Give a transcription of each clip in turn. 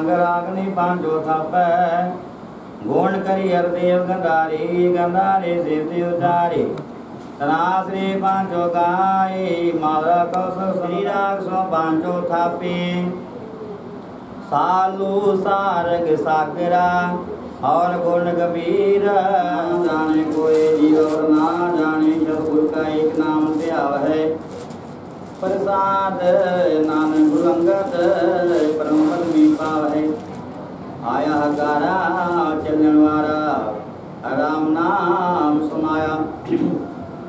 ਸੰਗ ਰਾਗਨੀ ਪਾਂਜੋ ਥਾਪੈ। ਗੁਣ ਕਰੀ ਅਰਦੇਵ ਗੰਧਾਰੀ, ਗੰਧਾਰੇ ਸੇਵ ਉਚਾਰੀ। ਤਨਾਸਰੀ ਪਾਂਜੋ ਗਾਈ ਮਾਰਾ ਕੌਸ ਸ੍ਰੀ ਰਾਗ ਸੋ ਪਾਂਜੋ ਥਾਪੀ। ਸਾਲੂ ਸਾਰਗ ਸਾਗਰਾ, ਔਰ ਗੁਣ ਗੰਭੀਰ, ਜਾਣੇ ਕੋਈ ਜੀਵ ਨਾ ਜਾਣੇ ਜਬ ਗੁਰ ਕਾ ਇੱਕ ਨਾਮ ਧਿਆਵ ਹੈ ਪ੍ਰਸਾਦ ਨਾਮ ਗੁਰੂ ਅੰਗਦ ਪਰਮ ਪਦਮੀ ਪਾਵੈ ਆਇਆ ਹਕਾਰਾ ਚੱਲਣ ਵਾਲਾ ਰਾਮ ਨਾਮ ਸੁਨਾਇਆ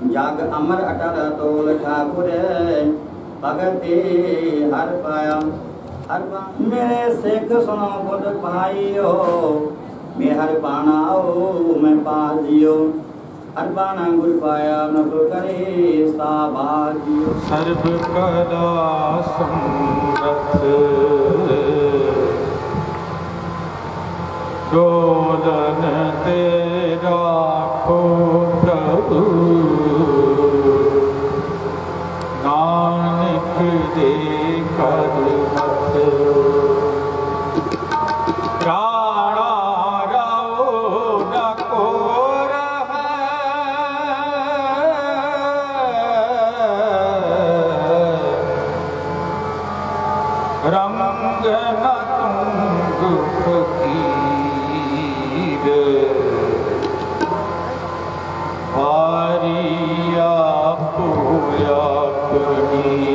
ਜਗ ਅਮਰ ਅਟਲ ਤੋਲ ਠਾਕੁਰ, ਭਗਤੇ ਹਰ ਪਾਇਆ। ਹਰ ਮੇਰੇ ਸਿੱਖ ਸੁਣੋ ਬੁੱਧ ਭਾਈਓ ਮੈਂ ਹਰ ਬਾਣਾਓ ਮੈਂ ਪਾਲ ਜਿਓ ਅਰਬਾਨਾ ਬਾਣਾ ਗੁਰ ਪਾਇਆ ਨਬ ਕਰੇ ਸਾਬਾਜਿਓ ਸਰਬ ਕਲਾ ਸੰਗਤ ਡੋਲਨ ਤੇ ਰਾਖੋ ਪ੍ਰਭੂ। ਨਾਨਕ ਦੇ ਕਦਮਤ ਆਪਣੀ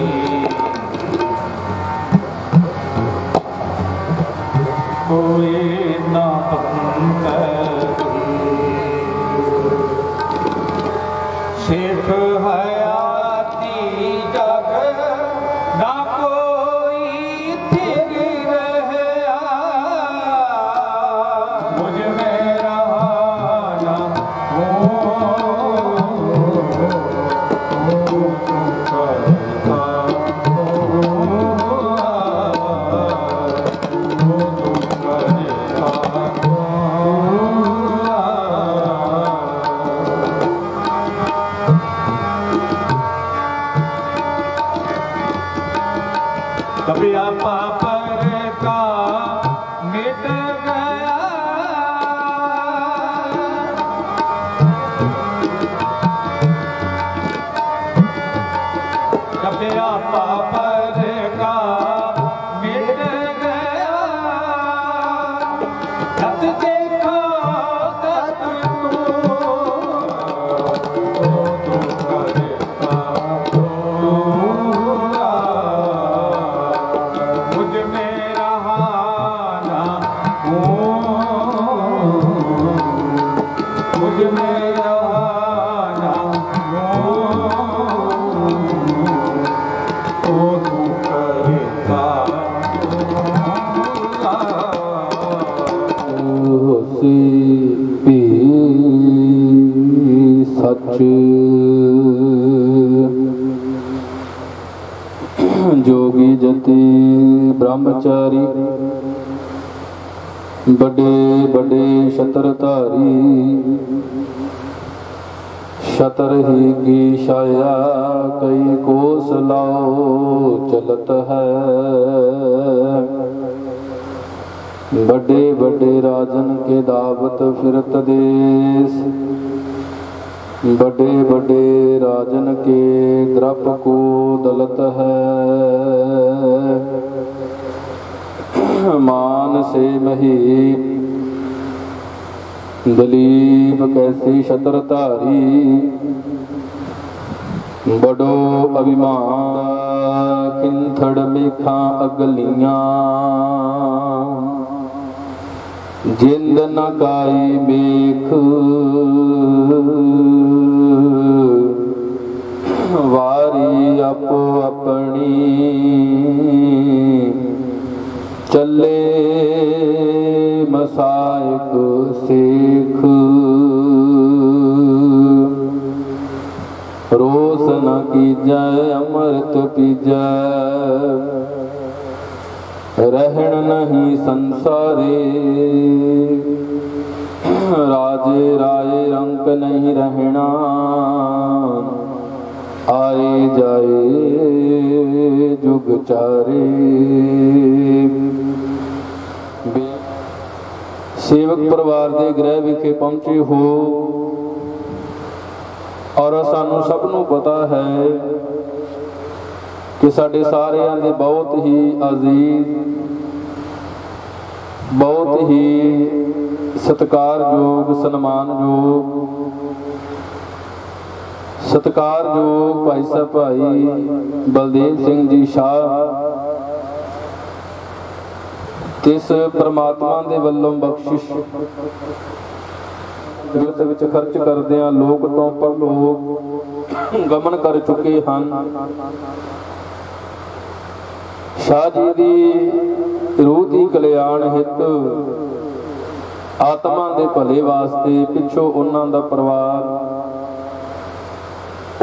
ਸ਼ਤਰ ਹੀ ਕੀ ਛਾਇਆ ਕਈ ਕੋਸ ਲਾਓ, ਚਲਤ ਹੈ। ਵੱਡੇ ਵੱਡੇ ਰਾਜਨ ਕੇ ਦਾਵਤ ਫਿਰਤ ਦੇਸ। ਵੱਡੇ ਵੱਡੇ ਰਾਜਨ ਕੇ ਦਰਪ ਕੋ ਦਲਤ ਹੈ। ਮਾਨ ਸੇ दलीप कैसी शतरतारी बड़ो अभिमान किंथड़ में खा अगलिया। जिंद न काई बेख वारी अपो अपनी। चले ਮਸਾਇਕ ਸੇਖ। ਰੋਸ ਨ ਕੀਜੈ, ਅੰਮ੍ਰਿਤ ਪੀਜੈ। ਰਹਿਣ ਨਹੀਂ ਸੰਸਾਰੇ। ਰਾਜੇ ਰਾਏ ਰੰਕ ਨਹੀਂ ਰਹਿਣਾ। ਆਏ ਜਾਏ ਜੁਗ ਚਾਰੇ। ਸੇਵਕ ਪਰਿਵਾਰ ਦੇ ਗ੍ਰਹਿ ਵਿਖੇ ਪਹੁੰਚੇ ਹੋ। ਔਰ ਸਾਨੂੰ ਸਭ ਨੂੰ ਪਤਾ ਹੈ ਕਿ ਸਾਡੇ ਸਾਰਿਆਂ ਦੇ ਬਹੁਤ ਹੀ ਅਜ਼ੀਜ਼, ਬਹੁਤ ਹੀ ਸਤਿਕਾਰਯੋਗ, ਸਨਮਾਨਯੋਗ, ਸਤਿਕਾਰਯੋਗ ਭਾਈ ਸਾਹਿਬ ਭਾਈ ਬਲਦੇਵ ਸਿੰਘ ਜੀ ਸ਼ਾਹ ਤਿਸ ਪ੍ਰਮਾਤਮਾ ਦੇ ਵੱਲੋਂ ਬਖਸ਼ਿਸ਼? ਜਗਤ ਵਿੱਚ ਖਰਚ ਕਰਦਿਆਂ ਲੋਕ ਤੋਂ ਪਰਲੋਕ ਗਮਨ ਕਰ ਚੁੱਕੇ ਹਨ। ਸ਼ਾਹ ਜੀ ਦੀ ਰੂਹ ਦੀ ਕਲਿਆਣ ਹਿੱਤ ਆਤਮਾ ਦੇ ਭਲੇ ਵਾਸਤੇ ਪਿੱਛੋਂ ਉਹਨਾਂ ਦਾ ਪਰਿਵਾਰ,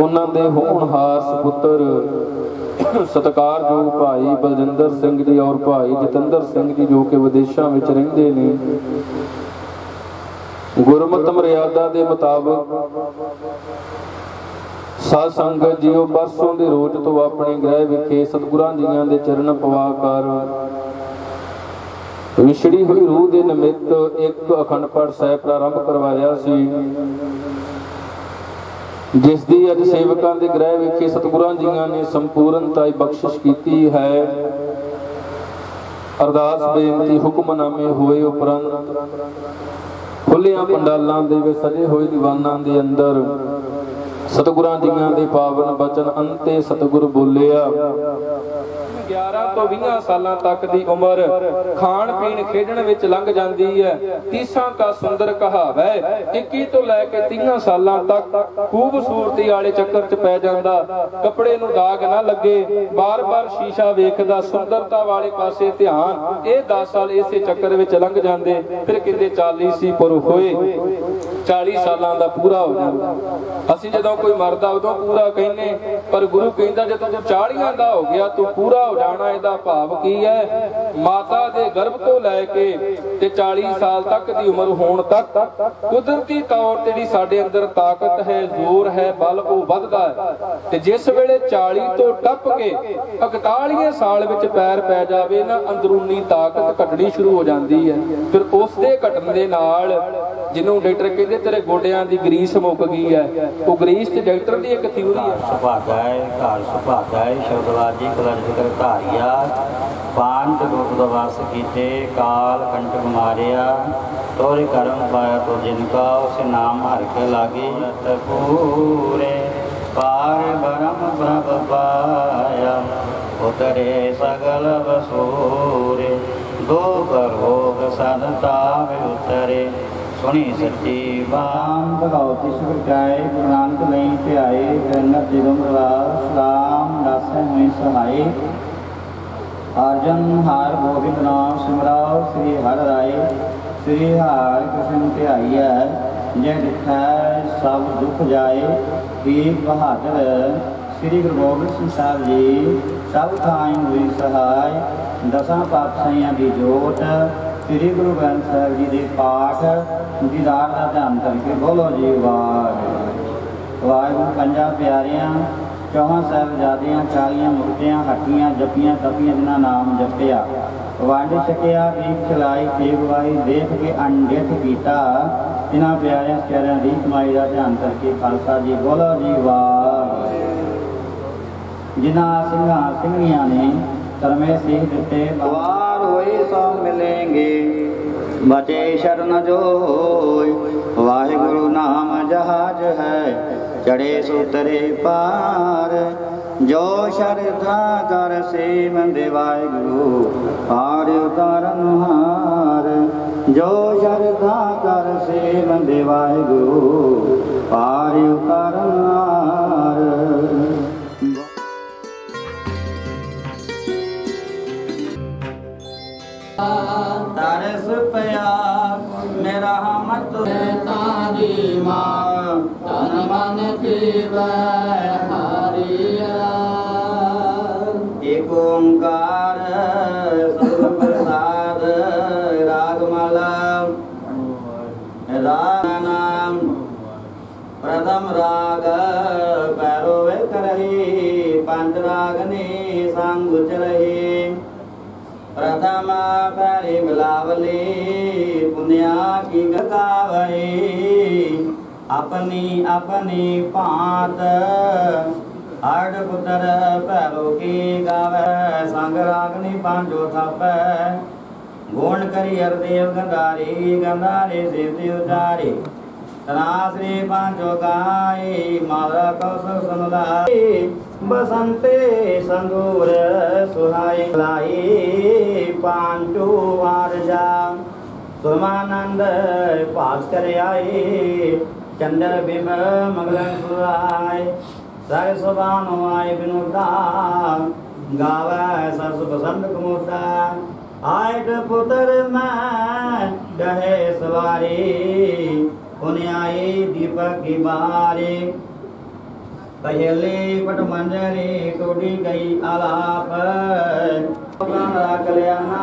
ਉਹਨਾਂ ਦੇ ਹੋਣਹਾਰ ਸੁਪੁੱਤਰ ਸਤਿਕਾਰਯੋਗ ਭਾਈ ਬਲਜਿੰਦਰ ਸਿੰਘ ਜੀ ਔਰ ਭਾਈ ਜਤਿੰਦਰ ਸਿੰਘ ਜੀ ਜੋ ਕਿ ਵਿਦੇਸ਼ਾਂ ਵਿੱਚ ਰਹਿੰਦੇ ਨੇ, ਗੁਰਮਤਿ ਮਰਿਆਦਾ ਦੇ ਮੁਤਾਬਕ ਸਾਧ ਸੰਗਤ ਜੀਓ ਪਰਸੋਂ ਦੇ ਰੋਜ਼ ਤੋਂ ਆਪਣੇ ਗ੍ਰਹਿ ਵਿਖੇ ਸਤਿਗੁਰਾਂ ਜੀਆਂ ਦੇ ਚਰਨ ਪਵਾ ਕਰ। ਵਿਛੜੀ ਹੋਈ ਰੂਹ ਦੇ ਨਿਮਿਤ ਇੱਕ ਅਖੰਡ ਪਾਠ ਸਾਹਿਬ ਪ੍ਰਾਰੰਭ ਕਰਵਾਇਆ ਸੀ। ਜਿਸ ਦੀ ਅੱਜ ਸੇਵਕਾਂ ਦੇ ਗ੍ਰਹਿ ਵਿਖੇ ਸਤਿਗੁਰਾਂ ਜੀਆਂ ਨੇ ਸੰਪੂਰਨਤਾ ਬਖਸ਼ਿਸ਼ ਕੀਤੀ ਹੈ। ਅਰਦਾਸ ਬੇਨਤੀ ਹੁਕਮਨਾਮੇ ਹੋਏ ਉਪਰੰਤ ਖੁੱਲਿਆਂ ਪੰਡਾਲਾਂ ਦੇ ਵਿੱਚ ਸਜੇ ਹੋਏ ਦੀਵਾਨਾਂ ਦੇ ਅੰਦਰ ਸਤਿਗੁਰਾਂ ਜੀਆਂ ਦੇ ਪਾਵਨ ਬਚਨ ਅੰਤੇ ਸਤਿਗੁਰ ਬੋਲਿਆ। 11 ਤੋਂ 20 ਸਾਲਾਂ ਤੱਕ ਦੀ ਉਮਰ। ਖਾਣ ਪੀਣ, ਖੇਡਣ ਵਿੱਚ ਲੰਘ ਜਾਂਦੀ ਹੈ। ਤੀਸਾਂ ਕਾ ਸੁੰਦਰ ਕਹਾਵੈ 21 ਤੋਂ ਲੈ ਕੇ 30 ਸਾਲਾਂ ਤੱਕ ਖੂਬਸੂਰਤੀ ਵਾਲੇ ਚੱਕਰ 'ਚ ਪੈ ਜਾਂਦਾ। ਕੱਪੜੇ ਨੂੰ ਦਾਗ ਨਾ ਲੱਗੇ। ਬਾਰ-ਬਾਰ ਸ਼ੀਸ਼ਾ ਵੇਖਦਾ, ਸੁੰਦਰਤਾ ਵਾਲੇ ਪਾਸੇ ਧਿਆਨ। ਇਹ 10 ਸਾਲ ਇਸੇ ਚੱਕਰ ਵਿੱਚ ਲੰਘ ਜਾਂਦੇ। ਫਿਰ ਕਿਤੇ 40 ਸੀ ਪਰ ਹੋਏ। 40 ਸਾਲਾਂ ਦਾ ਪੂਰਾ ਹੋ ਜਾਂਦਾ। ਅਸੀਂ ਜਦੋਂ ਕੋਈ ਮਰਦਾ, ਉਦੋਂ ਪੂਰਾ ਕਹਿੰਨੇ, ਪਰ ਗੁਰੂ ਕਹਿੰਦਾ, ਜਦੋਂ ਤੂੰ 40 ਦਾ ਹੋ ਗਿਆ, ਤੂੰ ਪੂਰਾ ਹੋ ਜਾਣਾ ਇਹਦਾ ਭਾਵ ਕੀ ਹੈ? ਮਾਤਾ ਦੇ ਗਰਭ ਤੋਂ ਲੈ ਕੇ ਤੇ 40 ਸਾਲ ਤੱਕ ਦੀ ਉਮਰ ਹੋਣ ਤੱਕ ਕੁਦਰਤੀ ਤੌਰ ਤੇ ਜਿਹੜੀ ਸਾਡੇ ਅੰਦਰ ਤਾਕਤ ਹੈ, ਜ਼ੋਰ ਹੈ, ਬਲ ਉਹ ਵੱਧਦਾ ਹੈ। ਤੇ ਜਿਸ ਵੇਲੇ 40 ਤੋਂ ਟੱਪ ਕੇ 41 ਸਾਲ ਵਿੱਚ ਪੈਰ ਪੈ ਜਾਵੇ ਨਾ, ਅੰਦਰੂਨੀ ਤਾਕਤ ਘਟਣੀ ਸ਼ੁਰੂ ਹੋ ਜਾਂਦੀ ਹੈ। ਫਿਰ ਉਸ ਦੇ ਘਟਣ ਦੇ ਨਾਲ ਜਿਹਨੂੰ ਡਾਕਟਰ ਕਹਿੰਦੇ ਤੇਰੇ ਗੋਡਿਆਂ ਦੀ ਗਰੀਸ ਮੁੱਕ ਗਈ ਹੈ। ਉਹ ਗਰੀਸ ਤੇ ਡਾਕਟਰ ਦੀ ਇੱਕ ਥਿਊਰੀ ਹੈ। ਸੁਭਾਗਾ ਹੈ, ਘਰ ਸੁਭਾਗਾ ਹੈ ਸ਼ਬਦਵਾਜੀ ਕਲਜ ਕਰ ਧਾਰਿਆ। ਪਾਂਚ ਗੁਰਤ ਵਾਸ ਕੀਤੇ, ਕਾਲ ਕੰਟਕ ਮਾਰਿਆ, ਤੋਰੇ ਕਰਮ ਪਾਇਆ ਤੋ ਜਿਨ ਕਾ ਉਸ ਨਾਮ ਹਰ ਕੇ ਲਾਗੇ। ਰਤ ਪਾਰ ਬਰਮ ਪ੍ਰਭ ਪਾਇਆ, ਉਤਰੇ ਸਗਲ ਬਸੂਰੇ ਦੋ ਕਰੋਗ ਸੰਤਾ ਉਤਰੇ। ਸੁਣੀ ਸੱਚੀ ਬਾਮ ਭਗਉਤੀ ਸੁਖਾਏ ਗੁਰੂ ਨਾਨਕ ਲਈ ਧਿਆਏ, ਜਨਤ ਜਿਗਮ ਰਵਾਸ ਸਲਾਮ ਦਾਸੈ ਹੋਈ ਸਹਾਈ ਅਰਜਨ ਹਾਰ ਗੋਬਿੰਦ ਨਾਮ ਸਿਮਰਾਓ, ਸ੍ਰੀ ਹਰਿ ਰਾਏ, ਸ੍ਰੀ ਹਰਿ ਕ੍ਰਿਸ਼ਨ ਧਿਆਈਐ। ਜੇ ਦਿਖੈ ਸਭ ਦੁੱਖ ਜਾਏ ਏਕ ਬਹਾਦਰ, ਸ੍ਰੀ ਗੁਰੂ ਗੋਬਿੰਦ ਸਿੰਘ ਸਾਹਿਬ ਜੀ, ਸਭ ਥਾਈਂ ਹੋਈ ਸਹਾਈ ਦਸਾਂ ਪਾਤਸ਼ਾਹਾਂ ਦੀ ਜੋਤ ਸ੍ਰੀ ਗੁਰੂ ਗ੍ਰੰਥ ਸਾਹਿਬ ਜੀ ਦੇ ਪਾਠ ਦੀਦਾਰ ਦਾ ਧਿਆਨ ਕਰਕੇ ਬੋਲੋ ਜੀ, ਵਾਹਿਗੁਰੂ। ਵਾਹਿਗੁਰੂ, ਪੰਜਾਂ ਪਿਆਰਿਆਂ, ਚੌਹਾਂ ਸਾਹਿਬਜ਼ਾਦਿਆਂ, ਚਾਲੀਆਂ ਮੁਕਤਿਆਂ, ਹੱਟੀਆਂ ਜਪੀਆਂ ਤਪੀਆਂ, ਜਿਨ੍ਹਾਂ ਨਾਮ ਜਪਿਆ। ਵੰਡ ਛਕਿਆ ਦੀਪ ਖਲਾਈ ਤੇਗ ਦੇਖ ਕੇ, ਅਣਡਿਠ ਕੀਤਾ। ਇਹਨਾਂ ਪਿਆਰਿਆਂ ਪਿਆਰਿਆਂ ਦੀ ਕਮਾਈ ਦਾ ਧਿਆਨ ਕਰਕੇ ਖਾਲਸਾ ਜੀ, ਬੋਲੋ ਜੀ, ਵਾਹਿਗੁਰੂ। ਜਿਨ੍ਹਾਂ ਸਿੰਘਾਂ ਸਿੰਘੀਆਂ ਨੇ ਕਰਮੇ ਸਿੰਘ ਦਿੱਤੇ ਵਾਰ ਹੋਏ ਸੋ ਮਿਲेंगे ਬਚੇ ਸ਼ਰਨ ਜੋ ਵਾਹਿਗੁਰੂ ਨਾਮ ਜਹਾਜ ਹੈ। ਚੜੇ ਸੁਤਰੇ ਪਾਰ, ਜੋ ਸ਼ਰਧਾ ਕਰ ਸੇ ਮੰਦੇ ਵਾਹਿਗੁਰੂ ਪਾਰ ਉਤਾਰਨ ਹਾਰ। ਜੋ ਸ਼ਰਧਾ ਕਰ ਸੇ ਮੰਦੇ ਵਾਹਿਗੁਰੂ ਪਾਰ ਉਤਾਰਨ ਹਾਰ। ਤਰਸ ਪਿਆ ਮੇਰਾ ਮਤ ਤਾਰੀ ਮਾਂ। ਤਨ ਮਨ ਕੀਵੈ ਹਾਰੀਆ ਏਕ ਓੰਕਾਰ ਸਤਿ ਪ੍ਰਸਾਦ ਰਾਗ ਮਾਲਾ। ਰਾਗ ਨਾਮ ਪ੍ਰਥਮ ਰਾਗ ਪੈਰੋ ਵੇ ਕਰਹੀ ਪੰਜ ਰਾਗ ਨੇ ਸੰਗ ਉਚ ਰਹੀ ਪ੍ਰਥਮ ਨਾਮ ਕਰੇ ਬਲਾਵਲੀ ਪੁਨਿਆ ਕੀ ਗਾਵੇ ਆਪਣੀ ਆਪਣੀ ਭਾਂਤ ਆੜ ਪੁੱਤਰ ਭੈਰੋ ਕੀ ਗਾਵੇ। ਸੰਗ ਰਾਗਨੀ ਪੰਜੋ ਥਾਪੈ, ਗੁਣ ਕਰੀ ਹਰਦੇਵ ਗੰਧਾਰੀ ਗੰਧਾਰੀ ਸਿੱਧਿ ਉਚਾਰੀ। ਤਨਾਸਰੀ ਪੰਜੋ ਗਾਈ ਮਾਲਾ ਕੌਸਲ ਸੁਨਲਾਈ ਬਸੰਤੇ ਸੰਦੂਰ ਸੁਹਾਈ ਲਾਈ ਪੰਜੋ ਵਾਰਜਾ ਸੁਮਾਨੰਦ ਭਾਸਕਰ ਆਏ ਚੰਦਰ ਬਿੰਬ ਮਗਲਨ ਸੁਰਾਏ ਸਾਰੇ ਸੁਬਾਨੋ ਆਏ ਬਿਨੁਦਾ ਗਾਵੇ ਸਰਸ ਬਸੰਤ ਕਮੋਦਾ ਆਇਟ ਪੁੱਤਰ ਮੈਂ ਕਹੇ ਸਵਾਰੀ ਪੁਨਿਆਈ ਦੀਪਕ ਕੀ ਬਾਰੇ ਕਹਲੇ ਪਟ ਮੰਜਰੀ ਟੋਡੀ ਗਈ ਆਲਾਪ। ਪ੍ਰਾਨ ਰੱਖ ਲਿਆ ਨਾ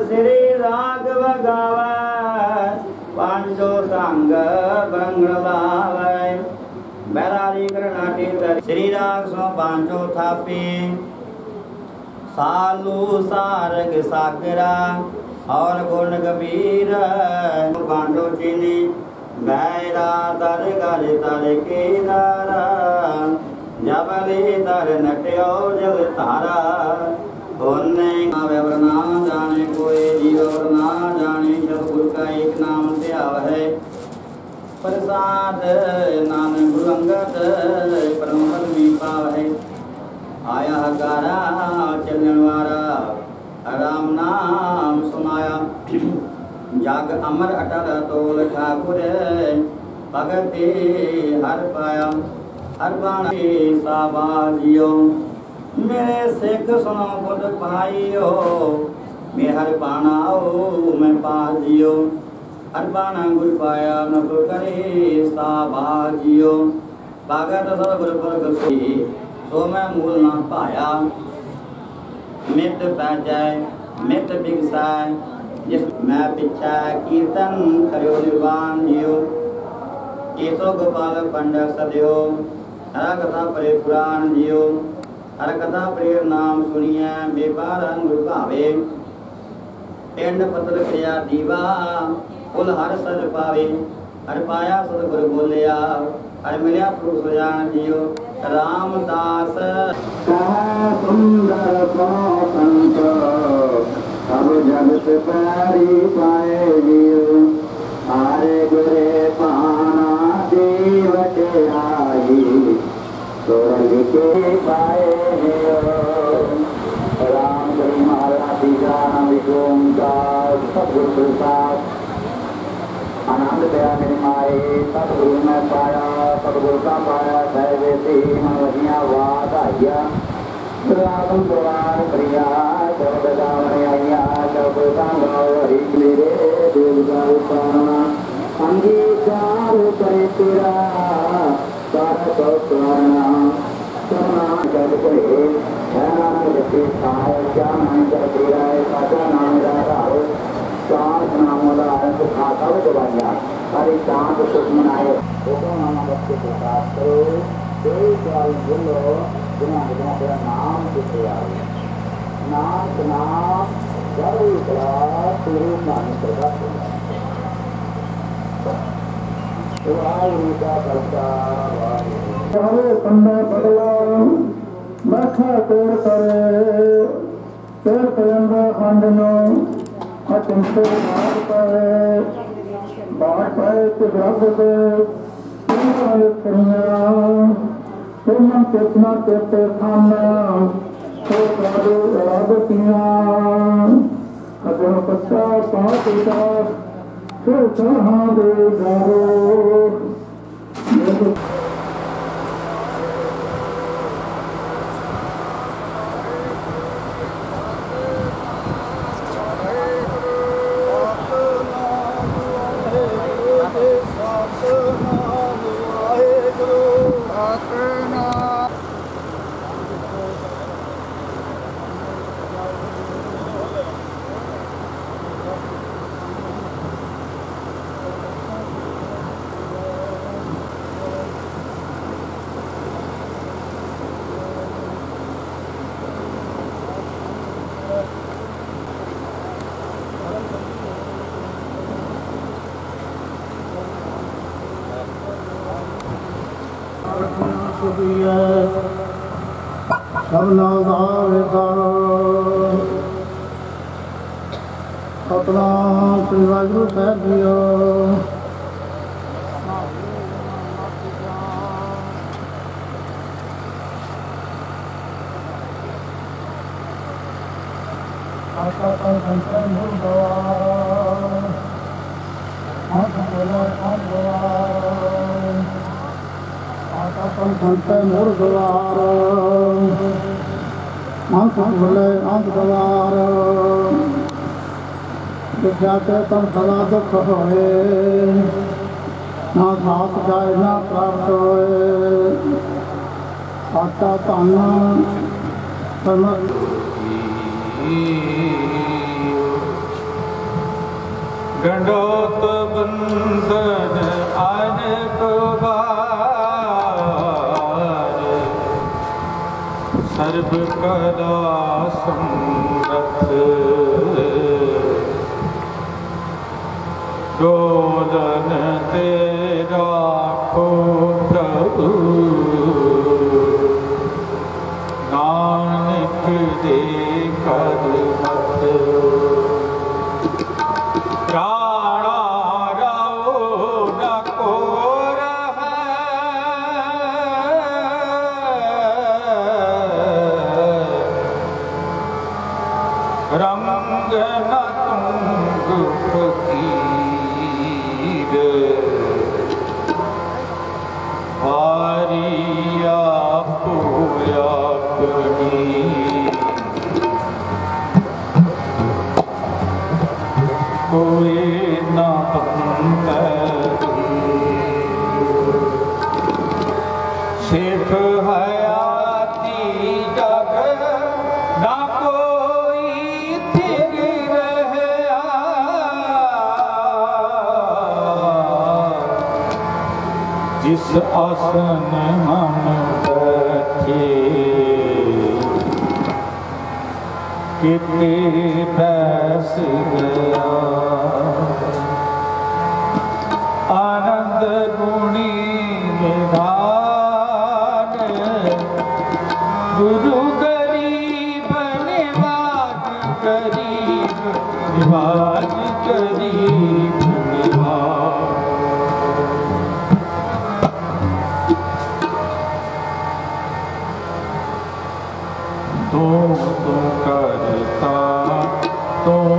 ਸ੍ਰੀ ਰਾਗਵ ਗਾਵੇ, ਪੰਜੋ ਸੰਗ ਬੰਗੜ ਲਾਵੇ। ਕਰਨਾਟੀ ਤਰ ਸ੍ਰੀ ਰਾਗ ਸੋ ਪੰਜੋ ਥਾਪੀ ਸਾਲੂ ਸਾਰਗ ਸਾਗਰਾ, ਔਰ ਗੁਣ ਗੰਭੀਰ ਬਾਂਡੋ ਚੀਨੀ ਮੈਰਾ ਦਰ ਗਲ ਤਰ ਕੇ ਨਾਰਾ ਜਬਲੇ ਤਰ ਨਟਿਓ ਜਲ ਧਾਰਾ। ਹੋਨੇ ਆਵੇ ਵਰਨਾ ਜਾਣੇ, ਕੋਈ ਜੀਵ ਵਰਨਾ ਜਾਣੇ ਸਤਿਗੁਰ ਕਾ ਇੱਕ ਨਾਮ ਧਿਆਵਹਿ। ਪ੍ਰਸਾਦ ਨਾਨਕ ਗੁਰੂ ਅੰਗਦ ਪਰਮ ਪਦ ਵੀ ਪਾਵਹਿ। ਆਇਆ ਹਕਾਰਾ ਚੱਲਣ ਵਾਲਾ ਰਾਮ ਨਾਮ ਸੁਨਾਇਆ ਜਗ ਅਮਰ ਅਟਲ ਤੋਲ ਠਾਕੁਰ ਭਗਤੇ ਹਰ ਪਾਇਆ ਹਰ ਬਾਣੀ ਸਾਬਾਜਿਓ ਮੇਰੇ ਸਿੱਖ ਸੁਣੋ ਬੁੱਧ ਭਾਈਓ ਮੈਂ ਹਰ ਬਾਣਾਓ ਮੈਂ ਪਾਜਿਓ ਹਰ ਬਾਣਾ ਗੁਰ ਪਾਇਆ ਨਬ ਕਰੇ ਸਾਬਾਜਿਓ ਭਗਤ ਸਭ ਗੁਰ ਪਰਗ ਸੀ ਸੋ ਮੈਂ ਮੂਲ ਨਾ ਪਾਇਆ ਮਿਤ ਪਾਜੈ ਮਿਤ ਬਿਗਸਾਇ ਜਿਸ ਮੈਂ ਪਿੱਛਾ ਕੀਰਤਨ ਕਰਿਓ ਨਿਰਵਾਨ ਜਿਓ। ਕੇਸੋ ਗੋਪਾਲ ਪੰਡਤ ਸਦਿਓ, ਹਰ ਕਥਾ ਪਰੇ ਪੁਰਾਣ ਜਿਓ। ਹਰ ਕਥਾ ਪ੍ਰੇਰ ਨਾਮ ਸੁਣੀਐ ਬੇਬਾਰਨ ਗੁਰ ਭਾਵੇ। ਪਿੰਡ ਪਤਲ ਕਰਿਆ ਦੀਵਾ ਕੁਲ ਹਰ ਸਰ ਪਾਵੇ। ਹਰ ਪਾਇਆ ਸਤਿਗੁਰ ਬੋਲਿਆ, ਹਰ ਮਿਲਿਆ ਪ੍ਰਭੂ ਸੁਜਾਨ ਜਿਓ। ਰਾਮਦਾਸ। ਕਹਾ ਸੁੰਦਰ ਕੋ ਸੰਤ ਸਭ ਜਗਤ ਪੈਰੀ ਪਾਏ ਵੀਰ ਆਰੇ ਗੁਰੇ ਪਾਣਾ ਦੀ ਵਟਿਆਈ ਤੋਰਨ ਕੇ ਪਾਏ ਹੋ ਰਾਮ ਜੀ ਮਹਾਰਾਜ ਜੀ ਦਾ ਪਿਆ ਮੇਰੇ ਮਾਏ ਮੈਂ ਪਾਇਆ ਸਤਿਗੁਰ ਪਾਇਆ ਸਹਿ ਵੇਤੀ ਮਨ ਰਾਮ ਦੁਆਰ ਪ੍ਰਿਆ ਜਬ ਗਾਵਣ ਆਇਆ ਜਬ ਗਾਵਣ ਹਰੀ ਮੇਰੇ ਦੇਵ ਦਾ ਉਪਾਣਾ ਅੰਗੀਕਾਰ ਕਰੇ ਤੇਰਾ ਸਾਰਾ ਤੋ ਕਰਨਾ ਕਰਨਾ ਜਦ ਕੋਏ ਹਨਾ ਜਤੇ ਸਾਹ ਕਿਆ ਮੈਂ ਜਬ ਤੇਰਾ ਸਾਚਾ ਨਾਮ ਦਾ ਰਾਹ ਸਾਹ ਨਾਮ ਦਾ ਅਰਥ ਖਾਤਾ ਵਜਵਾਇਆ ਹਰੀ ਦਾਨ ਸੁਖ ਮਨਾਏ ਉਹ ਨਾਮ ਬੱਚੇ ਪ੍ਰਕਾਸ਼ ਕਰੋ ਕੋਈ ਗੱਲ ਬੋਲੋ ਜਿਨ੍ਹਾਂ ਜਿਨ੍ਹਾਂ ਦਾ ਨਾਮ ਕਿਤੇ ਨਾਮ ਨਾਮ ਜਰੂ ਕਲਾ ਤੁਰੂ ਨਾਮ ਪ੍ਰਕਾਸ਼ ਵਾਹਿਗੁਰੂ ਦਾ ਕਰਤਾ ਵਾਹਿਗੁਰੂ ਹਰੇ ਕੰਡਾ ਬਦਲਾ ਮੱਖਾ ਤੋੜ ਕਰੇ ਤੇਰ ਪਰੰਦਾ ਖੰਡ ਨੂੰ ਅਚੰਤੇ ਬਾਤ ਪਏ ਬਾਤ ਪਏ ਤੇ ਰੱਬ ਦੇ ਤੀਵਾਲੇ ਕਰੀਆਂ ਤੁਮ ਕਿਤਨਾ ਤੇ ਖਾਨਾ ਸੋ ਪ੍ਰਭੂ ਰਾਗ ਪੀਆਂ ਅਜਨ ਪੱਤਾ ਪਾਤ ਦਾ ਸੋ ਸਹਾਂ ਦੇ ਗਾਰੋ ਦੀਐ ਸਭਨਾ ਦਾ ਵੇਦਾਰ ਆਪਣਾ ਸ੍ਰੀ ਵਾਹਿਗੁਰੂ ਸਾਹਿਬ ਜੀਓ ਆਕਾ ਪਰ ਸੰਤਨ ਮੁਰਦਵਾਰ ਆਕਾ ਬੋਲੇ ਆਦਵਾਰ ਵਿਦਿਆ ਤੇ ਤਨ ਸਦਾ ਦੁੱਖ ਹੋਏ, ਨਾ ਸਾਥ ਜਾਏ, ਨਾ ਪ੍ਰਾਪਤ ਹੋਏ। ਆਟਾ ਧਨ ਪਰਮ ਗੰਡੋਤ ਬੰਧਨ ਅਨੇਕ ਵਾਰ अर्भकदा सङ्गन ते राखो प्रभु नानक रा ਜਿਸ ਆਸਨ ਮਨ ਬੈਠੇ। ਕਿਤੇ ਬੈਸ ਗਿਆ। ਆਨੰਦ ਗੁਣੀ ਨਿਧਾਨ। ਗੁਰੂ ਗਰੀਬ ਨਿਵਾਜ ਗਰੀਬ ਨਿਵਾਜ ਗਰੀਬ। ਤੂੰ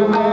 you.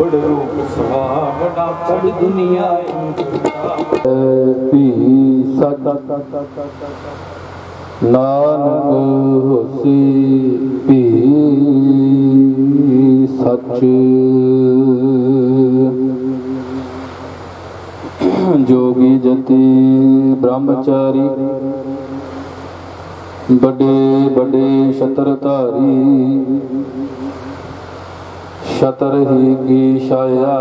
ਬੜ ਰੂਪ ਸੁਹਾਵਣਾ ਸਭ ਦੁਨੀਆ ਭੀ ਸਤ ਨਾਨਕ ਹੋਸੀ ਭੀ ਸੱਚ। ਜੋਗੀ ਜਤੀ ਬ੍ਰਹਮਚਾਰੀ। ਬੜੇ ਬੜੇ ਛਤਰਧਾਰੀ। शतर ही की छाया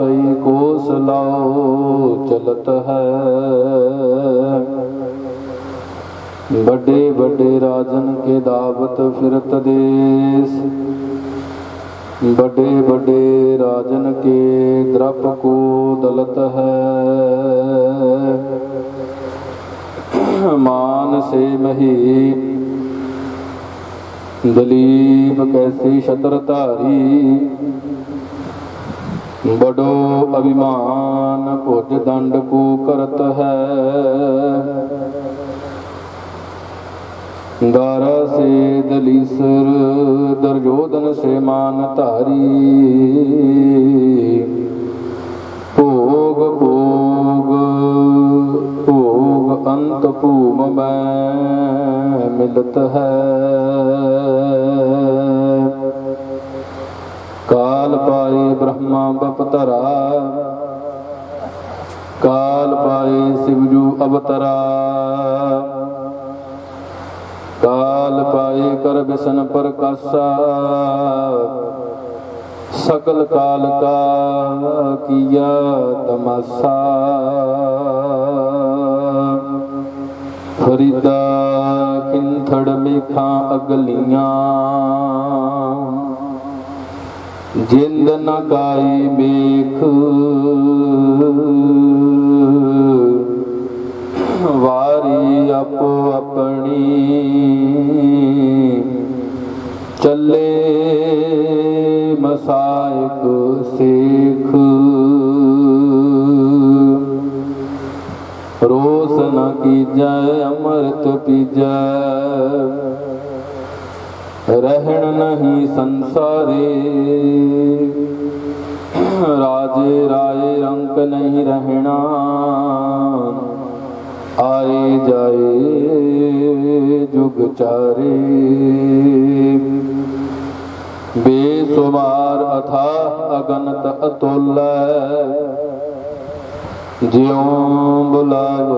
कई कोस लाओ चलत है। बड़े बड़े राजन के दावत फिरत देश। बड़े बड़े राजन के द्रप को दलत है। मान से महीप ਦਲੀਪ ਕੈਸੀ ਛਤਰ ਧਾਰੀ ਬੜੋ ਅਭਿਮਾਨ ਕੁਝ ਦੰਡ ਕੋ ਕਰਤ ਹੈ। ਦਾਰਾ ਸੇ ਦਲੀਸਰ ਦਰਜੋਦਨ ਸੇ ਮਾਨ ਧਾਰੀ। ਭੋਗ ਭੋਗ ਭੋਗ ਅੰਤ ਭੂਮ ਮੈਂ। ਮਿਲਤ ਹੈ। ਕਾਲ ਪਾਏ ਬ੍ਰਹਮਾ ਬਪਤਰਾ ਕਾਲ ਪਾਈ ਸਿਵਜੂ ਅਵਤਰਾ। ਕਾਲ ਪਾਏ ਕਰ ਬਿਸਨ ਪ੍ਰਕਾਸ਼ਾ। ਸਕਲ ਕਾਲ ਕਾ ਕੀਆ ਤਮਸਾ। खरीदा किंथड़ में खा अगलिया जिंद न गाई बेख वारी अपो अपनी चले मसाइक सेख ਰੋਸ ਨ ਕੀਜੈ, ਅੰਮ੍ਰਿਤ ਪੀਜੈ। ਰਹਿਣ ਨਹੀਂ ਸੰਸਾਰੇ। ਰਾਜੇ ਰਾਏ ਰੰਕ ਨਹੀਂ ਰਹਿਣਾ। ਆਏ ਜਾਏ ਜੁਗ ਚਾਰੇ। ਬੇਸੁਮਾਰ ਅਥਾ ਅਗਨਤ ਅਤੁੱਲੈ। ਜਿਉ ਬੁਲਾਵੋ।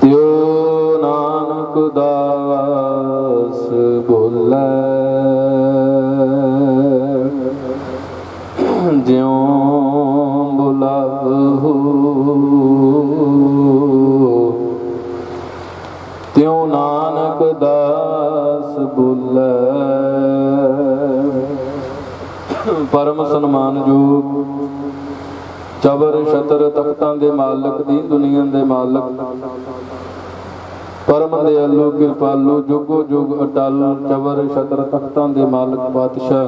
ਤਿਉ ਨਾਨਕ ਦਾਸ ਬੋਲੇ। ਜਿਉ ਬੁਲਾਵੋ। ਤਿਉ ਨਾਨਕ ਦਾਸ ਬੋਲੇ। ਪਰਮ ਸਨਮਾਨਯੋਗ ਚਬਰ ਛਤਰ ਤਖਤਾਂ ਦੇ ਮਾਲਕ ਦੀ ਦੁਨੀਆ ਦੇ ਮਾਲਕ। ਪਰਮ ਦਿਆਲੂ, ਕਿਰਪਾਲੂ, ਜੁਗੋ ਜੁਗ ਅਟਲ, ਚਬਰ ਛਤਰ ਤਖਤਾਂ ਦੇ ਮਾਲਕ, ਪਾਤਸ਼ਾਹ।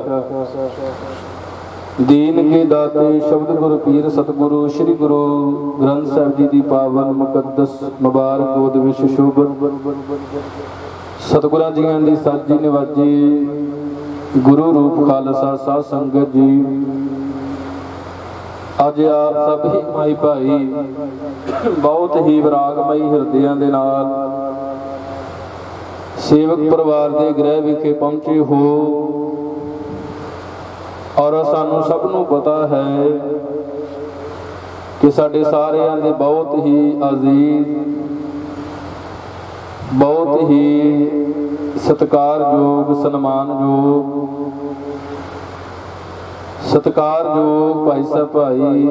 ਦੀਨ ਕੇ ਦਾਤੇ, ਸ਼ਬਦ ਗੁਰੂ ਪੀਰ, ਸਤਿਗੁਰੂ, ਸ੍ਰੀ ਗੁਰੂ ਗ੍ਰੰਥ ਸਾਹਿਬ ਜੀ ਦੀ ਪਾਵਨ ਮੁਕੱਦਸ ਮੁਬਾਰਕ ਗੋਦ ਵਿੱਚ ਸ਼ੋਭਨ ਸਤਿਗੁਰਾਂ ਜੀਆਂ ਦੀ ਸਾਜੀ ਨਿਵਾਜੀ ਗੁਰੂ ਰੂਪ ਖਾਲਸਾ ਸਾਧ ਸੰਗਤ ਜੀ। ਅੱਜ ਆਪ ਸਭ ਹੀ ਮਾਈ ਭਾਈ, ਬਹੁਤ ਹੀ ਵਿਰਾਗਮਈ ਹਿਰਦਿਆਂ ਦੇ ਨਾਲ ਸੇਵਕ ਪਰਿਵਾਰ ਦੇ ਗ੍ਰਹਿ ਵਿਖੇ ਪਹੁੰਚੇ ਹੋ। ਔਰ ਸਾਨੂੰ ਸਭ ਨੂੰ ਪਤਾ ਹੈ ਕਿ ਸਾਡੇ ਸਾਰਿਆਂ ਦੇ ਬਹੁਤ ਹੀ ਅਜ਼ੀਜ਼ ਬਹੁਤ ਹੀ ਸਤਿਕਾਰਯੋਗ, ਸਨਮਾਨਯੋਗ, ਸਤਿਕਾਰਯੋਗ ਭਾਈ ਸਾਹਿਬ ਭਾਈ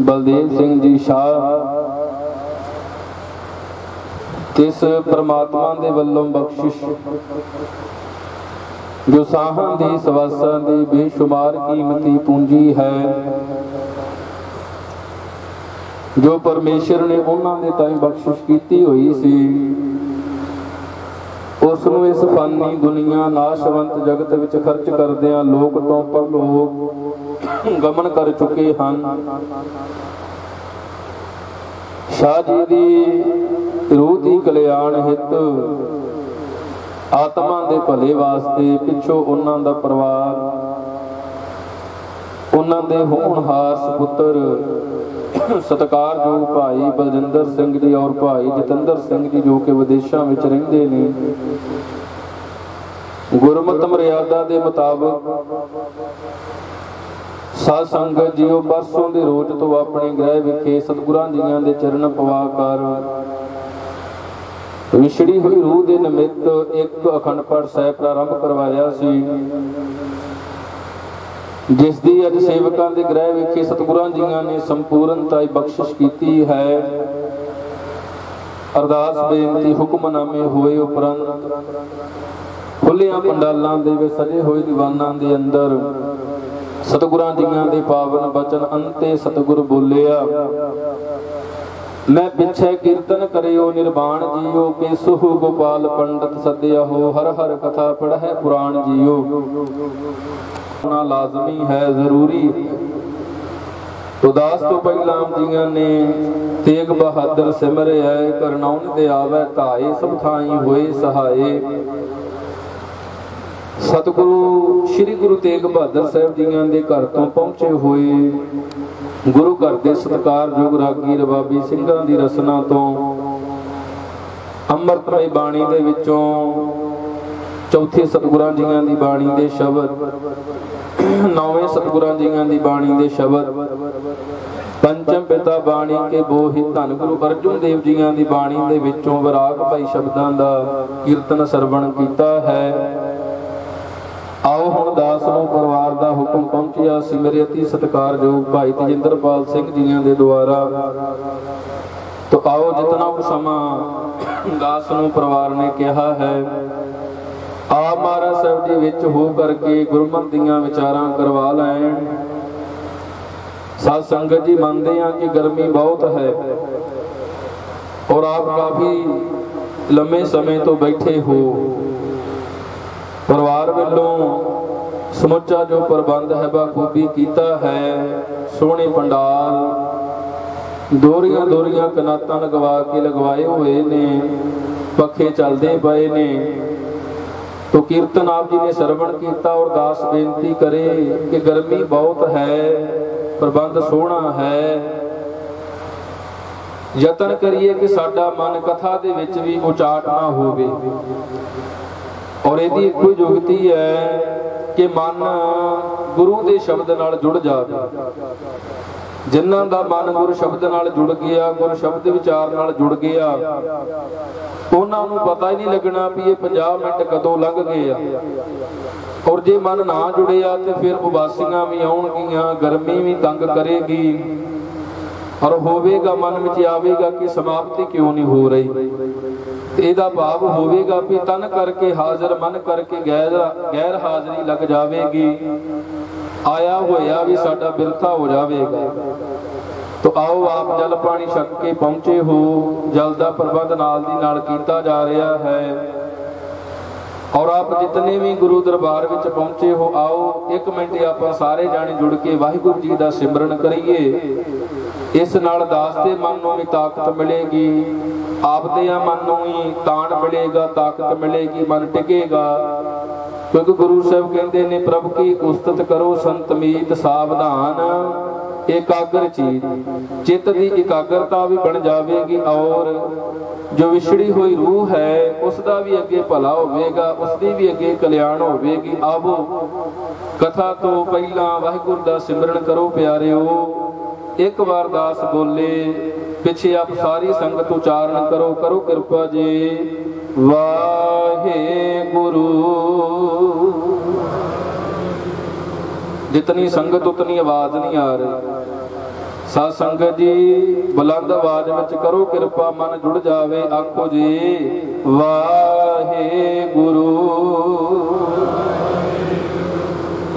ਬਲਦੇਵ ਸਿੰਘ ਜੀ ਸ਼ਾਹ ਤਿਸ ਪ੍ਰਮਾਤਮਾ ਦੇ ਵੱਲੋਂ ਬਖਸ਼ਿਸ਼, ਜੋ ਸਾਹਾਂ ਦੀ ਸਵਾਸਾਂ ਦੀ ਬੇਸ਼ੁਮਾਰ ਕੀਮਤੀ ਪੂੰਜੀ ਹੈ, ਜੋ ਪਰਮੇਸ਼ਰ ਨੇ ਉਹਨਾਂ ਦੇ ਤਾਈਂ ਬਖਸ਼ਿਸ਼ ਕੀਤੀ ਹੋਈ ਸੀ। ਉਸ ਨੂੰ ਇਸ ਫਾਨੀ ਦੁਨੀਆ ਨਾਸ਼ਵੰਤ ਜਗਤ ਵਿੱਚ ਖਰਚ ਕਰਦਿਆਂ ਲੋਕ ਤੋਂ ਪਰਲੋਕ ਗਮਨ ਕਰ ਚੁੱਕੇ ਹਨ। ਸ਼ਾਹ ਜੀ ਦੀ ਰੂਹ ਦੀ ਕਲਿਆਣ ਹਿੱਤ ਆਤਮਾ ਦੇ ਭਲੇ ਵਾਸਤੇ ਪਿੱਛੋਂ ਉਹਨਾਂ ਦਾ ਪਰਿਵਾਰ, ਉਹਨਾਂ ਦੇ ਹੋਣਹਾਰ ਸੁਪੁੱਤਰ ਸਤਿਕਾਰਯੋਗ ਭਾਈ ਬਲਜਿੰਦਰ ਸਿੰਘ ਜੀ ਔਰ ਭਾਈ ਜਤਿੰਦਰ ਸਿੰਘ ਜੀ ਜੋ ਕਿ ਵਿਦੇਸ਼ਾਂ ਵਿੱਚ ਰਹਿੰਦੇ ਨੇ, ਗੁਰਮਤਿ ਮਰਿਆਦਾ ਦੇ ਮੁਤਾਬਕ ਸਾਧ ਸੰਗਤ ਜੀਓ ਪਰਸੋਂ ਦੇ ਰੋਜ਼ ਤੋਂ ਆਪਣੇ ਗ੍ਰਹਿ ਵਿਖੇ ਸਤਿਗੁਰਾਂ ਜੀਆਂ ਦੇ ਚਰਨ ਪਵਾ ਕਰ। ਵਿਛੜੀ ਹੋਈ ਰੂਹ ਦੇ ਨਿਮਿਤ ਇੱਕ ਅਖੰਡ ਪਾਠ ਸਾਹਿਬ ਪ੍ਰਾਰੰਭ ਕਰਵਾਇਆ ਸੀ। ਜਿਸ ਦੀ ਅੱਜ ਸੇਵਕਾਂ ਦੇ ਗ੍ਰਹਿ ਵਿਖੇ ਸਤਿਗੁਰਾਂ ਜੀਆਂ ਨੇ ਸੰਪੂਰਨਤਾ ਬਖਸ਼ਿਸ਼ ਕੀਤੀ ਹੈ। ਅਰਦਾਸ, ਬੇਨਤੀ, ਹੁਕਮਨਾਮੇ ਹੋਏ ਉਪਰੰਤ ਖੁੱਲਿਆਂ ਪੰਡਾਲਾਂ ਦੇ ਵਿੱਚ ਸਜੇ ਹੋਏ ਦੀਵਾਨਾਂ ਦੇ ਅੰਦਰ ਸਤਿਗੁਰਾਂ ਜੀਆਂ ਦੇ ਪਾਵਨ ਬਚਨ ਅੰਤੇ ਸਤਿਗੁਰ ਬੋਲਿਆ, ਮੈਂ ਪਿੱਛੇ ਕੀਰਤਨ ਕਰਿਓ, ਨਿਰਵਾਣ ਜੀਓ ਕੇ ਸੁਹ ਗੋਪਾਲ ਪੰਡਤ ਸਦਿਆ ਹੋ, ਹਰ ਹਰ ਕਥਾ ਪੜ੍ਹੈ ਪੁਰਾਣ ਜੀਓ। ਹੋਣਾ ਲਾਜ਼ਮੀ ਹੈ ਜ਼ਰੂਰੀ। ਉਦਾਸ ਤੋਂ ਪਹਿਲਾਂ ਜੀਆਂ ਨੇ, ਤੇਗ ਬਹਾਦਰ ਸਿਮਰਿਆ ਕਰਨਾਉਨ ਤੇ ਆਵੇ ਧਾਏ, ਸਭ ਥਾਈ ਹੋਏ ਸਹਾਏ। ਸਤਿਗੁਰੂ, ਸ੍ਰੀ ਗੁਰੂ ਤੇਗ ਬਹਾਦਰ ਸਾਹਿਬ ਜੀਆਂ ਦੇ ਘਰ ਤੋਂ ਪਹੁੰਚੇ ਹੋਏ, ਗੁਰੂ ਘਰ ਦੇ ਸਤਿਕਾਰਯੋਗ ਰਾਗੀ ਰਬਾਬੀ ਸਿੰਘਾਂ ਦੀ ਰਸਨਾ ਤੋਂ ਅੰਮ੍ਰਿਤਮਈ ਬਾਣੀ ਦੇ ਵਿੱਚੋਂ ਚੌਥੇ ਸਤਿਗੁਰਾਂ ਜੀਆਂ ਦੀ ਬਾਣੀ ਦੇ ਸ਼ਬਦ। ਨੌਵੇਂ ਸਤਿਗੁਰਾਂ ਜੀਆਂ ਦੀ ਬਾਣੀ ਦੇ ਸ਼ਬਦ। ਪੰਚਮ ਪਿਤਾ ਬਾਣੀ ਕੇ ਬੋਹਿ ਧੰਨ ਗੁਰੂ ਅਰਜੁਨ ਦੇਵ ਜੀਆਂ ਦੀ ਬਾਣੀ ਦੇ ਵਿੱਚੋਂ ਵਿਰਾਗ ਭਾਈ ਸ਼ਬਦਾਂ ਦਾ ਕੀਰਤਨ ਸਰਵਣ ਕੀਤਾ ਹੈ। ਆਓ ਹੁਣ ਦਾਸ ਨੂੰ ਪਰਿਵਾਰ ਦਾ ਹੁਕਮ ਪਹੁੰਚਿਆ ਸੀ। ਮੇਰੇ ਅਤੀ ਸਤਿਕਾਰਯੋਗ ਭਾਈ ਤਜਿੰਦਰਪਾਲ ਸਿੰਘ ਜੀਆਂ ਦੇ ਦੁਆਰਾ। ਤੋ ਆਓ ਜਿਤਨਾ ਕੁ ਸਮਾਂ ਦਾਸ ਨੂੰ ਪਰਿਵਾਰ ਨੇ ਕਿਹਾ ਹੈ ਆਪ ਮਹਾਰਾਜ ਸਾਹਿਬ ਦੇ ਵਿੱਚ ਹੋ ਕਰਕੇ ਗੁਰਮਤਿ ਦੀਆਂ ਵਿਚਾਰਾਂ ਕਰਵਾ ਲੈਣ। ਸਾਧ ਸੰਗਤ ਜੀ ਮੰਨਦੇ ਆ ਕਿ ਗਰਮੀ ਬਹੁਤ ਹੈ ਔਰ ਆਪ ਕਾਫੀ ਲੰਮੇ ਸਮੇਂ ਤੋਂ ਬੈਠੇ ਹੋ। ਪਰਿਵਾਰ ਵੱਲੋਂ ਸਮੁੱਚਾ ਜੋ ਪ੍ਰਬੰਧ ਹੈ ਬਾਖੂਬੀ ਕੀਤਾ ਹੈ, ਸੋਹਣੇ ਪੰਡਾਲ, ਦੋਰੀਆਂ ਦੋਰੀਆਂ ਕਨਾਤਾਂ ਲਗਵਾ ਕੇ ਲਗਵਾਏ ਹੋਏ ਨੇ, ਪੱਖੇ ਚੱਲਦੇ ਪਏ ਨੇ। ਤੋ ਕੀਰਤਨ ਆਪ ਜੀ ਨੇ ਸਰਵਣ ਕੀਤਾ ਔਰ ਦਾਸ ਬੇਨਤੀ ਕਰੇ ਕਿ ਗਰਮੀ ਬਹੁਤ ਹੈ, ਪ੍ਰਬੰਧ ਸੋਹਣਾ ਹੈ। ਯਤਨ ਕਰੀਏ ਕਿ ਸਾਡਾ ਮਨ ਕਥਾ ਦੇ ਵਿੱਚ ਵੀ ਉਚਾਟ ਨਾ ਹੋਵੇ। ਔਰ ਇਹਦੀ ਇੱਕੋ ਯੁਗਤੀ ਹੈ ਕਿ ਮਨ ਗੁਰੂ ਦੇ ਸ਼ਬਦ ਨਾਲ ਜੁੜ ਜਾਵੇ। ਜਿਨ੍ਹਾਂ ਦਾ ਮਨ ਗੁਰ ਸ਼ਬਦ ਨਾਲ ਜੁੜ ਗਿਆ ਗੁਰ ਸ਼ਬਦ ਵਿਚਾਰ ਨਾਲ ਜੁੜ ਗਿਆ, ਉਹਨਾਂ ਨੂੰ ਪਤਾ ਹੀ ਨਹੀਂ ਲੱਗਣਾ ਵੀ ਇਹ 50 ਮਿੰਟ ਕਦੋਂ ਲੰਘ ਗਏ ਆ। ਔਰ ਜੇ ਮਨ ਨਾ ਜੁੜਿਆ ਤੇ ਫਿਰ ਉਬਾਸੀਆਂ ਵੀ ਆਉਣਗੀਆਂ, ਗਰਮੀ ਵੀ ਤੰਗ ਕਰੇਗੀ। ਔਰ ਹੋਵੇਗਾ ਮਨ ਵਿੱਚ ਆਵੇਗਾ ਕਿ ਸਮਾਪਤੀ ਕਿਉਂ ਨਹੀਂ ਹੋ ਰਹੀ? ਇਹਦਾ ਭਾਵ ਹੋਵੇਗਾ ਵੀ ਤਨ ਕਰਕੇ ਹਾਜ਼ਰ, ਮਨ ਕਰਕੇ ਗੈਰ ਗੈਰ ਹਾਜ਼ਰੀ ਲੱਗ ਜਾਵੇਗੀ। ਆਇਆ ਹੋਇਆ ਵੀ ਸਾਡਾ ਬਿਰਥਾ ਹੋ ਜਾਵੇਗਾ। ਤੋ ਆਓ ਆਪ ਜਲ ਪਾਣੀ ਛਕ ਕੇ ਪਹੁੰਚੇ ਹੋ। ਜਲ ਦਾ ਪ੍ਰਬੰਧ ਨਾਲ ਦੀ ਨਾਲ ਕੀਤਾ ਜਾ ਰਿਹਾ ਹੈ। ਔਰ ਆਪ ਜਿਤਨੇ ਵੀ ਗੁਰੂ ਦਰਬਾਰ ਵਿੱਚ ਪਹੁੰਚੇ ਹੋ, ਆਓ ਇੱਕ ਮਿੰਟ ਆਪਾਂ ਸਾਰੇ ਜਾਣੇ ਜੁੜ ਕੇ ਵਾਹਿਗੁਰੂ ਜੀ ਦਾ ਸਿਮਰਨ ਕਰੀਏ। ਇਸ ਨਾਲ ਦਾਸ ਦੇ ਮਨ ਨੂੰ ਵੀ ਤਾਕਤ ਮਿਲੇਗੀ, ਆਪਦੇ ਮਨ ਨੂੰ ਹੀ ਤਾਣ ਮਿਲੇਗਾ, ਤਾਕਤ ਮਿਲੇਗੀ, ਮਨ ਟਿਕੇਗਾ। ਕਿਉਂਕਿ ਗੁਰੂ ਸਾਹਿਬ ਕਹਿੰਦੇ ਨੇ, ਪ੍ਰਭ ਕੀ ਉਸਤਤ ਕਰੋ ਸੰਤਮੀਤ ਸਾਵਧਾਨ, ਇਕਾਗਰ ਚੀਤ। ਚਿੱਤ ਦੀ ਇਕਾਗਰਤਾ ਵੀ ਬਣ ਜਾਵੇਗੀ ਔਰ ਜੋ ਵਿਛੜੀ ਹੋਈ ਰੂਹ ਹੈ ਉਸ ਦਾ ਵੀ ਅੱਗੇ ਭਲਾ ਹੋਵੇਗਾ ਉਸ ਦੀ ਵੀ ਅੱਗੇ ਕਲਿਆਣ ਹੋਵੇਗੀ। ਆਵੋ, ਕਥਾ ਤੋਂ ਪਹਿਲਾਂ ਵਾਹਿਗੁਰੂ ਦਾ ਸਿਮਰਨ ਕਰੋ ਪਿਆਰਿਓ। ਇੱਕ ਵਾਰ ਦਾਸ ਬੋਲੇ, ਪਿੱਛੇ ਆਪ ਸਾਰੀ ਸੰਗਤ ਉਚਾਰਨ ਕਰੋ ਕਰੋ ਕਿਰਪਾ ਜੀ। ਵਾਹਿਗੁਰੂ। ਜਿਤਨੀ ਸੰਗਤ ਉਤਨੀ ਆਵਾਜ਼ ਨਹੀਂ ਆ ਰਹੀ। ਸਾਧ ਸੰਗਤ ਜੀ, ਬੁਲੰਦ ਆਵਾਜ਼ ਵਿੱਚ ਕਰੋ, ਕਿਰਪਾ ਮਨ ਜੁੜ ਜਾਵੇ ਆਖੋ ਜੀ। ਵਾਹਿਗੁਰੂ।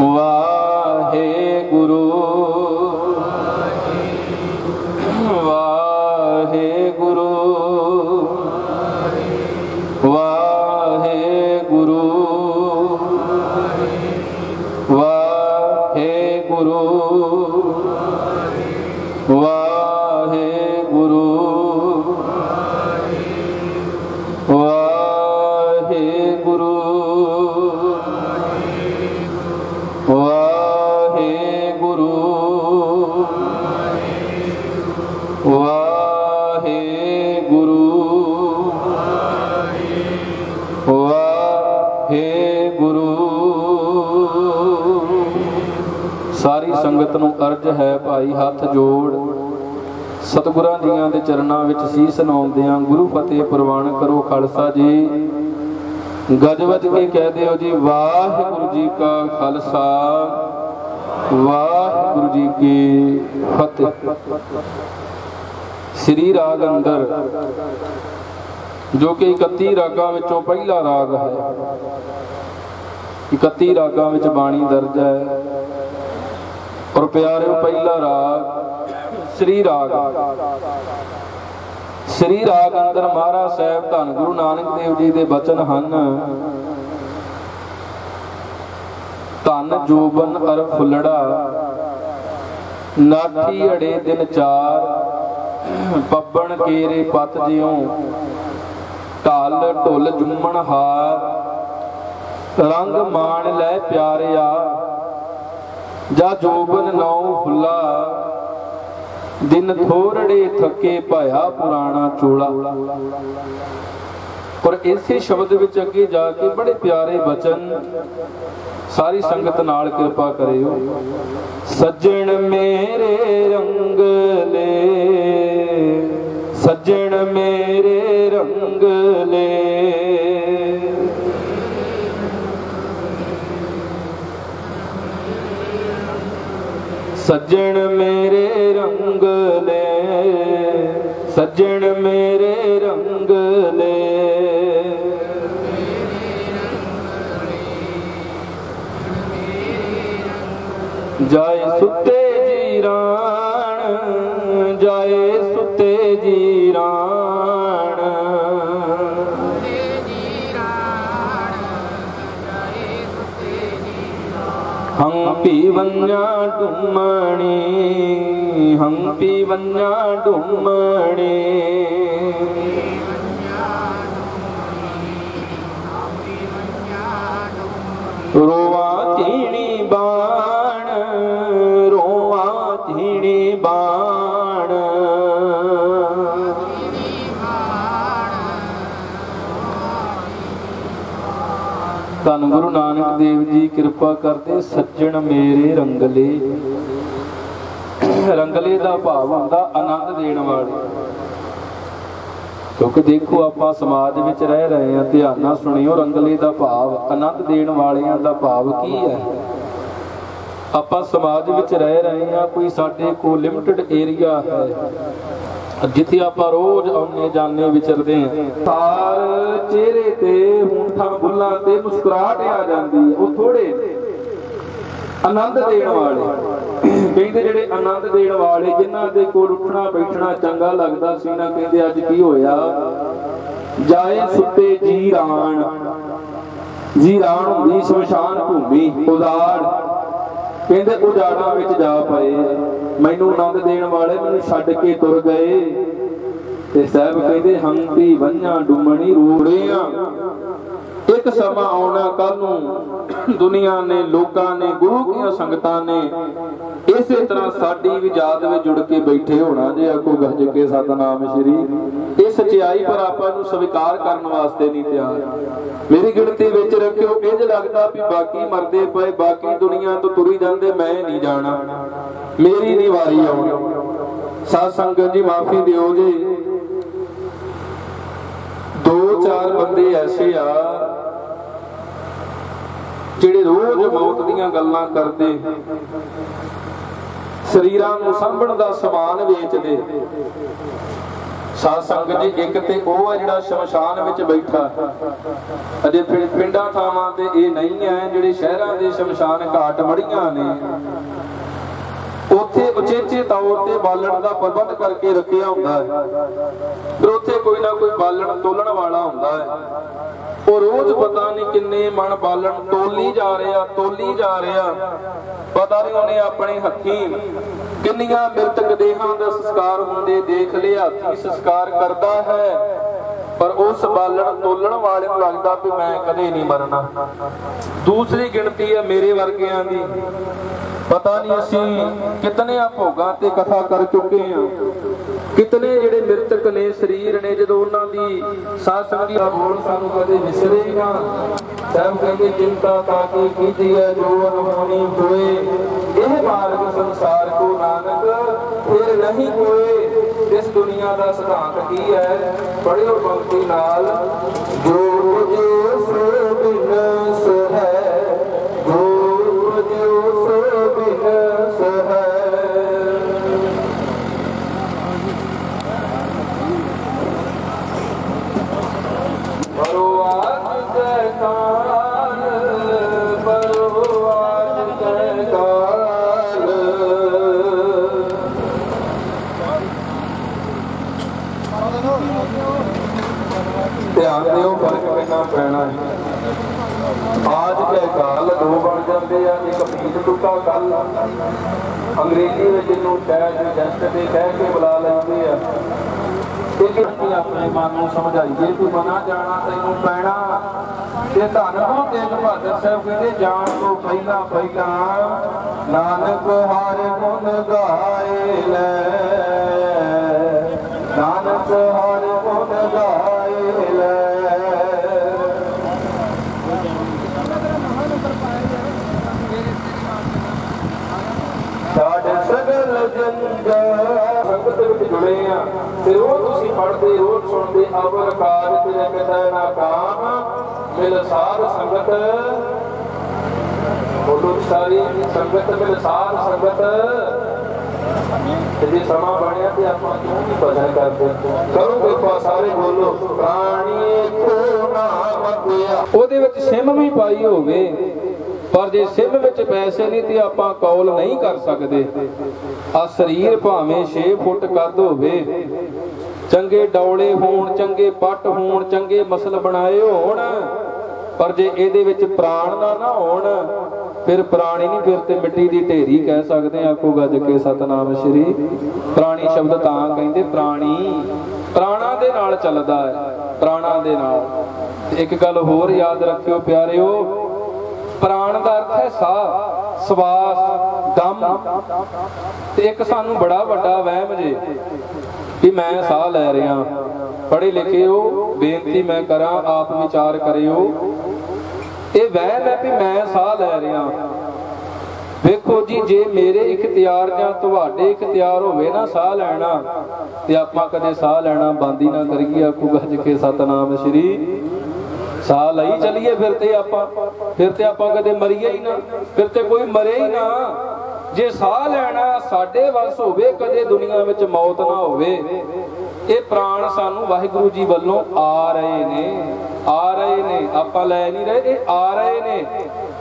ਵਾਹਿਗੁਰੂ Wow. ਸੰਗਤ ਨੂੰ ਅਰਜ ਹੈ ਭਾਈ ਹੱਥ ਜੋੜ। ਸਤਿਗੁਰਾਂ ਜੀਆਂ ਦੇ ਚਰਨਾਂ ਵਿੱਚ ਸੀਸ ਨਾਉਂਦਿਆਂ ਗੁਰੂ ਫਤਿਹ ਪ੍ਰਵਾਨ ਕਰੋ ਖਾਲਸਾ ਜੀ। ਗਜਵਜ ਕੇ ਕਹਿ ਦਿਓ ਜੀ, ਵਾਹਿਗੁਰੂ ਜੀ ਕਾ ਖਾਲਸਾ, ਵਾਹਿਗੁਰੂ ਜੀ ਕੀ ਫਤਿਹ। ਸ੍ਰੀ ਰਾਗ ਅੰਦਰ, ਜੋ ਕਿ 31 ਰਾਗਾਂ ਵਿੱਚੋਂ ਪਹਿਲਾ ਰਾਗ ਹੈ। 31 ਰਾਗਾਂ ਵਿੱਚ ਬਾਣੀ ਦਰਜ ਹੈ। ਔਰ ਪਿਆਰਿਓ, ਪਹਿਲਾ ਰਾਗ ਸ੍ਰੀ ਰਾਗ। ਸ੍ਰੀ ਰਾਗ ਅੰਦਰ ਮਹਾਰਾਜ ਸਾਹਿਬ ਧੰਨ ਗੁਰੂ ਨਾਨਕ ਦੇਵ ਜੀ ਦੇ ਬਚਨ ਹਨ। ਧੰਨ ਜੋਬਨ ਅਰ ਫੁੱਲੜਾ, ਨਾਠੀ ਅੜੇ ਦਿਨ ਚਾਰ, ਪੱਬਣ ਕੇਰੇ ਪਤ ਜਿਉ, ਢਾਲ ਢੁੱਲ ਜੁੰਮਣ ਹਾਰ, ਰੰਗ ਮਾਣ ਲੈ ਪਿਆਰਿਆ ਜਾ ਜੋਬਨ ਨਾਉ ਫੁੱਲਾ। ਦਿਨ ਥੋੜੜੇ ਥੱਕੇ ਭਾਇਆ ਪੁਰਾਣਾ ਚੋਲਾ। ਪਰ ਇਸੇ ਸ਼ਬਦ ਵਿੱਚ ਅੱਗੇ ਜਾ ਕੇ ਬੜੇ ਪਿਆਰੇ ਬਚਨ, ਸਾਰੀ ਸੰਗਤ ਨਾਲ ਕਿਰਪਾ ਕਰਿਓ। ਸੱਜਣ ਮੇਰੇ ਰੰਗ ਸੱਜਣ ਮੇਰੇ ਰੰਗ ਸੱਜਣ ਮੇਰੇ ਰੰਗ ਲੈ ਸੱਜਣ ਮੇਰੇ ਰੰਗ ਲੈ ਜਾਏ ਸੁੱਤੇ ਜੀਰਾਣ ਜਾਏ ਸੁੱਤੇ ਜੀਰਾਣ। ಹಂಪಿ ವನ್ಯಾಡುಮ್ಮಣಿ ಹಂಪಿ ವನ್ಯಾಡುಮ್ಮಣಿ ರೋವಾ ತೀಣಿ ಬಾಣ ರೋವಾ ತೀಣಿ ಬಾಣ ਧੰਨ ਗੁਰੂ ਨਾਨਕ ਦੇਵ ਜੀ, ਕਿਰਪਾ ਕਰਦੇ ਸੱਜਣ ਮੇਰੇ ਰੰਗਲੇ। ਰੰਗਲੇ ਦਾ ਭਾਵ ਹੁੰਦਾ ਆਨੰਦ ਦੇਣ ਵਾਲੇ। ਕਿਉਂਕਿ ਦੇਖੋ ਆਪਾਂ ਸਮਾਜ ਵਿੱਚ ਰਹਿ ਰਹੇ ਹਾਂ, ਧਿਆਨ ਨਾਲ ਸੁਣਿਓ, ਰੰਗਲੇ ਦਾ ਭਾਵ, ਆਨੰਦ ਦੇਣ ਵਾਲਿਆਂ ਦਾ ਭਾਵ ਕੀ ਹੈ? ਆਪਾਂ ਸਮਾਜ ਵਿੱਚ ਰਹਿ ਰਹੇ ਹਾਂ, ਕੋਈ ਸਾਡੇ ਕੋਲ ਲਿਮਟਿਡ ਏਰੀਆ ਹੈ। ਜਿੱਥੇ ਆਪਾਂ ਰੋਜ਼ ਆਉਨੇ ਜਾਂਦੇ ਵਿਚਰਦੇ ਹਾਂ ਸਾਰ ਚਿਹਰੇ ਤੇ ਹੁੰਠਾਂ ਫੁੱਲਾਂ ਤੇ ਮੁਸਕਰਾਹਟ ਆ ਜਾਂਦੀ ਉਹ ਥੋੜੇ ਆਨੰਦ ਦੇਣ ਵਾਲੇ। ਕਹਿੰਦੇ ਜਿਹੜੇ ਆਨੰਦ ਦੇਣ ਵਾਲੇ, ਜਿਨ੍ਹਾਂ ਦੇ ਕੋਲ ਉੱਠਣਾ, ਬੈਠਣਾ ਚੰਗਾ ਲੱਗਦਾ ਸੀ ਨਾ, ਕਹਿੰਦੇ ਅੱਜ ਕੀ ਹੋਇਆ? ਜਾਏ ਸੁੱਤੇ ਜੀਰਾਨ ਜੀਰਾਨ ਹੁੰਦੀ, ਸ਼ਮਸ਼ਾਨ ਭੂਮੀ, ਉਜਾੜ। ਕਹਿੰਦੇ ਉਜਾੜਾਂ ਵਿੱਚ ਜਾ ਪਏ। ਮੈਨੂੰ ਆਨੰਦ ਦੇਣ ਵਾਲੇ ਮੈਨੂੰ ਛੱਡ ਕੇ ਤੁਰ ਗਏ। ਤੇ ਸਾਹਿਬ ਕਹਿੰਦੇ, ਹੰਪੀ ਵੰਝਾਂ ਡੁੰਮਣੀ ਰੋੜਿਆਂ। ਇੱਕ ਸਮਾਂ ਆਉਣਾ ਕੱਲ ਨੂੰ ਦੁਨੀਆ ਨੇ, ਲੋਕਾਂ ਨੇ, ਗੁਰੂ ਦੀਆਂ ਸੰਗਤਾਂ ਨੇ ਇਸੇ ਤਰ੍ਹਾਂ ਸਾਡੀ ਵੀ ਯਾਦ ਵਿੱਚ ਜੁੜ ਕੇ ਬੈਠੇ ਹੋਣਾ ਜੇ ਆਕੋ ਗੱਜ ਕੇ ਸਤਨਾਮ ਸ਼੍ਰੀ। ਇਹ ਸਚਾਈ ਪਰ ਆਪਾਂ ਨੂੰ ਸਵੀਕਾਰ ਕਰਨ ਵਾਸਤੇ ਨਹੀਂ ਤਿਆਰ। ਮੇਰੀ ਗਿਣਤੀ ਵਿੱਚ ਰੱਖਿਓ ਇੰਜ ਲੱਗਦਾ ਵੀ ਬਾਕੀ ਮਰਦੇ ਪਏ, ਬਾਕੀ ਦੁਨੀਆ ਤੋਂ ਤੁਰੀ ਜਾਂਦੇ, ਮੈਂ ਨਹੀਂ ਜਾਣਾ। ਮੇਰੀ ਨਹੀਂ ਵਾਰੀ ਆਉਣੀ। ਸਾਧ ਸੰਗਤ ਜੀ, ਮਾਫੀ ਦਿਓ ਜੀ। ਚਾਰ ਬੰਦੇ ਐਸੇ ਆ ਜਿਹੜੇ ਰੋਜ਼ ਮੌਤ ਦੀਆਂ ਗੱਲਾਂ ਕਰਦੇ, ਸਰੀਰਾਂ ਨੂੰ ਸੰਭਣ ਦਾ ਸਮਾਨ ਵੇਚਦੇ। ਸਾਧ ਸੰਗਤ ਜੀ, ਇੱਕ ਤੇ ਉਹ ਆ ਜਿਹੜਾ ਸ਼ਮਸ਼ਾਨ ਵਿੱਚ ਬੈਠਾ। ਅਜੇ ਪਿੰਡਾਂ ਥਾਵਾਂ ਤੇ ਇਹ ਨਹੀਂ ਹੈ, ਜਿਹੜੇ ਸ਼ਹਿਰਾਂ ਦੇ ਸ਼ਮਸ਼ਾਨ ਘਾਟ ਮੜੀਆਂ ਨੇ। ਉੱਥੇ ਉਚੇਚੇ ਤੌਰ ਤੇ ਬਾਲਣ ਦਾ ਪ੍ਰਬੰਧ ਕਰਕੇ ਰੱਖਿਆ ਹੁੰਦਾ ਹੈ। ਫਿਰ ਉੱਥੇ ਕੋਈ ਨਾ ਕੋਈ ਬਾਲਣ ਤੋਲਣ ਵਾਲਾ ਹੁੰਦਾ ਹੈ। ਉਹ ਰੋਜ਼ ਪਤਾ ਨਹੀਂ ਕਿੰਨੇ ਮਣ ਬਾਲਣ ਤੋਲੀ ਜਾ ਰਿਹਾ, ਤੋਲੀ ਜਾ ਰਿਹਾ। ਪਤਾ ਨਹੀਂ ਉਹਨੇ ਆਪਣੇ ਹੱਥੀਂ ਕਿੰਨੀਆਂ ਮ੍ਰਿਤਕ ਦੇਹਾਂ ਦਾ ਸੰਸਕਾਰ ਹੁੰਦੇ ਦੇਖ ਲਿਆ, ਹੱਥੀਂ ਸੰਸਕਾਰ ਕਰਦਾ ਹੈ। ਪਰ ਉਸ ਬਾਲਣ, ਤੋਲਣ ਵਾਲੇ ਨੂੰ ਲੱਗਦਾ ਵੀ ਮੈਂ ਕਦੇ ਨਹੀਂ ਮਰਨਾ। ਦੂਸਰੀ ਗਿਣਤੀ ਹੈ ਮੇਰੇ ਵਰਗਿਆਂ ਦੀ। ਪਤਾ ਨਹੀਂ ਅਸੀਂ ਕਿਤਨੇ ਭੋਗਾਂ ਤੇ ਕਥਾ ਕਰ ਚੁੱਕੇ ਹਾਂ। ਕਿਤਨੇ ਜਿਹੜੇ ਮ੍ਰਿਤਕ ਨੇ, ਸਰੀਰ ਨੇ, ਜਦੋਂ ਉਹਨਾਂ ਦੀ ਸਾਧ ਸੰਗੀ ਦਾ ਬੋਲ ਸਾਨੂੰ ਕਦੇ ਵਿਸਰੇ ਨਾ। ਸਭ ਕਹਿੰਦੇ, ਚਿੰਤਾ ਤਾਂ ਕੀ ਕੀਤੀ ਹੈ, ਜੋ ਅਨਹੋਣੀ ਹੋਏ। ਇਹ ਮਾਰਗ ਸੰਸਾਰ ਕੋ ਨਾਨਕ, ਫਿਰ ਨਹੀਂ ਹੋਏ। ਦੁਨੀਆ ਦਾ ਸਿਧਾਂਤ ਕੀ ਹੈ? ਬੜੇ ਪੰਕਤੀ ਨਾਲ। ਜੋ ਜੋ ਆਜ ਕੇ ਕਾਲ ਦੋ ਬਣ ਜਾਂਦੇ ਆ, ਇੱਕ ਬੀਜ ਟੁੱਟਾ ਕੱਲ ਅੰਗਰੇਜ਼ੀ ਵਿੱਚ ਇਹਨੂੰ ਟੈਗ ਜਸਟ ਦੇ ਕਹਿ ਕੇ ਬੁਲਾ ਲੈਂਦੇ ਆ। ਕਿ ਅਸੀਂ ਆਪਣੇ ਮਨ ਨੂੰ ਸਮਝਾਈਏ ਤੂੰ ਮਨਾ ਜਾਣਾ ਤੈਨੂੰ ਪੈਣਾ। ਤੇ ਧੰਨ ਕੋ ਤੇਗ ਬਹਾਦਰ ਸਾਹਿਬ ਕਹਿੰਦੇ, ਜਾਣ ਤੋਂ ਪਹਿਲਾਂ ਪਹਿਲਾਂ ਨਾਨਕ ਹਰ ਗੁਣ ਗਾਏ ਲੈ। ਨਾਨਕ ਹਰ ਗੁਣ ਗਾਏ ਲੈ। ਤੇ ਉਹ ਤੁਸੀਂ ਪੜ੍ਹਦੇ, ਰੋਜ਼ ਸੁਣਦੇ ਅਵਰ ਕਾਰਜ ਤੇ ਕਿਤੇ ਨਾ ਕਾਮ ਮਿਲ ਸਾਧ ਸੰਗਤ। ਬੋਲੋ ਜੀ ਸਾਰੀ ਸੰਗਤ, ਮਿਲ ਸਾਧ ਸੰਗਤ। ਤੇ ਜੇ ਸਮਾਂ ਬਣਿਆ ਤੇ ਆਪਾਂ ਕਿਉਂ ਨਹੀਂ ਭਜਨ ਕਰਦੇ? ਕਰੋ ਕਿਰਪਾ ਸਾਰੇ ਬੋਲੋ, ਪ੍ਰਾਣੀ ਕੋ ਨਾਮ ਪਿਆ ਉਹਦੇ ਵਿੱਚ ਸਿਮ ਵੀ ਪਾਈ ਹੋਵੇ। ਪਰ ਜੇ ਸਿਮ ਵਿੱਚ ਪੈਸੇ ਨਹੀਂ ਤੇ ਆਪਾਂ ਕੌਲ ਨਹੀਂ ਕਰ ਸਕਦੇ। ਆ ਸਰੀਰ ਭਾਵੇਂ 6 ਫੁੱਟ ਕੱਦ ਹੋਵੇ, ਚੰਗੇ ਡੌਲੇ ਹੋਣ, ਚੰਗੇ ਪੱਟ ਹੋਣ, ਚੰਗੇ ਮਸਲ ਬਣਾਏ ਹੋਣ, ਪਰ ਜੇ ਇਹਦੇ ਵਿੱਚ ਪ੍ਰਾਣ ਨਾ ਨਾ ਹੋਣ, ਫਿਰ ਪ੍ਰਾਣੀ ਨਹੀਂ ਫਿਰ ਤੇ ਮਿੱਟੀ ਦੀ ਢੇਰੀ ਕਹਿ ਸਕਦੇ ਆ ਆਖੋ ਗੱਜ ਕੇ ਸਤਨਾਮ ਸ਼੍ਰੀ। ਪ੍ਰਾਣੀ ਸ਼ਬਦ ਤਾਂ ਕਹਿੰਦੇ ਪ੍ਰਾਣੀ, ਪ੍ਰਾਣਾ ਦੇ ਨਾਲ ਚੱਲਦਾ ਹੈ, ਪ੍ਰਾਣਾ ਦੇ ਨਾਲ। ਇੱਕ ਗੱਲ ਹੋਰ ਯਾਦ ਰੱਖਿਓ ਪਿਆਰਿਓ ਪ੍ਰਾਣ ਦਾ ਅਰਥ ਹੈ ਸਾਹ, ਸਵਾਸ, ਦਮ। ਤੇ ਇੱਕ ਸਾਨੂੰ ਬੜਾ ਵੱਡਾ ਵਹਿਮ ਜੇ ਕਿ ਮੈਂ ਸਾਹ ਲੈ ਰਿਹਾ, ਪੜ੍ਹੇ ਲਿਖੇ ਹੋ, ਬੇਨਤੀ ਮੈਂ ਕਰਾਂ, ਆਪ ਵਿਚਾਰ ਕਰਿਓ। ਇਹ ਵਹਿਮ ਹੈ ਕਿ ਮੈਂ ਸਾਹ ਲੈ ਰਿਹਾ। ਵੇਖੋ ਜੀ, ਜੇ ਮੇਰੇ ਇਖਤਿਆਰ ਜਾਂ ਤੁਹਾਡੇ ਇਖਤਿਆਰ ਹੋਵੇ ਨਾ ਸਾਹ ਲੈਣਾ, ਤੇ ਆਪਾਂ ਕਦੇ ਸਾਹ ਲੈਣਾ ਬੰਦ ਹੀ ਨਾ ਕਰੀਏ ਆਖੂ ਗੱਜ ਕੇ ਸਤਨਾਮ ਸ਼੍ਰੀ ਸਾਹ ਲਈ ਚਲੀਏ, ਫਿਰ ਤੇ ਆਪਾਂ, ਫਿਰ ਤੇ ਆਪਾਂ ਕਦੇ ਮਰੀਏ ਹੀ ਨਾ, ਫਿਰ ਤੇ ਕੋਈ ਮਰੇ ਹੀ ਨਾ। ਜੇ ਸਾਹ ਲੈਣਾ ਸਾਡੇ ਵੱਸ ਹੋਵੇ, ਕਦੇ ਦੁਨੀਆ ਵਿੱਚ ਮੌਤ ਨਾ ਹੋਵੇ, ਇਹ ਪ੍ਰਾਣ ਸਾਨੂੰ ਵਾਹਿਗੁਰੂ ਜੀ ਵੱਲੋਂ ਆ ਰਹੇ ਨੇ। ਆ ਰਹੇ ਨੇ, ਆਪਾਂ ਲੈ ਨਹੀਂ ਰਹੇ, ਇਹ ਆ ਰਹੇ ਨੇ।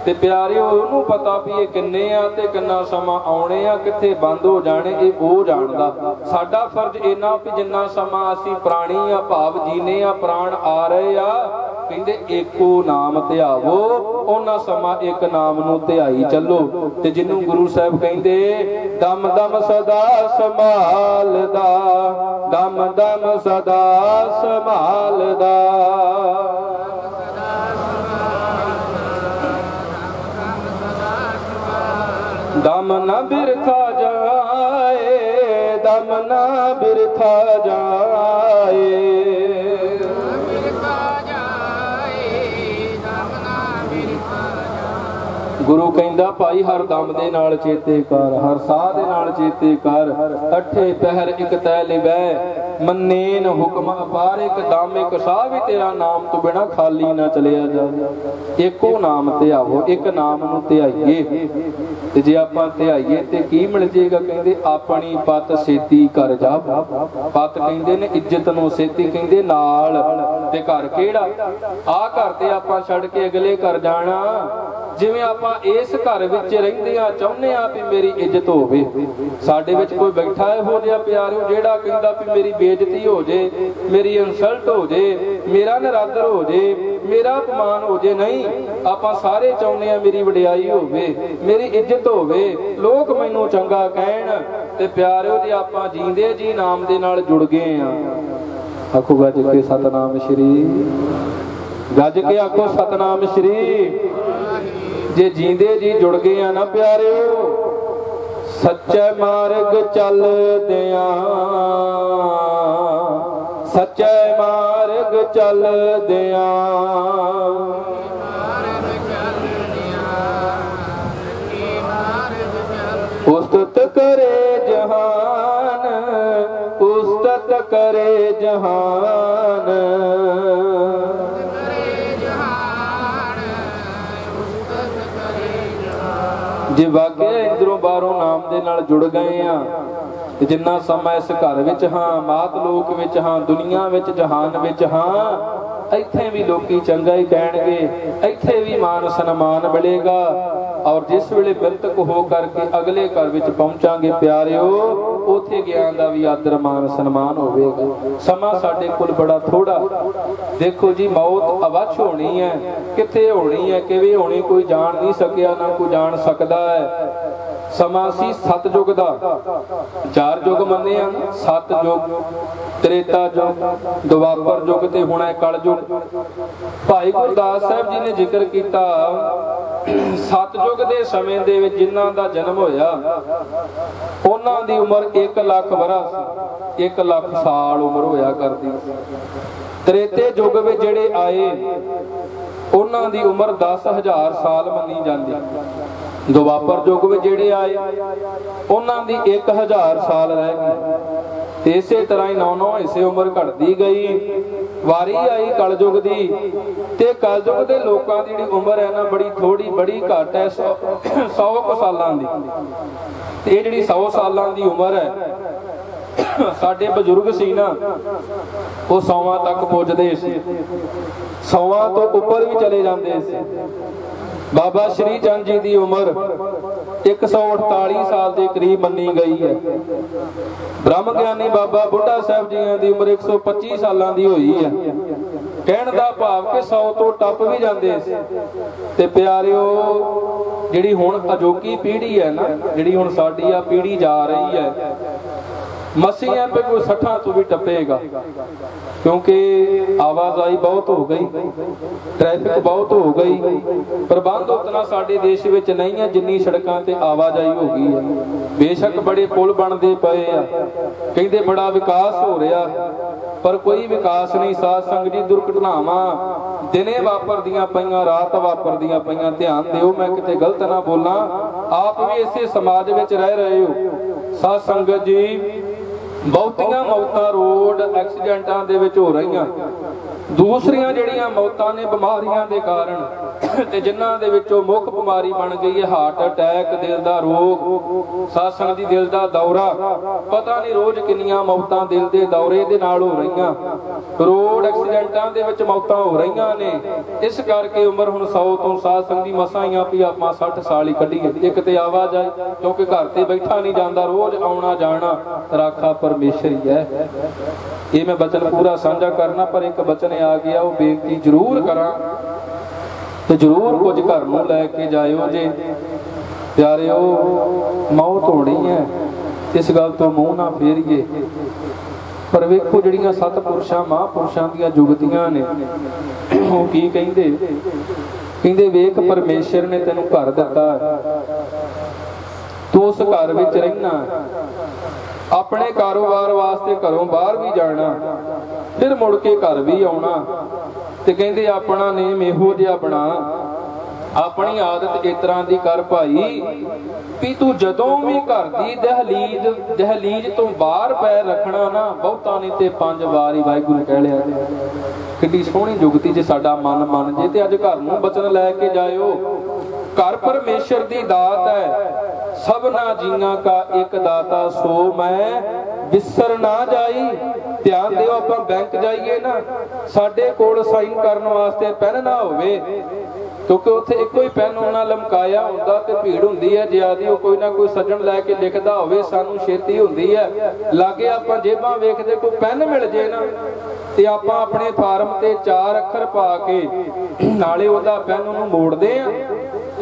ਤੇ ਪਿਆਰਿਓ, ਉਹਨੂੰ ਪਤਾ ਵੀ ਇਹ ਕਿੰਨੇ ਆ ਤੇ ਕਿੰਨਾ ਸਮਾਂ ਆਉਣੇ ਆ, ਕਿੱਥੇ ਬੰਦ ਹੋ ਜਾਣੇ, ਇਹ ਉਹ ਜਾਣਦਾ। ਸਾਡਾ ਫਰਜ਼ ਇੰਨਾ ਵੀ ਜਿੰਨਾ ਸਮਾਂ ਅਸੀਂ ਪ੍ਰਾਣੀ ਆ, ਭਾਵ ਜੀਨੇ ਆ, ਪ੍ਰਾਣ ਆ ਰਹੇ ਆ, ਕਹਿੰਦੇ ਏਕੋ ਨਾਮ ਧਿਆਵੋ ਉਹਨਾਂ ਸਮਾਂ ਇੱਕ ਨਾਮ ਨੂੰ ਧਿਆਈ ਚੱਲੋ। ਤੇ ਜਿਹਨੂੰ ਗੁਰੂ ਸਾਹਿਬ ਕਹਿੰਦੇ, ਦਮ ਦਮ ਸਦਾ ਸੰਭਾਲਦਾ, ਦਮ ਦਮ ਸਦਾ ਸੰਭਾਲਦਾ। ਦਮ ਨਾ ਬਿਰਥਾ ਜਾਏ, ਦਮ ਨਾ ਬਿਰਥਾ ਜਾਏ। ਗੁਰੂ ਕਹਿੰਦਾ, ਭਾਈ, ਹਰ ਦਮ ਦੇ ਨਾਲ ਚੇਤੇ ਕਰ, ਹਰ ਸਾਹ ਦੇ ਨਾਲ ਚੇਤੇ ਕਰ ਅਠੇ ਪਹਿਰ ਇਕ ਤੈ ਲਿਵੈ ਮੰਨੇਨ ਹੁਕਮ ਅਪਾਰ, ਇਕ ਦਮ ਵੀ ਤੇਰਾ ਨਾਮ, ਤੋਂ ਬਿਨਾ ਖਾਲੀ ਨਾ ਚਲਿਆ ਜਾਵੇ ਏਕੋ ਨਾਮ ਧਿਆਵੋ ਇੱਕ ਨਾਮ ਨੂੰ ਧਿਆਈਏ। ਤੇ ਜੇ ਆਪਾਂ ਧਿਆਈਏ ਤੇ ਕੀ ਮਿਲ ਜੇਗਾ? ਕਹਿੰਦੇ, ਆਪਣੀ ਪਤ ਸੇਤੀ ਕਰ ਜਾ। ਪਤ ਕਹਿੰਦੇ ਨੇ, ਇੱਜ਼ਤ ਨੂੰ ਸੇਤੀ ਕਹਿੰਦੇ, ਨਾਲ। ਤੇ ਘਰ ਕਿਹੜਾ? ਆ ਘਰ ਤੇ ਆਪਾਂ ਛੱਡ ਕੇ ਅਗਲੇ ਘਰ ਜਾਣਾ। ਜਿਵੇਂ ਆਪਾਂ ਇਸ ਘਰ ਵਿੱਚ ਰਹਿੰਦੇ ਆ ਚਾਹੁੰਦੇ ਆ ਵੀ ਮੇਰੀ ਇੱਜ਼ਤ ਹੋਵੇ। ਸਾਡੇ ਵਿੱਚ ਕੋਈ ਬੈਠਾ ਇਹੋ ਜਿਹਾ ਪਿਆਰਿਓ ਜਿਹੜਾ ਕਹਿੰਦਾ ਵੀ ਮੇਰੀ ਬੇਇੱਜ਼ਤੀ ਹੋ ਜੇ, ਮੇਰੀ ਇਨਸਲਟ ਹੋ ਜੇ, ਮੇਰਾ ਨਰਾਦਰ ਹੋ ਜੇ, ਮੇਰਾ ਅਪਮਾਨ ਹੋ ਜੇ, ਨਹੀਂ, ਆਪਾਂ ਸਾਰੇ ਚਾਹੁੰਦੇ ਆ ਮੇਰੀ ਵਡਿਆਈ ਹੋਵੇ, ਮੇਰੀ ਇੱਜ਼ਤ ਹੋਵੇ, ਲੋਕ ਮੈਨੂੰ ਚੰਗਾ ਕਹਿਣ ਤੇ ਪਿਆਰਿਓ ਜੇ ਆਪਾਂ ਜੀਂਦੇ ਜੀ ਨਾਮ ਦੇ ਨਾਲ ਜੁੜ ਗਏ ਆ ਆਖੋ ਗੱਜ ਕੇ ਸਤਨਾਮ ਸ਼੍ਰੀ। ਗੱਜ ਕੇ ਆਖੋ ਸਤਨਾਮ ਸ਼੍ਰੀ। ਜੇ ਜੀਂਦੇ ਜੀ ਜੁੜ ਗਏ ਆ ਨਾ ਪਿਆਰਿਓ ਸੱਚੇ ਮਾਰਗ ਚੱਲਦਿਆਂ ਸੱਚੇ ਮਾਰਗ ਚੱਲਦਿਆਂ ਉਸਤਤ ਕਰੇ ਜਹਾਨ ਉਸਤਤ ਕਰੇ ਜਹਾਨ। ਜੇ ਬਾਹਰੋਂ ਨਾਮ ਦੇ ਨਾਲ ਜੁੜ ਗਏ ਆ। ਤੇ ਜਿੰਨਾ ਸਮਾਂ ਇਸ ਘਰ ਵਿੱਚ ਹਾਂ, ਮਾਤ ਲੋਕ ਵਿੱਚ ਹਾਂ, ਦੁਨੀਆ ਵਿੱਚ, ਜਹਾਨ ਵਿੱਚ ਹਾਂ, ਇੱਥੇ ਵੀ ਲੋਕੀ ਚੰਗਾ ਹੀ ਕਹਿਣਗੇ, ਇੱਥੇ ਵੀ ਮਾਨ ਸਨਮਾਨ ਮਿਲੇਗਾ। ਔਰ ਜਿਸ ਵੇਲੇ ਬਿਰਤਕ ਹੋ ਕਰਕੇ ਅਗਲੇ ਘਰ ਵਿੱਚ ਪਹੁੰਚਾਂਗੇ ਪਿਆਰਿਓ, ਉਥੇ ਗਿਆਨ ਦਾ ਵੀ ਆਦਰ, ਮਾਨ ਸਨਮਾਨ ਹੋਵੇਗਾ। ਸਮਾਂ ਸਾਡੇ ਕੋਲ ਬੜਾ ਥੋੜਾ ਦੇਖੋ ਜੀ, ਮੌਤ ਅਵਛ ਹੋਣੀ ਹੈ। ਕਿੱਥੇ ਹੋਣੀ ਹੈ? ਕਿਵੇਂ ਹੋਣੀ? ਕੋਈ ਜਾਣ ਨਹੀਂ ਸਕਿਆ, ਨਾ ਕੋਈ ਜਾਣ ਸਕਦਾ ਹੈ। ਸਮਾਂ ਸੀ ਸਤਜੁਗ ਦਾ। ਚਾਰ ਯੁਗ ਮੰਨੇ ਆ ਸਤਜੁਗ ਤ੍ਰੇਤਾ ਯੁਗ ਦੁਆਪਰ ਯੁਗ ਤੇ ਹੁਣ ਹੈ ਕਲ ਯੁਗ ਭਾਈ ਗੁਰਦਾਸ ਸਾਹਿਬ ਜੀ ਨੇ ਜ਼ਿਕਰ ਕੀਤਾ, ਸਤਜੁਗ ਦੇ ਸਮੇਂ ਦੇ ਵਿੱਚ ਜਿਨ੍ਹਾਂ ਦਾ ਜਨਮ ਹੋਇਆ, ਉਹਨਾਂ ਦੀ ਉਮਰ 1 ਲੱਖ ਵਰ੍ਹਾ 1 ਲੱਖ ਸਾਲ ਉਮਰ ਹੋਇਆ ਕਰਦੀ ਤ੍ਰੇਤੇ ਯੁੱਗ ਵਿੱਚ ਜਿਹੜੇ ਆਏ, ਉਹਨਾਂ ਦੀ ਉਮਰ 10000 ਸਾਲ ਮੰਨੀ ਜਾਂਦੀ। ਦੁਆਪਰ ਯੁੱਗ ਵਿੱਚ ਜਿਹੜੇ ਆਏ, ਉਹਨਾਂ ਦੀ 1000 ਸਾਲ ਰਹਿ ਗਈ। ਤੇ ਇਸੇ ਤਰ੍ਹਾਂ ਹੀ 9-9 ਹਿੱਸੇ ਉਮਰ ਘਟਦੀ ਗਈ। ਵਾਰੀ ਆਈ ਕਲਯੁਗ ਦੀ ਤੇ ਕਲਯੁਗ ਦੇ ਲੋਕਾਂ ਦੀ ਜਿਹੜੀ ਉਮਰ ਹੈ ਨਾ, ਬੜੀ ਥੋੜੀ ਬੜੀ ਘੱਟ ਹੈ 100 ਕੁ ਸਾਲਾਂ ਦੀ। ਤੇ ਇਹ ਜਿਹੜੀ 100 ਸਾਲਾਂ ਦੀ ਉਮਰ ਹੈ, ਸਾਡੇ ਬਜ਼ੁਰਗ ਸੀ ਨਾ, ਉਹ ਸੌਵਾਂ ਤੱਕ ਪੁੱਜਦੇ ਸੀ। ਸੌਵਾਂ ਤੋਂ ਉੱਪਰ ਵੀ ਚਲੇ ਜਾਂਦੇ ਸੀ। ਬਾਬਾ ਸ਼੍ਰੀ ਚੰਦ ਜੀ ਦੀ ਉਮਰ 148 ਸਾਲ ਦੇ ਕਰੀਬ ਮੰਨੀ ਗਈ ਹੈ। ਬ੍ਰਹਮ ਗਿਆਨੀ ਬਾਬਾ ਬੁੱਢਾ ਸਾਹਿਬ ਜੀਆਂ ਦੀ ਉਮਰ 125 ਸਾਲਾਂ ਦੀ ਹੋਈ ਹੈ। ਕਹਿਣ ਦਾ ਭਾਵ ਕਿ 100 ਤੋਂ ਟੱਪ ਵੀ ਜਾਂਦੇ ਸੀ। ਤੇ ਪਿਆਰਿਓ, ਜਿਹੜੀ ਹੁਣ ਅਜੋਕੀ ਪੀੜ੍ਹੀ ਹੈ ਨਾ, ਜਿਹੜੀ ਹੁਣ ਸਾਡੀ ਆ ਪੀੜ੍ਹੀ ਜਾ ਰਹੀ ਹੈ ਮਸੀਹਾਂ ਤੇ ਕੋਈ 60 ਤੋਂ ਵੀ ਟੱਪੇਗਾ। ਕਿਉਂਕਿ ਆਵਾਜਾਈ ਬਹੁਤ ਹੋ ਗਈ ਟ੍ਰੈਫਿਕ ਬਹੁਤ ਹੋ ਗਈ, ਪ੍ਰਬੰਧ ਉਤਨਾ ਸਾਡੇ ਦੇਸ਼ ਵਿੱਚ ਨਹੀਂ ਹੈ ਜਿੰਨੀ ਸੜਕਾਂ ਤੇ ਆਵਾਜਾਈ ਹੋ ਗਈ ਹੈ ਬੇਸ਼ੱਕ ਬੜੇ ਪੁਲ ਬਣਦੇ ਪਏ ਆ, ਕਹਿੰਦੇ ਬੜਾ ਵਿਕਾਸ ਹੋ ਰਿਹਾ, ਪਰ ਕੋਈ ਵਿਕਾਸ ਨਹੀਂ। ਸਾਧ ਸੰਗਤ ਜੀ, ਦੁਰਘਟਨਾਵਾਂ ਦਿਨੇ ਵਾਪਰਦੀਆਂ ਪਈਆਂ, ਰਾਤ ਵਾਪਰਦੀਆਂ ਪਈਆਂ। ਧਿਆਨ ਦਿਓ, ਮੈਂ ਕਿਤੇ ਗਲਤ ਨਾ ਬੋਲਾਂ। ਆਪ ਵੀ ਇਸੇ ਸਮਾਜ ਵਿੱਚ ਰਹਿ ਰਹੇ ਹੋ। ਸਾਧ ਸੰਗਤ ਜੀ ਬਹੁਤੀਆਂ ਮੌਤਾਂ ਰੋਡ ਐਕਸੀਡੈਂਟਾਂ ਦੇ ਵਿੱਚ ਹੋ ਰਹੀਆਂ। ਦੂਸਰੀਆਂ ਜਿਹੜੀਆਂ ਮੌਤਾਂ ਨੇ ਬਿਮਾਰੀਆਂ ਦੇ ਕਾਰਨ ਤੇ ਜਿਨ੍ਹਾਂ ਦੇ ਵਿੱਚੋਂ ਮੁੱਖ ਬਿਮਾਰੀ ਬਣ ਗਈ ਹੈ ਹਾਰਟ ਅਟੈਕ, ਦਿਲ ਦਾ ਰੋਗ ਸਾਸੰਗ ਦੀ ਦਿਲ ਦਾ ਦੌਰਾ। ਪਤਾ ਨਹੀਂ ਰੋਜ਼ ਕਿੰਨੀਆਂ ਮੌਤਾਂ ਦਿਲ ਦੇ ਦੌਰੇ ਦੇ ਨਾਲ ਹੋ ਰਹੀਆਂ। ਰੋਡ ਐਕਸੀਡੈਂਟਾਂ ਦੇ ਵਿੱਚ ਮੌਤਾਂ ਹੋ ਰਹੀਆਂ ਨੇ। ਇਸ ਕਰਕੇ ਉਮਰ ਹੁਣ 100 ਤੋਂ ਸਾਸੰਗ ਦੀ ਮਸਾਂ ਹੀ ਆ ਵੀ ਆਪਾਂ 60 ਸਾਲ ਹੀ ਕੱਢੀਏ। ਇੱਕ ਤੇ ਆਵਾਜਾਈ ਕਿਉਂਕਿ ਘਰ ਤੇ ਬੈਠਾ ਨਹੀਂ ਜਾਂਦਾ, ਰੋਜ਼ ਆਉਣਾ ਜਾਣਾ ਰਾਖਾ ਪਰਮੇਸ਼ਰ ਹੀ ਹੈ। ਇਹ ਮੈਂ ਬਚਨ ਪੂਰਾ ਸਾਂਝਾ ਕਰਨਾ, ਪਰ ਇੱਕ ਬਚਨ ਆ ਗਿਆ, ਉਹ ਬੇਨਤੀ ਜ਼ਰੂਰ ਕਰਾਂ ਤੇ ਜ਼ਰੂਰ ਕੁਝ ਘਰ ਨੂੰ ਲੈ ਕੇ ਜਾਇਓ ਜੇ। ਪਿਆਰਿਓ ਮੌਤ ਹੋਣੀ ਹੈ, ਇਸ ਗੱਲ ਤੋਂ ਮੂੰਹ ਨਾ ਫੇਰੀਏ। ਪਰ ਵੇਖੋ ਜਿਹੜੀਆਂ ਸੱਤ ਪੁਰਸ਼ਾਂ, ਮਹਾਂਪੁਰਸ਼ਾਂ ਦੀਆਂ ਜੁਗਤੀਆਂ ਨੇ, ਉਹ ਕੀ ਕਹਿੰਦੇ? ਕਹਿੰਦੇ, ਵੇਖ ਪਰਮੇਸ਼ਰ ਨੇ ਤੈਨੂੰ ਘਰ ਦਿੱਤਾ ਤੂੰ ਉਸ ਘਰ ਵਿੱਚ ਰਹਿਣਾ ਆਪਣੇ ਕਾਰੋਬਾਰ ਵਾਸਤੇ ਘਰੋਂ ਬਾਹਰ ਵੀ ਜਾਣਾ, ਫਿਰ ਮੁੜ ਕੇ ਘਰ ਵੀ ਆਉਣਾ। ਤੇ ਕਹਿੰਦੇ, ਆਪਣਾ ਨੇਮ ਇਹੋ ਜਿਹਾ ਬਣਾ। ਆਪਣੀ ਆਦਤ ਇਸ ਤਰ੍ਹਾਂ ਦੀ ਕਰ ਭਾਈ ਵੀ ਤੂੰ ਜਦੋਂ ਵੀ ਘਰ ਦੀ ਦਹਲੀਜ਼ ਦਹਲੀਜ਼ ਤੋਂ ਬਾਹਰ ਪੈਰ ਰੱਖਣਾ ਨਾ, ਬਹੁਤਾ ਨਹੀਂ ਤੇ ਪੰਜ ਵਾਰ ਹੀ ਵਾਹਿਗੁਰੂ ਕਹਿ ਲਿਆ। ਕਿੱਡੀ ਸੋਹਣੀ ਜੁਗਤੀ ਜੇ ਸਾਡਾ ਮਨ ਮੰਨ ਜੇ ਤੇ ਅੱਜ ਘਰ ਨੂੰ ਬਚਨ ਲੈ ਕੇ ਜਾਇਓ। ਘਰ ਪਰਮੇਸ਼ਰ ਦੀ ਦਾਤ ਹੈ। ਸਭਨਾ ਜੀਆਂ ਕਾ ਇੱਕ ਦਾਤਾ ਸੋ ਮੈਂ। ਵਿਸਰ ਨਾ ਜਾਈ। ਧਿਆਨ ਦਿਓ ਆਪਾਂ ਬੈਂਕ ਜਾਈਏ ਨਾ। ਸਾਡੇ ਕੋਲ ਸਾਈਨ ਕਰਨ ਵਾਸਤੇ ਪੈਨ ਨਾ ਹੋਵੇ। ਕਿਉਂਕਿ ਉੱਥੇ ਇੱਕੋ ਹੀ ਪੈਨ ਉਹਨਾਂ ਲਮਕਾਇਆ ਹੁੰਦਾ ਤੇ ਭੀੜ ਹੁੰਦੀ ਹੈ। ਜਿਆਦੀ ਉਹ ਕੋਈ ਨਾ ਕੋਈ ਸੱਜਣ ਲੈ ਕੇ ਲਿਖਦਾ ਹੋਵੇ, ਸਾਨੂੰ ਛੇਤੀ ਹੁੰਦੀ ਹੈ। ਲਾਗੇ ਆਪਾਂ ਜੇਬਾਂ ਵੇਖਦੇ ਕੋਈ ਪੈਨ ਮਿਲ ਜੇ ਨਾ, ਤੇ ਆਪਾਂ ਆਪਣੇ ਫਾਰਮ ਤੇ ਚਾਰ ਅੱਖਰ ਪਾ ਕੇ ਨਾਲੇ ਉਹਦਾ ਪੈਨ ਉਹਨੂੰ ਮੋੜਦੇ ਆ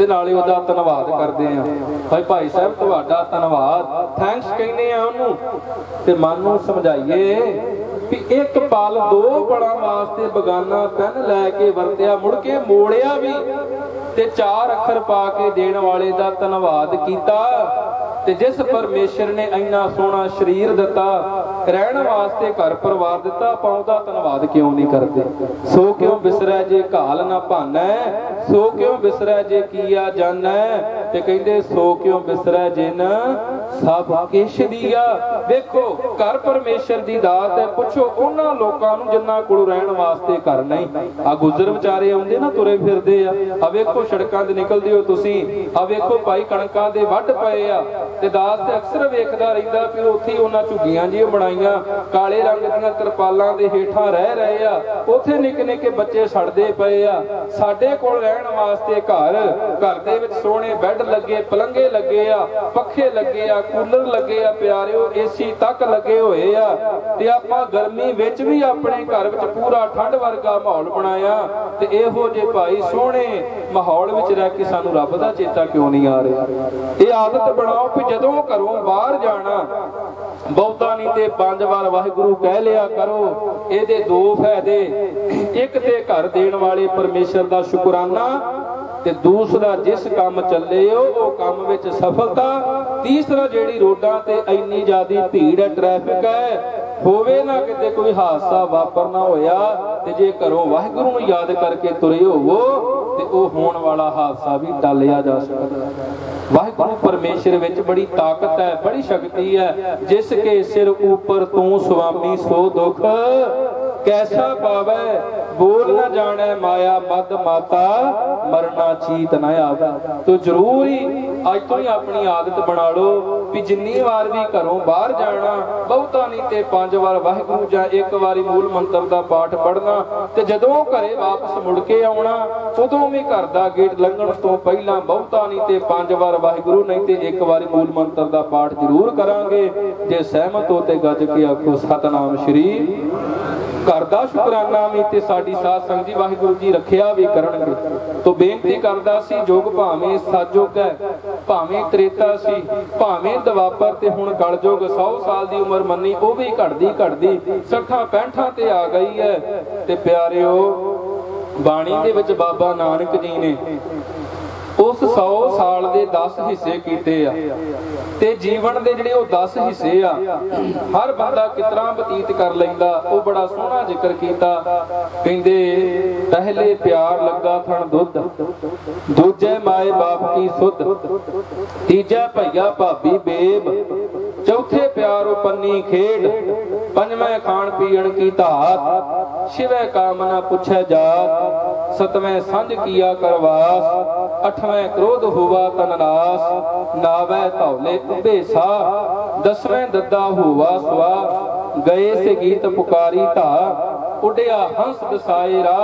ਤੇ ਨਾਲੇ ਉਹਦਾ ਧੰਨਵਾਦ ਕਰਦੇ ਆ ਭਾਈ ਭਾਈ ਸਾਹਿਬ, ਤੁਹਾਡਾ ਧੰਨਵਾਦ। ਥੈਂਕਸ ਕਹਿੰਦੇ ਆ ਉਹਨੂੰ। ਤੇ ਮਨ ਨੂੰ ਸਮਝਾਈਏ ਵੀ ਇੱਕ ਪਲ ਦੋ ਪੜਾਂ ਵਾਸਤੇ ਬਗਾਨਾ ਪੈਨ ਲੈ ਕੇ ਵਰਤਿਆ, ਮੁੜ ਕੇ ਮੋੜਿਆ ਵੀ। ਤੇ ਚਾਰ ਅੱਖਰ ਪਾ ਕੇ ਦੇਣ ਵਾਲੇ ਦਾ ਧੰਨਵਾਦ ਕੀਤਾ। ਤੇ ਜਿਸ ਪਰਮੇਸ਼ਰ ਨੇ ਇੰਨਾ ਸੋਹਣਾ ਸਰੀਰ ਦਿੱਤਾ, ਰਹਿਣ ਵਾਸਤੇ ਘਰ ਪਰਿਵਾਰ ਦਿੱਤਾ, ਆਪਾਂ ਉਹਦਾ ਧੰਨਵਾਦ ਕਿਉਂ ਨਹੀਂ ਕਰਦੇ? ਸੋ ਕਿਉਂ ਬਿਸਰੈ ਜੇ ਕਾਲ ਨਾ ਭਾਨੈ? ਸੋ ਕਿਉਂ ਬਿਸਰੈ ਜੇ ਕੀ ਕੀਆ ਜਾਣੈ ਤੇ ਕਹਿੰਦੇ ਸੋ ਕਿਉਂ ਬਿਸਰੈ ਜਿਨ? ਸਭ ਕਿਛ ਦੀਆ। ਵੇਖੋ ਘਰ ਪਰਮੇਸ਼ਰ ਦੀ ਦਾਤ ਹੈ। ਪੁੱਛੋ, ਉਹਨਾਂ ਲੋਕਾਂ ਨੂੰ ਜਿਨ੍ਹਾਂ ਕੋਲ ਰਹਿਣ ਵਾਸਤੇ ਘਰ ਨਹੀਂ। ਆ ਗੁਜ਼ਰ ਵਿਚਾਰੇ ਆਉਂਦੇ ਨਾ, ਤੁਰੇ ਫਿਰਦੇ ਆ। ਆ ਵੇਖੋ, ਸੜਕਾਂ ਤੇ ਨਿਕਲਦੇ ਹੋ ਤੁਸੀਂ। ਆ ਵੇਖੋ, ਭਾਈ ਕਣਕਾਂ ਦੇ ਵੱਢ ਪਏ ਆ। ਤੇ ਦਾਸ ਤੇ ਅਕਸਰ ਵੇਖਦਾ ਰਹਿੰਦਾ ਵੀ ਉੱਥੇ ਉਹਨਾਂ ਝੁੱਗੀਆਂ ਜਿਹੀਆਂ ਬਣਾਈਆਂ। ਕਾਲੇ ਰੰਗ ਦੀਆਂ ਤਰਪਾਲਾਂ ਦੇ ਹੇਠਾਂ ਰਹਿ ਰਹੇ ਆ। ਉੱਥੇ ਨਿੱਕੇ ਨਿੱਕੇ ਬੱਚੇ ਸੜਦੇ ਪਏ ਆ। ਸਾਡੇ ਕੋਲ ਰਹਿਣ ਵਾਸਤੇ ਘਰ। ਘਰ ਦੇ ਵਿੱਚ ਸੋਹਣੇ ਬੈੱਡ ਲੱਗੇ ਪਲੰਗੇ ਲੱਗੇ ਆ, ਪੱਖੇ ਲੱਗੇ ਆ ਕੂਲਰ ਲੱਗੇ ਆ ਪਿਆਰਿਓ ਏਸੀ ਤੱਕ ਲੱਗੇ ਹੋਏ ਆ ਤੇ ਆਪਾਂ ਗਰਮੀ ਵਿੱਚ ਵੀ ਆਪਣੇ ਘਰ ਵਿੱਚ ਪੂਰਾ ਠੰਡ ਵਰਗਾ ਮਾਹੌਲ ਬਣਾਇਆ ਤੇ ਇਹੋ ਜੇ ਭਾਈ ਸੋਹਣੇ ਮਾਹੌਲ ਵਿੱਚ ਰਹਿ ਕੇ ਸਾਨੂੰ ਰੱਬ ਦਾ ਚੇਤਾ ਕਿਉਂ ਨਹੀਂ ਆ ਰਿਹਾ? ਇਹ ਆਦਤ ਬਣਾਓ ਕਿ ਜਦੋਂ ਘਰੋਂ ਬਾਹਰ ਜਾਣਾ, ਬਹੁਤਾ ਨਹੀਂ ਤੇ ਪੰਜ ਵਾਰ ਵਾਹਿਗੁਰੂ ਕਹਿ ਲਿਆ ਕਰੋ, ਇਹਦੇ ਦੋ ਫਾਇਦੇ। ਇੱਕ ਤੇ ਘਰ ਦੇਣ ਵਾਲੇ ਪਰਮੇਸ਼ਰ ਦਾ ਸ਼ੁਕਰਾਨਾ ਤੇ ਦੂਸਰਾ ਜਿਸ ਕੰਮ ਚੱਲੇ ਹੋ, ਉਹ ਕੰਮ ਵਿੱਚ ਸਫਲਤਾ, ਤੀਸਰਾ ਜਿਹੜੀ ਰੋਡਾਂ ਤੇ ਇੰਨੀ ਜ਼ਿਆਦੀ ਭੀੜ ਹੈ ਟ੍ਰੈਫਿਕ ਹੈ, ਹੋਵੇ ਨਾ ਕਿਤੇ ਕੋਈ ਹਾਦਸਾ ਵਾਪਰਨਾ ਹੋਇਆ, ਤੇ ਜੇ ਘਰੋਂ ਵਾਹਿਗੁਰੂ ਨੂੰ ਯਾਦ ਕਰਕੇ ਤੁਰੇ ਹੋਵੋ, ਤੇ ਉਹ ਹੋਣ ਵਾਲਾ ਹਾਦਸਾ ਵੀ ਟਾਲਿਆ ਜਾ ਸਕਦਾ ਵਾਹਿਗੁਰੂ ਪਰਮੇਸ਼ਰ ਵਿੱਚ ਬੜੀ ਤਾਕਤ ਹੈ, ਬੜੀ ਸ਼ਕਤੀ ਹੈ, ਜਿਸ ਕੇ ਸਿਰ ਉੱਪਰ ਤੂੰ ਸੁਆਮੀ ਸੋ ਦੁਖ ਕੈਸਾ ਪਾਵੈ? ਬੋਲ ਨਾ ਜਾਣੈ ਮਾਇਆ ਮਦ ਮਾਤਾ, ਮਰਨਾ ਚੀਤ ਨਾ ਆਵੈ। ਤੋ ਜ਼ਰੂਰ ਹੀ ਅੱਜ ਤੋਂ ਹੀ ਆਪਣੀ ਆਦਤ ਬਣਾ ਲਓ ਵੀ ਜਿੰਨੀ ਵਾਰ ਵੀ ਘਰੋਂ ਬਾਹਰ ਜਾਣਾ, ਬਹੁਤਾ ਨਹੀਂ ਤੇ ਪੰਜ ਵਾਰ ਵਾਹਿਗੁਰੂ ਜਾਂ ਇੱਕ ਵਾਰੀ ਮੂਲ ਮੰਤਰ ਦਾ ਪਾਠ ਪੜ੍ਹਨਾ ਤੇ ਜਦੋਂ ਘਰੇ ਵਾਪਸ ਮੁੜ ਕੇ ਆਉਣਾ, ਉਦੋਂ ਵੀ ਘਰ ਦਾ ਗੇਟ ਲੰਘਣ ਤੋਂ ਪਹਿਲਾਂ ਬਹੁਤਾ ਨਹੀਂ ਤੇ ਪੰਜ ਵਾਰ ਵਾਹਿਗੁਰੂ ਨਹੀਂ ਤੇ ਇੱਕ ਵਾਰੀ ਮੂਲ ਮੰਤਰ ਦਾ ਪਾਠ ਜ਼ਰੂਰ ਕਰਾਂਗੇ। ਜੇ ਸਹਿਮਤ ਹੋ ਤੇ ਗੱਜ ਕੇ ਆਖੋ, ਸਤਨਾਮ ਸ਼੍ਰੀ ਘਰ ਦਾ ਸ਼ੁਕਰਾਨਾ ਵੀ ਤੇ ਸਾਡੀ ਸਾਧ ਸੰਗਤ ਜੀ ਵਾਹਿਗੁਰੂ ਜੀ ਰੱਖਿਆ ਵੀ ਕਰਨਗੇ। ਤੋਂ ਬੇਨਤੀ ਕਰਦਾ ਸੀ, ਜੋਗ ਭਾਵੇਂ ਸਤਜੁਗ ਹੈ, ਭਾਵੇਂ ਤ੍ਰੇਤਾ ਸੀ, ਭਾਵੇਂ ਦਵਾਪਰ ਤੇ ਹੁਣ ਕਲਯੁਗ 100 ਸਾਲ ਦੀ ਉਮਰ ਮੰਨੀ, ਉਹ ਵੀ ਘਟਦੀ ਘਟਦੀ 60 65 ਤੇ ਆ ਗਈ ਹੈ। ਤੇ ਪਿਆਰਿਓ, ਬਾਣੀ ਦੇ ਵਿੱਚ ਬਾਬਾ ਨਾਨਕ ਜੀ ਨੇ ਉਸ 100 ਸਾਲ ਦੇ 10 ਹਿੱਸੇ ਕੀਤੇ ਆ। ਤੇ ਜੀਵਨ ਦੇ ਜਿਹੜੇ ਉਹ 10 ਹਿੱਸੇ ਆ, ਹਰ ਬੰਦਾ ਕਿਤਨਾ ਬਤੀਤ ਕਰ ਲੈਂਦਾ, ਉਹ ਬੜਾ ਸੋਹਣਾ ਜ਼ਿਕਰ ਕੀਤਾ। ਕਹਿੰਦੇ, ਪਹਿਲੇ ਪਿਆਰ ਲੱਗਾ ਥਣ ਦੁੱਧ, ਦੂਜੇ ਮਾਏ ਬਾਪ ਕੀ ਸੁੱਧ, ਤੀਜਾ ਭਈਆ ਭਾਬੀ ਬੇਬ, ਚੌਥੇ ਪਿਆਰ ਉਪੰਨੀ ਖੇਡ, ਪੰਜਵੇਂ ਖਾਣ ਪੀਣ ਕੀ ਧਾਤ, ਛਿਵੇਂ ਕਾਮਨਾ ਪੁੱਛੈ ਜਾਤ, ਸਤਵੇਂ ਸੰਜ ਕੀਆ ਕਰਵਾਸ, ਅਠਵੇਂ ਕ੍ਰੋਧ ਹੋਵਾ ਤਨ ਨਾਸ ਨਾਵੇਂ ਧੌਲੇ ਉਭੇਸਾ ਦਸਵੇਂ ਦੱਦਾ ਹੋਵਾ ਸਵਾ ਗਏ ਸੇ ਗੀਤ ਪੁਕਾਰੀ ਧਾ, ਉਡਿਆ ਹੰਸ ਦਸਾਏ ਰਾ,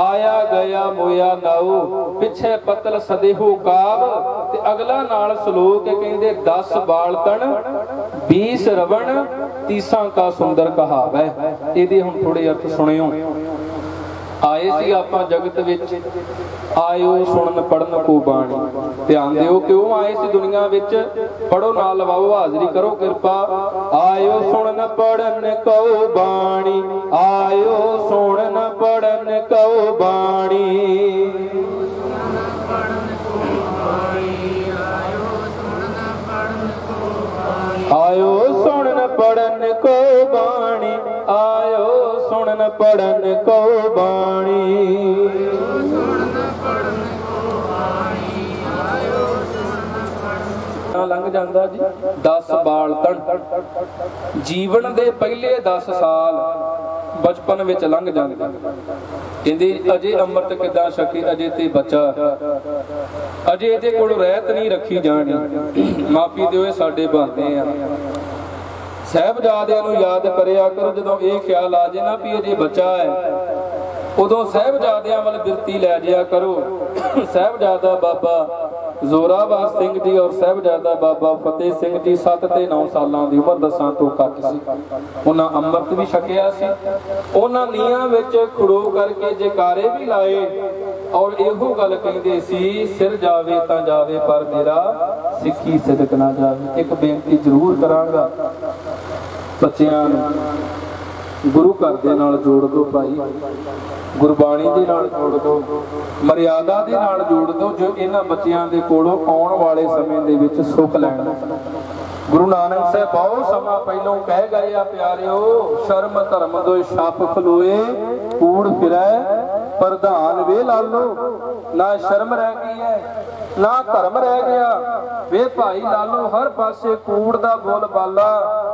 ਆਇਆ ਗਿਆ ਮੋਇਆ ਨਾਉ, ਪਿੱਛੇ ਪਤਲ ਸਦੇਹੋ ਕਾਬ ਤੇ ਅਗਲਾ ਨਾਲ ਸ਼ਲੋਕ ਹੈ ਕਹਿੰਦੇ 10 ਬਾਲਤਨ 20 ਰਵਣ, ਤੀਸਾਂ ਕਾ ਸੁੰਦਰ ਕਹਾਵੈ। ਇਹਦੇ ਹੁਣ ਥੋੜੇ ਅਰਥ ਸੁਣਿਓ। ਆਏ ਸੀ ਆਪਾਂ ਜਗਤ ਵਿੱਚ ਆਇਓ ਸੁਣਨ ਪੜਨ ਕੋ ਬਾਣੀ। ਧਿਆਨ ਦਿਓ ਕਿਉਂ ਆਏ ਸੀ ਦੁਨੀਆ ਵਿੱਚ? ਪੜੋ ਨਾਲ ਲਵਾਓ, ਹਾਜ਼ਰੀ ਕਰੋ ਕਿਰਪਾ। ਆਇਓ ਸੁਣਨ ਪੜਨ ਕੋ ਬਾਣੀ। ਆਇਓ ਸੁਣਨ ਪੜਨ ਕੋ ਬਾਣੀ। ਆਇਓ ਸੁਣਨ ਪੜਨ ਕੋ ਬਾਣੀ। ਆਇਓ ਸੁਣਨ ਪੜਨ ਕੋ ਬਾਣੀ। ਲੰਘ ਜਾਂਦਾ ਜੀ 10 ਬਾਲ ਜੀਵਨ ਦੇ ਪਹਿਲੇ 10 ਸਾਲ ਬਚਪਨ ਵਿੱਚ ਲੰਘ ਜਾਂਦੇ। ਕਹਿੰਦੇ ਅਜੇ ਅੰਮ੍ਰਿਤ ਕਿਦਾਂ ਛਕੇ, ਅਜੇ ਤੇ ਬੱਚਾ। ਅਜੇ ਇਹਦੇ ਕੋਲ ਰਹਿਤ ਨਹੀਂ ਰੱਖੀ ਜਾਣੀ। ਮਾਫੀ ਦਿਓ ਇਹ ਸਾਡੇ ਬੰਦੇ ਆ। ਸਹਿਬਜ਼ਾਦਿਆਂ ਨੂੰ ਯਾਦ ਕਰਿਆ ਕਰੋ, ਜਦੋਂ ਇਹ ਖਿਆਲ ਆ ਜੇ ਨਾ ਵੀ ਅਜੇ ਬੱਚਾ ਹੈ, ਉਦੋਂ ਸਹਿਬਜ਼ਾਦਿਆਂ ਵੱਲ ਬਿਰਤੀ ਲੈ ਜਿਆ ਕਰੋ। ਸਹਿਬਜ਼ਾਦਾ ਬਾਬਾ ਜ਼ੋਰਾਵਰ ਸਿੰਘ ਜੀ ਔਰ ਸਹਿਬਜ਼ਾਦਾ ਬਾਬਾ ਫਤਿਹ ਸਿੰਘ ਜੀ 7 ਤੇ 9 ਸਾਲਾਂ ਦੀ ਉਮਰ ਦਸਾਂ ਤੋਂ ਘੱਟ ਸੀ। ਉਹਨਾਂ ਅੰਮ੍ਰਿਤ ਵੀ ਛਕਿਆ ਸੀ। ਉਹਨਾਂ ਨੀਆਂ ਵਿੱਚ ਖੜੋ ਕਰਕੇ ਜਕਾਰੇ ਵੀ ਲਾਏ। ਔਰ ਇਹੋ ਗੱਲ ਕਹਿੰਦੇ ਸੀ, ਸਿਰ ਜਾਵੇ ਤਾਂ ਜਾਵੇ, ਪਰ ਮੇਰਾ ਸਿੱਖੀ ਸਿਦਕ ਨਾ ਜਾਵੇ। ਇੱਕ ਬੇਨਤੀ ਜ਼ਰੂਰ ਕਰਾਂਗਾ ਬੱਚਿਆਂ ਨੂੰ, ਗੁਰੂ ਘਰ ਦੇ ਨਾਲ ਜੋੜ ਦਿਓ ਭਾਈ। ਗੁਰਬਾਣੀ ਦੇ ਨਾਲ ਜੋੜ ਦਿਓ, ਮਰਿਆਦਾ ਦੇ ਨਾਲ ਜੋੜ ਦਿਓ, ਜੋ ਇਹਨਾਂ ਬੱਚਿਆਂ ਦੇ ਕੋਲੋਂ ਆਉਣ ਵਾਲੇ ਸਮੇਂ ਦੇ ਵਿੱਚ ਸੁੱਖ ਲੈਣ। ਗੁਰੂ ਨਾਨਕ ਸਾਹਿਬ ਬਹੁਤ ਸਮਾਂ ਪਹਿਲਾਂ ਕਹਿ ਗਏ ਆ ਪਿਆਰਿਓ, ਸ਼ਰਮ ਧਰਮ ਦੋਇ ਛਾਪ ਖਲੋਏ, ਕੂੜ ਫਿਰੈ, ਪ੍ਰਧਾਨ ਵੇ ਲਾਲੋ। ਨਾ ਸ਼ਰਮ ਰਹਿ ਗਈ ਹੈ ਨਾ ਧਰਮ ਰਹਿ ਗਿਆ। ਵੇ ਭਾਈ ਲਾਲੋ, ਹਰ ਪਾਸੇ ਕੂੜ ਦਾ ਬੋਲ ਬਾਲਾ।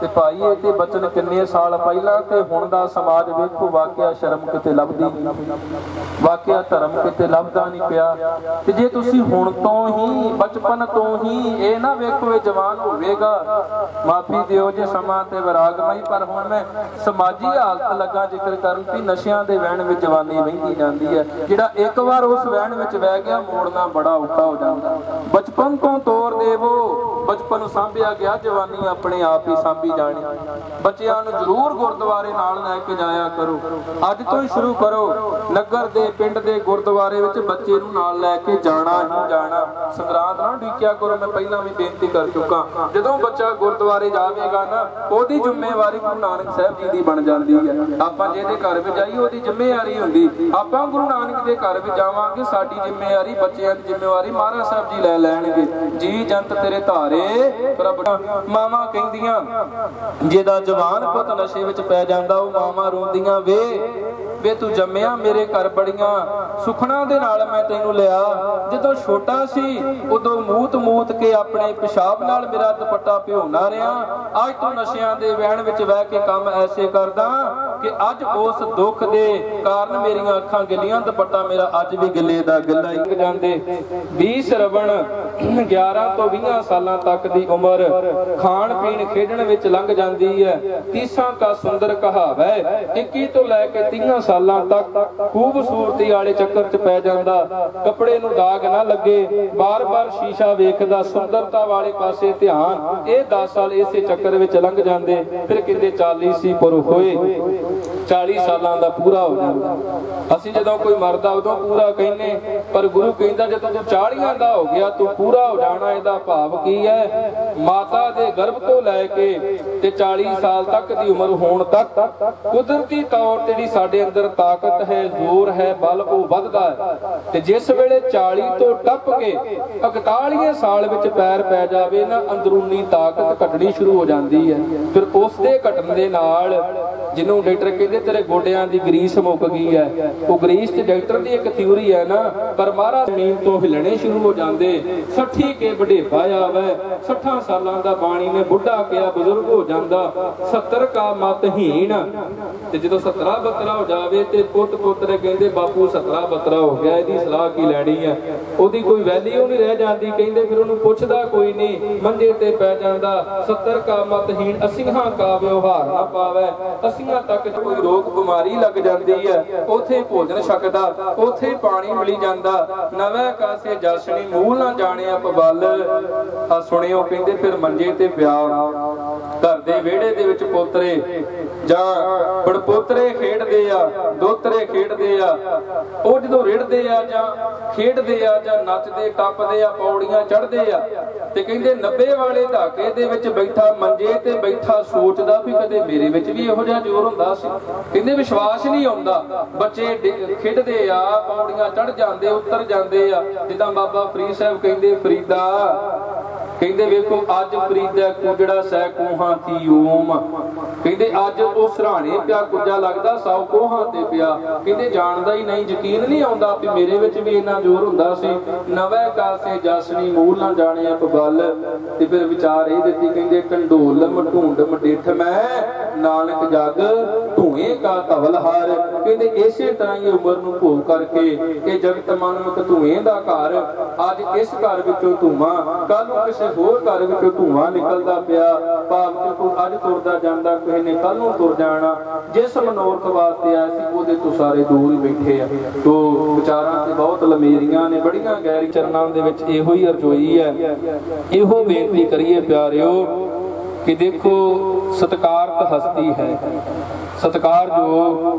ਤੇ ਭਾਈ, ਇਹ ਤੇ ਬਚਨ ਕਿੰਨੇ ਸਾਲ ਪਹਿਲਾਂ ਤੇ ਹੁਣ ਦਾ ਸਮਾਜ ਵੇਖੋ, ਵਾਕਿਆ ਸ਼ਰਮ ਕਿਤੇ ਲੱਭਦੀ ਵਾਕਿਆ ਧਰਮ ਕਿਤੇ ਲੱਭਦਾ ਨਹੀਂ ਪਿਆ। ਤੇ ਜੇ ਤੁਸੀਂ ਹੁਣ ਤੋਂ ਹੀ, ਬਚਪਨ ਤੋਂ ਹੀ ਇਹ ਨਾ ਵੇਖੋ, ਇਹ ਜਵਾਨ ਹੋਵੇਗਾ। ਮਾਫੀ ਦਿਓ ਜੇ ਸਮਾਂ ਤੇ ਵਿਰਾਗਮਈ, ਪਰ ਹੁਣ ਮੈਂ ਸਮਾਜੀ ਹਾਲਤ ਲੱਗਾ, ਜ਼ਿਕਰ ਕਰਨ ਕਿ ਨਸ਼ਿਆਂ ਦੇ ਵਹਿਣ ਵਿੱਚ ਜਵਾਨੀ ਵਹਿੰਦੀ ਜਾਂਦੀ ਹੈ। ਜਿਹੜਾ ਇੱਕ ਵਾਰ ਉਸ ਵਹਿਣ ਵਿੱਚ ਵਹਿ ਗਿਆ, ਮੋੜਨਾ ਬੜਾ ਔਖਾ ਹੋ ਜਾਂਦਾ ਬਚਪਨ ਤੋਂ ਤੋਰ ਦੇਵੋ। ਬਚਪਨ ਨੂੰ ਸਾਂਭਿਆ ਗਿਆ, ਜਵਾਨੀ ਆਪਣੇ ਆਪ ਹੀ ਸਾਂਭੀ ਜਾਣੀ। ਬੱਚਿਆਂ ਨੂੰ ਜ਼ਰੂਰ ਗੁਰਦੁਆਰੇ ਨਾਲ ਲੈ ਕੇ ਜਾਇਆ ਕਰੋ। ਅੱਜ ਤੋਂ ਹੀ ਸ਼ੁਰੂ ਕਰੋ। ਨਗਰ ਦੇ, ਪਿੰਡ ਦੇ ਗੁਰਦੁਆਰੇ ਵਿੱਚ ਬੱਚੇ ਨੂੰ ਨਾਲ ਲੈ ਕੇ ਜਾਣਾ ਹੀ ਜਾਣਾ। ਸੰਗਰਾਂਦ ਨਾ ਢੀਕਿਆ ਕਰੋ, ਮੈਂ ਪਹਿਲਾਂ ਵੀ ਬੇਨਤੀ ਕਰ ਚੁੱਕਾ। ਜਦੋਂ ਬੱਚਾ ਗੁਰਦੁਆਰੇ ਜਾਵੇਗਾ ਨਾ, ਉਹਦੀ ਜ਼ਿੰਮੇਵਾਰੀ ਗੁਰੂ ਨਾਨਕ ਸਾਹਿਬ ਜੀ ਦੀ ਬਣ ਜਾਂਦੀ ਹੈ। ਆਪਾਂ ਜਿਹਦੇ ਘਰ ਵਿੱਚ ਜਾਈਏ ਉਹਦੀ ਜ਼ਿੰਮੇਵਾਰੀ ਹੁੰਦੀ। ਆਪਾਂ ਗੁਰੂ ਨਾਨਕ ਦੇ ਘਰ ਵਿੱਚ ਜਾਵਾਂਗੇ, ਸਾਡੀ ਜ਼ਿੰਮੇਵਾਰੀ ਬੱਚਿਆਂ ਦੀ ਜ਼ਿੰਮੇਵਾਰੀ ਮਹਾਰਾਜ ਸਾਹਿਬ ਜੀ ਲੈ ਲੈਣਗੇ। ਜੀ ਜੰਤ ਤੇਰੇ ਧਾਰੇ ਪ੍ਰਭ ਮਾਵਾਂ ਕਹਿੰਦੀਆਂ ਜਿਹਦਾ ਜਵਾਨ ਪੁੱਤ ਨਸ਼ੇ ਵਿੱਚ ਪੈ ਜਾਂਦਾ ਉਹ ਮਾਵਾਂ ਰੋਂਦੀਆਂ ਵੇ। ਵੇ ਤੂੰ ਜੰਮਿਆ ਮੇਰੇ ਘਰ ਬੜੀਆਂ ਸੁਖਣਾ ਦੇ ਨਾਲ ਮੈਂ ਤੈਨੂੰ ਲਿਆ। ਜਦੋਂ ਛੋਟਾ ਸੀ, ਉਦੋਂ ਮੂਤ ਮੂਤ ਕੇ ਆਪਣੇ ਪਿਸ਼ਾਬ ਨਾਲ ਮੇਰਾ ਦੁਪੱਟਾ ਭਿਉਣਾ ਰਿਹਾ ਅੱਜ ਤੋਂ ਨਸ਼ਿਆਂ ਦੇ ਵਹਿਣ ਵਿੱਚ ਬਹਿ ਕੇ ਕੰਮ ਐਸੇ ਕਰਦਾ ਕਿ ਅੱਜ ਉਸ ਦੁੱਖ ਦੇ ਕਾਰਨ ਮੇਰੀਆਂ ਅੱਖਾਂ ਗਿੱਲੀਆਂ, ਦੁਪੱਟਾ ਮੇਰਾ ਅੱਜ ਵੀ ਗਿੱਲੇ ਦਾ ਗਿੱਲਾ ਹੀ ਜਾਂਦੇ। 20 ਸਰਵਣ 11 ਤੋਂ 20 ਸਾਲਾਂ ਤੱਕ ਦੀ ਉਮਰ ਖਾਣ ਪੀਣ ਖੇਡਣ ਵਿੱਚ ਲੰਘ ਜਾਂਦੀ ਹੈ। ਤੀਸਾਂ ਕਾ ਸੁੰਦਰ ਕਹਾਵੈ 21 ਤੋਂ ਲੈ ਕੇ 30 ਸਾਲ ਸਾਲਾਂ ਤੱਕ ਖੂਬਸੂਰਤੀ ਵਾਲੇ ਚੱਕਰ 'ਚ ਪੈ ਜਾਂਦਾ। ਕੱਪੜੇ ਨੂੰ ਦਾਗ ਨਾ ਲੱਗੇ। ਬਾਰ-ਬਾਰ ਸ਼ੀਸ਼ਾ ਵੇਖਦਾ, ਸੁੰਦਰਤਾ ਵਾਲੇ ਪਾਸੇ ਧਿਆਨ। ਇਹ 10 ਸਾਲ ਇਸੇ ਚੱਕਰ ਵਿੱਚ ਲੰਘ ਜਾਂਦੇ। ਫਿਰ ਕਹਿੰਦੇ 40 ਸੀ ਪਰ ਹੋਏ। 40 ਸਾਲਾਂ ਦਾ ਪੂਰਾ ਹੋ ਜਾਂਦਾ। ਅਸੀਂ ਜਦੋਂ ਕੋਈ ਮਰਦਾ, ਉਦੋਂ ਪੂਰਾ ਕਹਿੰਨੇ, ਪਰ ਗੁਰੂ ਕਹਿੰਦਾ, ਜਦੋਂ ਤੂੰ 40 ਦਾ ਹੋ ਗਿਆ, ਤੂੰ ਪੂਰਾ ਹੋ ਜਾਣਾ, ਇਹਦਾ ਭਾਵ ਕੀ ਹੈ? ਮਾਤਾ ਦੇ ਗਰਭ ਤੋਂ ਲੈ ਕੇ ਤੇ 40 ਸਾਲ ਤੱਕ ਦੀ ਉਮਰ ਹੋਣ ਤੱਕ ਕੁਦਰਤੀ ਤੌਰ ਤੇ ਜਿਹੜੀ ਸਾਡੇ ਅੰਦਰ ਤਾਕਤ ਹੈ, ਜ਼ੋਰ ਹੈ, ਬਲ ਉਹ ਵੱਧਦਾ ਹੈ। ਤੇ ਜਿਸ ਵੇਲੇ 40 ਤੋਂ ਟੱਪ ਕੇ 41 ਸਾਲ ਵਿੱਚ ਪੈਰ ਪੈ ਜਾਵੇ ਨਾ, ਅੰਦਰੂਨੀ ਤਾਕਤ ਘਟਣੀ ਸ਼ੁਰੂ ਹੋ ਜਾਂਦੀ ਹੈ। ਫਿਰ ਉਸ ਦੇ ਘਟਣ ਦੇ ਨਾਲ ਜਿਹਨੂੰ ਡਾਕਟਰ ਕਹਿੰਦੇ, ਤੇਰੇ ਗੋਡਿਆਂ ਦੀ ਗਰੀਸ ਮੁੱਕ ਗਈ ਹੈ। ਉਹ ਗਰੀਸ ਤੇ ਡਾਕਟਰ ਦੀ ਇੱਕ ਥਿਊਰੀ ਹੈ ਨਾ, ਪਰ ਮਹਾਰਾਜ ਜ਼ਮੀਨ ਤੋਂ ਹਿਲਣੇ ਸ਼ੁਰੂ ਹੋ ਜਾਂਦੇ। 60 ਕੇ ਵਡੇਪਾ ਆਵੇ 60 ਸਾਲਾਂ ਦਾ ਬਾਣੀ ਨੇ ਬੁੱਢਾ ਕਿਹਾ, ਬਜ਼ੁਰਗ ਹੋ ਜਾਂਦਾ 70 ਕਾ ਮਤ ਹੀਣ। ਤੇ ਜਦੋਂ 17 ਬਤਰਾ ਹੋ ਜਾਵੇ ਤੇ ਪੁੱਤ ਪੁੱਤਰੇ ਕਹਿੰਦੇ, ਬਾਪੂ 17 ਬਤਰਾ ਹੋ ਗਿਆ, ਇਹਦੀ ਸਲਾਹ ਕੀ ਲੈਣੀ ਹੈ ਉਹਦੀ ਕੋਈ ਵੈਲਿਊ ਨਹੀਂ ਰਹਿ ਜਾਂਦੀ, ਕਹਿੰਦੇ ਫਿਰ ਉਹਨੂੰ ਪੁੱਛਦਾ ਕੋਈ ਨਹੀਂ, ਮੰਜੇ ਤੇ ਪੈ ਜਾਂਦਾ 70 ਕਾ ਮਤਹੀਣ ਅਸੀਹਾਂ ਕਾ ਵਿਵਹਾਰ ਨਾ ਪਾਵੇ। ਅਸੀਹਾਂ ਤੱਕ ਕੋਈ ਰੋਗ ਬਿਮਾਰੀ ਲੱਗ ਜਾਂਦੀ ਹੈ ਉਥੇ ਭੋਜਨ ਛਕਦਾ, ਉਥੇ ਪਾਣੀ ਮਿਲੀ ਜਾਂਦਾ, ਨਵੇਂ ਕਾਸੇ ਜਸਣੀ ਮੂਲ ਨਾ ਜਾਣਿਆ ਪਬਲ ਆ ਸੁਣਿਓ, ਕਹਿੰਦੇ ਫਿਰ ਮੰਜੇ ਤੇ ਪਿਆ, ਘਰ ਦੇ ਵਿਹੜੇ ਦੇ ਵਿੱਚ ਪੋਤਰੇ ਜਾਂ ਬੜਪੋਤਰੇ ਖੇਡਦੇ ਆ, ਦੋਤਰੇ ਖੇਡਦੇ ਆ, ਉਹ ਜਦੋਂ ਰਿੜਦੇ ਆ ਜਾਂ ਖੇਡਦੇ ਆ ਜਾਂ ਨੱਚਦੇ, ਟੱਪਦੇ ਆ, ਪੌੜੀਆਂ ਚੜ੍ਹਦੇ ਆ ਤੇ ਕਹਿੰਦੇ 90 ਵਾਲੇ ਧਾਕੇ ਦੇ ਵਿੱਚ ਬੈਠਾ ਮੰਜੇ ਤੇ ਬੈਠਾ ਸੋਚਦਾ ਵੀ ਕਦੇ ਮੇਰੇ ਵਿੱਚ ਵੀ ਇਹੋ ਜਿਹਾ ਜ਼ੋਰ ਹੁੰਦਾ ਸੀ। ਕਹਿੰਦੇ ਵਿਸ਼ਵਾਸ ਨਹੀਂ ਆਉਂਦਾ। ਬੱਚੇ ਖੇਡਦੇ ਆ, ਪੌੜੀਆਂ ਚੜ੍ਹ ਜਾਂਦੇ, ਉੱਤਰ ਜਾਂਦੇ ਆ। ਜਿੱਦਾਂ ਬਾਬਾ ਫਰੀਦ ਸਾਹਿਬ ਕਹਿੰਦੇ, ਫਰੀਦਾ ਕਹਿੰਦੇ ਵੇਖੋ, ਅੱਜ ਫਰੀਦਾ ਕੁਜੜਾ ਸਹਿ ਕੋਹਾਂ ਥੀ ਓਮ। ਕਹਿੰਦੇ ਅੱਜ ਉਹ ਸਰਾਣੇ ਪਿਆ ਕੁਜਾ ਲੱਗਦਾ ਸੌ ਕੋਹਾਂ ਤੇ ਪਿਆ। ਕਹਿੰਦੇ ਜਾਣਦਾ ਹੀ ਨਹੀਂ, ਯਕੀਨ ਨਹੀਂ ਆਉਂਦਾ ਵੀ ਮੇਰੇ ਵਿੱਚ ਵੀ ਇੰਨਾ ਜ਼ੋਰ ਹੁੰਦਾ ਸੀ। ਨਵੇਂ ਕਾਸੇ ਜਸਣੀ ਮੂਲ ਨਾ ਜਾਣੇ ਅਪਬਲ ਤੇ ਫਿਰ ਵਿਚਾਰ ਇਹ ਦਿੱਤੀ, ਕਹਿੰਦੇ ਢੰਡੋਲ ਮਢੂੰਡ ਮਡਿੱਠ ਮੈਂ, ਨਾਨਕ ਜਗ ਧੂਏ ਕਾ ਧਵਲ ਹਾਰ। ਕਹਿੰਦੇ ਇਸੇ ਤਰ੍ਹਾਂ ਹੀ ਉਮਰ ਨੂੰ ਭੋਗ ਕਰਕੇ ਇਹ ਜਗਤ ਮਨੁੱਖ ਧੂਏ ਦਾ ਘਰ। ਅੱਜ ਇਸ ਘਰ ਵਿੱਚੋਂ ਧੂਆਂ ਕੱਲ ਨੂੰ ਕਿਸੇ ਹੋਰ ਘਰ ਵਿੱਚੋਂ ਧੂਆਂ ਨਿਕਲਦਾ ਪਿਆ। ਭਾਵ ਕਿ ਕੋਈ ਅੱਜ ਤੁਰਦਾ ਜਾਂਦਾ, ਕਿਸੇ ਨੇ ਕੱਲ ਨੂੰ ਤੁਰ ਜਾਣਾ। ਜਿਸ ਮਨੋਰਥ ਵਾਸਤੇ ਆਇਆ ਸੀ, ਉਹਦੇ ਤੋਂ ਸਾਰੇ ਦੂਰ ਹੀ ਬੈਠੇ ਆ। ਤੋ ਵਿਚਾਰਾਂ ਤੇ ਬਹੁਤ ਲਮੇਰੀਆਂ ਨੇ, ਬੜੀਆਂ ਗਹਿਰੀ ਚਰਨਾਂ ਦੇ ਵਿੱਚ ਇਹੋ ਹੀ ਅਰਜ਼ੋਈ ਹੈ। ਇਹੋ ਬੇਨਤੀ ਕਰੀਏ ਪਿਆਰਿਓ ਕਿ ਦੇਖੋ, ਸਤਕਾਰਤ ਹਸਤੀ ਹੈ। ਸਤਕਾਰ ਜੋ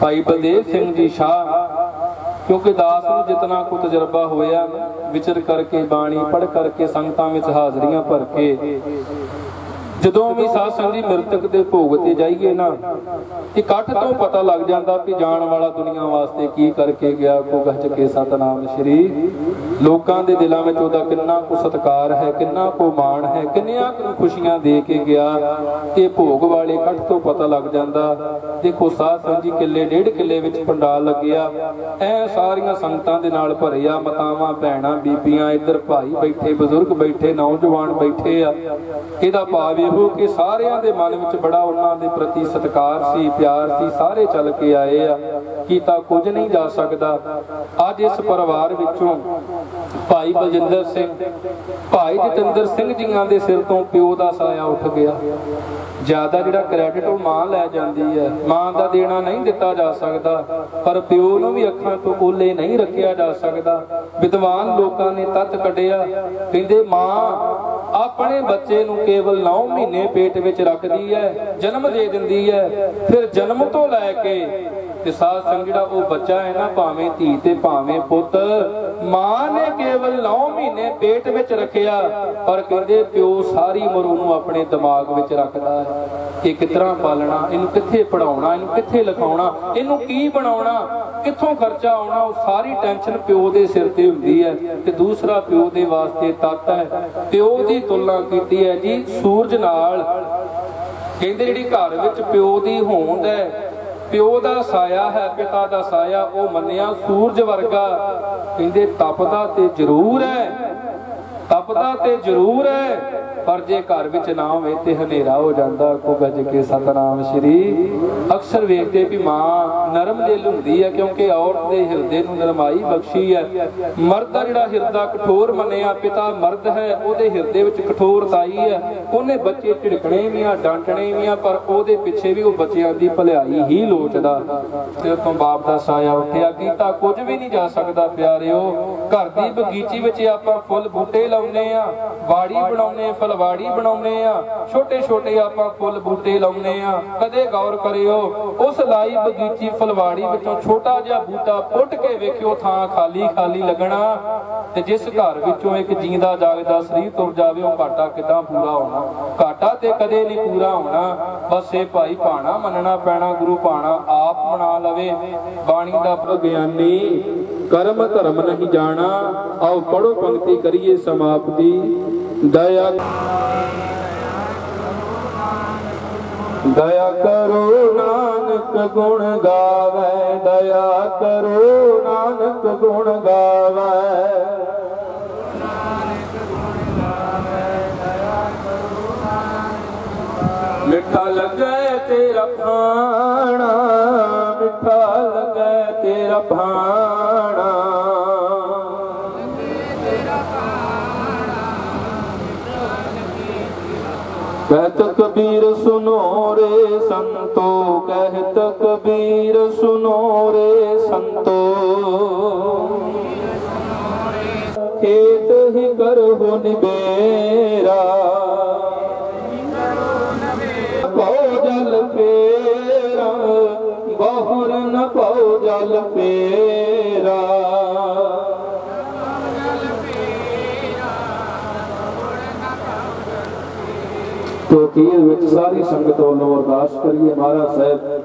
ਭਾਈ ਬਲਦੇਵ ਸਿੰਘ ਜੀ ਸ਼ਾਹ ਕਿਉਂਕਿ ਦਾਸ ਨੂੰ ਜਿਤਨਾ ਕੁ ਤਜਰਬਾ ਹੋਇਆ, ਵਿਚਰ ਕਰਕੇ ਬਾਣੀ ਪੜ ਕਰਕੇ ਸੰਗਤਾਂ ਵਿੱਚ ਹਾਜ਼ਰੀਆਂ ਭਰ ਕੇ ਜਦੋਂ ਵੀ ਸਾਧ ਸੰਗਤ ਜੀ ਮ੍ਰਿਤਕ ਦੇ ਭੋਗ ਤੇ ਜਾਈਏ ਨਾ ਇਕੱਠ ਤੋਂ ਪਤਾ ਲੱਗ ਜਾਂਦਾ ਕਿ ਜਾਣ ਵਾਲਾ ਦੁਨੀਆ ਵਾਸਤੇ ਕੀ ਕਰਕੇ ਗਿਆ ਕੋ ਗੱਜ ਕੇ ਸਤਨਾਮ ਸ਼੍ਰੀ। ਲੋਕਾਂ ਦੇ ਦਿਲਾਂ ਵਿੱਚ ਉਹਦਾ ਕਿੰਨਾ ਕੁ ਸਤਕਾਰ ਹੈ, ਕਿੰਨਾ ਕੁ ਮਾਣ ਹੈ, ਕਿੰਨੀਆਂ ਕੁ ਖੁਸ਼ੀਆਂ ਦੇ ਕੇ ਗਿਆ। ਇਹ ਭੋਗ ਵਾਲੇ ਇਕੱਠ ਤੋਂ ਪਤਾ ਲੱਗ ਜਾਂਦਾ, ਦੇਖੋ ਸਾਧ ਸੰਗਤ ਜੀ ਕਿੱਲੇ, ਡੇਢ ਕਿੱਲੇ ਵਿੱਚ ਪੰਡਾਲ ਲੱਗਿਆ। ਐ ਸਾਰੀਆਂ ਸੰਗਤਾਂ ਦੇ ਨਾਲ ਭਰਿਆ, ਮਤਾਵਾਂ, ਭੈਣਾਂ, ਬੀਬੀਆਂ, ਇੱਧਰ ਭਾਈ ਬੈਠੇ, ਬਜ਼ੁਰਗ ਬੈਠੇ, ਨੌਜਵਾਨ ਬੈਠੇ ਆ। ਇਹਦਾ ਭਾਵ ਇਹੋ ਕਿ ਸਾਰਿਆਂ ਦੇ ਮਨ ਵਿੱਚ ਬੜਾ ਉਹਨਾਂ ਦੇ ਪ੍ਰਤੀ ਸਤਿਕਾਰ ਸੀ, ਪਿਆਰ ਸੀ, ਸਾਰੇ ਚੱਲ ਕੇ ਆਏ ਆ। ਕੀਤਾ ਕੁਝ ਨਹੀਂ ਜਾ ਸਕਦਾ। ਅੱਜ ਇਸ ਪਰਿਵਾਰ ਵਿੱਚੋਂ ਭਾਈ ਬਲਜਿੰਦਰ ਸਿੰਘ, ਭਾਈ ਜਤਿੰਦਰ ਸਿੰਘ ਜੀਆਂ ਦੇ ਸਿਰ ਤੋਂ ਪਿਓ ਦਾ ਸਾਇਆ ਉੱਠ ਗਿਆ। ਜ਼ਿਆਦਾ ਜਿਹੜਾ ਕ੍ਰੈਡਿਟ ਉਹ ਮਾਂ ਲੈ ਜਾਂਦੀ ਹੈ। ਮਾਂ ਦਾ ਦੇਣਾ ਨਹੀਂ ਦਿੱਤਾ ਜਾ ਸਕਦਾ, ਪਰ ਪਿਓ ਨੂੰ ਵੀ ਅੱਖਾਂ ਤੋਂ ਓਲੇ ਨਹੀਂ ਰੱਖਿਆ ਜਾ ਸਕਦਾ। ਵਿਦਵਾਨ ਲੋਕਾਂ ਨੇ ਤੱਤ ਕੱਢਿਆ, ਕਹਿੰਦੇ, ਮਾਂ ਆਪਣੇ ਬੱਚੇ ਨੂੰ ਕੇਵਲ 9 ਮਹੀਨੇ ਪੇਟ ਵਿੱਚ ਰੱਖਦੀ ਹੈ, ਜਨਮ ਦੇ ਦਿੰਦੀ ਹੈ, ਫਿਰ ਜਨਮ ਤੋਂ ਲੈ ਕੇ ਤੇ ਸਾਧ ਸੰਗ ਜਿਹੜਾ ਉਹ ਬੱਚਾ ਹੈ ਨਾ, ਭਾਵੇਂ ਧੀ ਤੇ ਭਾਵੇਂ ਪੁੱਤ, ਮਾਂ ਨੇ ਕੇਵਲ 9 ਮਹੀਨੇ ਪੇਟ ਵਿੱਚ ਰੱਖਿਆ, ਪਰ ਕਹਿੰਦੇ ਪਿਓ ਸਾਰੀ ਉਮਰ ਉਹਨੂੰ ਆਪਣੇ ਦਿਮਾਗ ਵਿੱਚ ਰੱਖਦਾ ਹੈ ਇਹ ਕਿਤਰਾ ਪਾਲਣਾ, ਇਹਨੂੰ ਕਿੱਥੇ ਪੜਾਉਣਾ ਇਹਨੂੰ ਕਿੱਥੇ ਲਿਖਾਉਣਾ, ਇਹਨੂੰ ਕੀ ਬਣਾਉਣਾ, ਕਿੱਥੋਂ ਖਰਚਾ ਆਉਣਾ, ਉਹ ਸਾਰੀ ਟੈਨਸ਼ਨ ਪਿਓ ਦੇ ਸਿਰ ਤੇ ਹੁੰਦੀ ਹੈ ਤੇ ਦੂਸਰਾ ਪਿਓ ਦੇ ਵਾਸਤੇ ਤੱਤ ਹੈ। ਪਿਓ ਦੀ ਤੁਲਨਾ ਕੀਤੀ ਹੈ ਜੀ ਸੂਰਜ ਨਾਲ। ਕਹਿੰਦੇ ਜਿਹੜੀ ਘਰ ਵਿੱਚ ਪਿਓ ਦੀ ਹੋਂਦ ਹੈ ਪਿਓ ਦਾ ਸਾਇਆ ਹੈ, ਪਿਤਾ ਦਾ ਸਾਇਆ, ਉਹ ਮੰਨਿਆ ਸੂਰਜ ਵਰਗਾ। ਕਹਿੰਦੇ, ਤਪਦਾ ਤੇ ਜ਼ਰੂਰ ਹੈ, ਤਪਦਾ ਤੇ ਜ਼ਰੂਰ ਹੈ। ਪਰ ਜੇ ਘਰ ਵਿੱਚ ਨਾ ਹੋਵੇ ਤੇ ਹਨੇਰਾ ਹੋ ਜਾਂਦਾ। ਕੋ ਗੱਜ ਕੇ ਸਤਨਾਮ ਸ਼੍ਰੀ। ਅਕਸਰ ਵੇਖਦੇ ਵੀ ਮਾਂ ਨਰਮ ਦਿਲ ਹੁੰਦੀ ਹੈ ਕਿਉਂਕਿ ਔਰਤ ਦੇ ਹਿਰਦੇ ਨੂੰ ਨਰਮਾਈ ਬਖਸ਼ੀ ਹੈ। ਮਰਦ ਦਾ ਜਿਹੜਾ ਹਿਰਦਾ ਕਠੋਰ ਮੰਨਿਆ, ਪਿਤਾ ਮਰਦ ਹੈ, ਉਹਦੇ ਹਿਰਦੇ ਵਿੱਚ ਕਠੋਰਤਾਈ ਹੈ। ਉਹਨੇ ਬੱਚੇ ਝਿੜਕਣੇ ਵੀ ਆ, ਡਾਂਟਣੇ ਵੀ ਆ, ਪਰ ਉਹਦੇ ਪਿੱਛੇ ਵੀ ਉਹ ਬੱਚਿਆਂ ਦੀ ਭਲਾਈ ਹੀ ਲੋਚਦਾ। ਤੇ ਉਤੋਂ ਬਾਪ ਦਾ ਸਾਇਆ ਉੱਠਿਆ ਕੀਤਾ ਕੁਝ ਵੀ ਨਹੀਂ ਜਾ ਸਕਦਾ ਪਿਆਰਿਓ। ਘਰ ਦੀ ਬਗੀਚੀ ਵਿੱਚ ਆਪਾਂ ਫੁੱਲ ਬੂਟੇ ਲਾਉਨੇ ਆ, ਬਾੜੀ ਬਣਾਉਨੇ ਫਲਵਾੜੀ ਬਣਾਉਨੇ ਆ। ਛੋਟੇ ਛੋਟੇ ਆਪਾਂ ਫੁੱਲ ਬੂਟੇ ਲਾਉਨੇ ਆ। ਕਦੇ ਗੌਰ ਕਰਿਓ, ਉਸ ਲਾਈ ਬਗੀਚੀ ਫਲਵਾੜੀ ਵਿੱਚੋਂ ਛੋਟਾ ਜਿਹਾ ਬੂਟਾ ਪੁੱਟ ਕੇ ਵੇਖਿਓ, ਥਾਂ ਖਾਲੀ ਖਾਲੀ ਲੱਗਣਾ। ਤੇ ਜਿਸ ਘਰ ਵਿੱਚੋਂ ਇੱਕ ਜੀਂਦਾ ਜਾਗਦਾ, ਸਰੀਰ ਤੁਰ ਜਾਵੇ, ਉਹ ਘਾਟਾ ਕਿਦਾਂ ਪੂਰਾ ਹੋਣਾ? ਘਾਟਾ ਤੇ ਕਦੇ ਨਹੀਂ ਪੂਰਾ ਹੋਣਾ। ਬਸ ਇਹ ਭਾਈ ਭਾਣਾ ਮੰਨਣਾ ਪੈਣਾ, ਗੁਰੂ ਭਾਣਾ ਆਪ ਬਣਾ ਲਵੇ। ਬਾਣੀ ਦਾ ਗਿਆਨੀ ਕਰਮ ਧਰਮ ਨਹੀਂ ਜਾਣਾ। ਆਓ ਪੜੋ ਪੰਕਤੀ ਕਰੀਏ ਸਮਾਪਤੀ। ਦਇਆ ਦਇਆ ਕਰੋ ਨਾਨਕ ਗੁਣ ਗਾਵੇ, ਦਇਆ ਕਰੋ ਨਾਨਕ ਗੁਣ ਗਾਵੇ। ਮਿੱਠਾ ਲੱਗੇ ਤੇਰਾ ਭਾਣਾ ਤੇਰਾ ਭਾਣਾ। ਕਹਿਤ ਕਬੀਰ ਸੁਨੋ ਰੇ ਸੰਤੋ ਕਹਿਤ ਕਬੀਰ ਸੁਨੋ ਰੇ ਸੰਤੋ। ਖੇਤ ਹੀ ਕਰਹੁ ਨਿਬੇਰਾ ਪਾਉ ਜਲ ਪੇਰਾ ਜਲ ਪੇਰਾ। ਤੋ ਕੀਰ ਵਿੱਚ ਸਾਰੀ ਸੰਗਤ ਵੱਲੋਂ ਅਰਦਾਸ ਕਰੀਏ ਮਹਾਰਾਜ ਸਾਹਿਬ।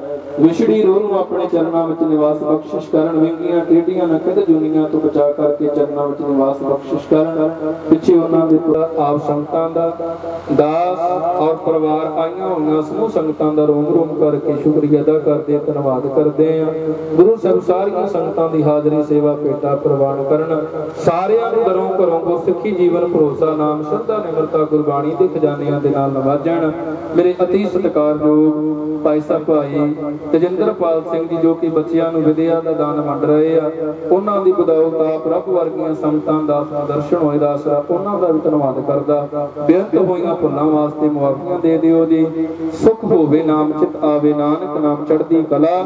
ਵਿਛੜੀ ਰੂਹ ਨੂੰ ਆਪਣੇ ਚਰਨਾਂ ਵਿੱਚ ਨਿਵਾਸ ਬਖਸ਼ਿਸ਼ ਕਰਨ, ਵਿੰਗੀਆਂ ਟੇਡੀਆਂ ਨਕਦ ਜੁਨੀਆਂ ਤੋਂ ਬਚਾ ਕਰਕੇ ਚਰਨਾਂ ਵਿੱਚ ਨਿਵਾਸ ਬਖਸ਼ਿਸ਼ ਕਰਨ। ਪਿੱਛੇ ਉਹਨਾਂ ਦੇ ਪੂਰਾ ਆਪ ਸੰਗਤਾਂ ਦਾ ਦਾਸ ਔਰ ਪਰਿਵਾਰ ਆਈਆਂ ਹੋਈਆਂ ਸਮੂਹ ਸੰਗਤਾਂ ਦਾ ਰੋਮ ਰੋਮ ਕਰਕੇ ਸ਼ੁਕਰੀਆ ਅਦਾ ਕਰਦੇ, ਧੰਨਵਾਦ ਕਰਦੇ ਆ। ਗੁਰੂ ਸਾਹਿਬ ਸਾਰੀਆਂ ਸੰਗਤਾਂ ਦੀ ਹਾਜ਼ਰੀ, ਸੇਵਾ ਪੇਟਾ ਪ੍ਰਵਾਨ ਕਰਨ। ਸਾਰਿਆਂ ਨੂੰ ਦਰੋਂ ਘਰੋਂ ਗੁਰਸਿੱਖੀ ਜੀਵਨ, ਭਰੋਸਾ, ਨਾਮ, ਸ਼ਰਧਾ, ਨਿਮਰਤਾ, ਗੁਰਬਾਣੀ ਦੇ ਖਜ਼ਾਨਿਆਂ ਦੇ ਨਾਲ ਨਵਾਜਣ। ਮੇਰੇ ਅਤੀ ਸਤਿਕਾਰਯੋਗ ਭਾਈ ਸਾਹਿਬ, ਭਾਈ ਤੇਜਿੰਦਰਪਾਲ ਸਿੰਘ ਜੀ ਜੋ ਕਿ ਬੱਚਿਆਂ ਨੂੰ ਵਿਦਿਆ ਦਾ ਦਾਨ ਵੰਡ ਰਹੇ ਆ, ਉਹਨਾਂ ਦੀ ਬਦੌਲਤ ਆਪ ਰੱਬ ਵਰਗੀਆਂ ਸੰਤਾਂ ਦਾ ਦਰਸ਼ਨ ਹੋਏ ਦਾ ਆਸਰਾ ਉਹਨਾਂ ਦਾ ਵੀ ਧੰਨਵਾਦ ਕਰਦਾ। ਬੇਅੰਤ ਹੋਈਆਂ ਭੁੱਲਾਂ ਵਾਸਤੇ ਮੁਆਫੀਆਂ ਦੇ ਦਿਓ ਜੀ। ਸੁਖ ਹੋਵੇ, ਨਾਮ ਚਿਤ ਆਵੇ, ਨਾਨਕ ਨਾਮ ਚੜਦੀ ਕਲਾ।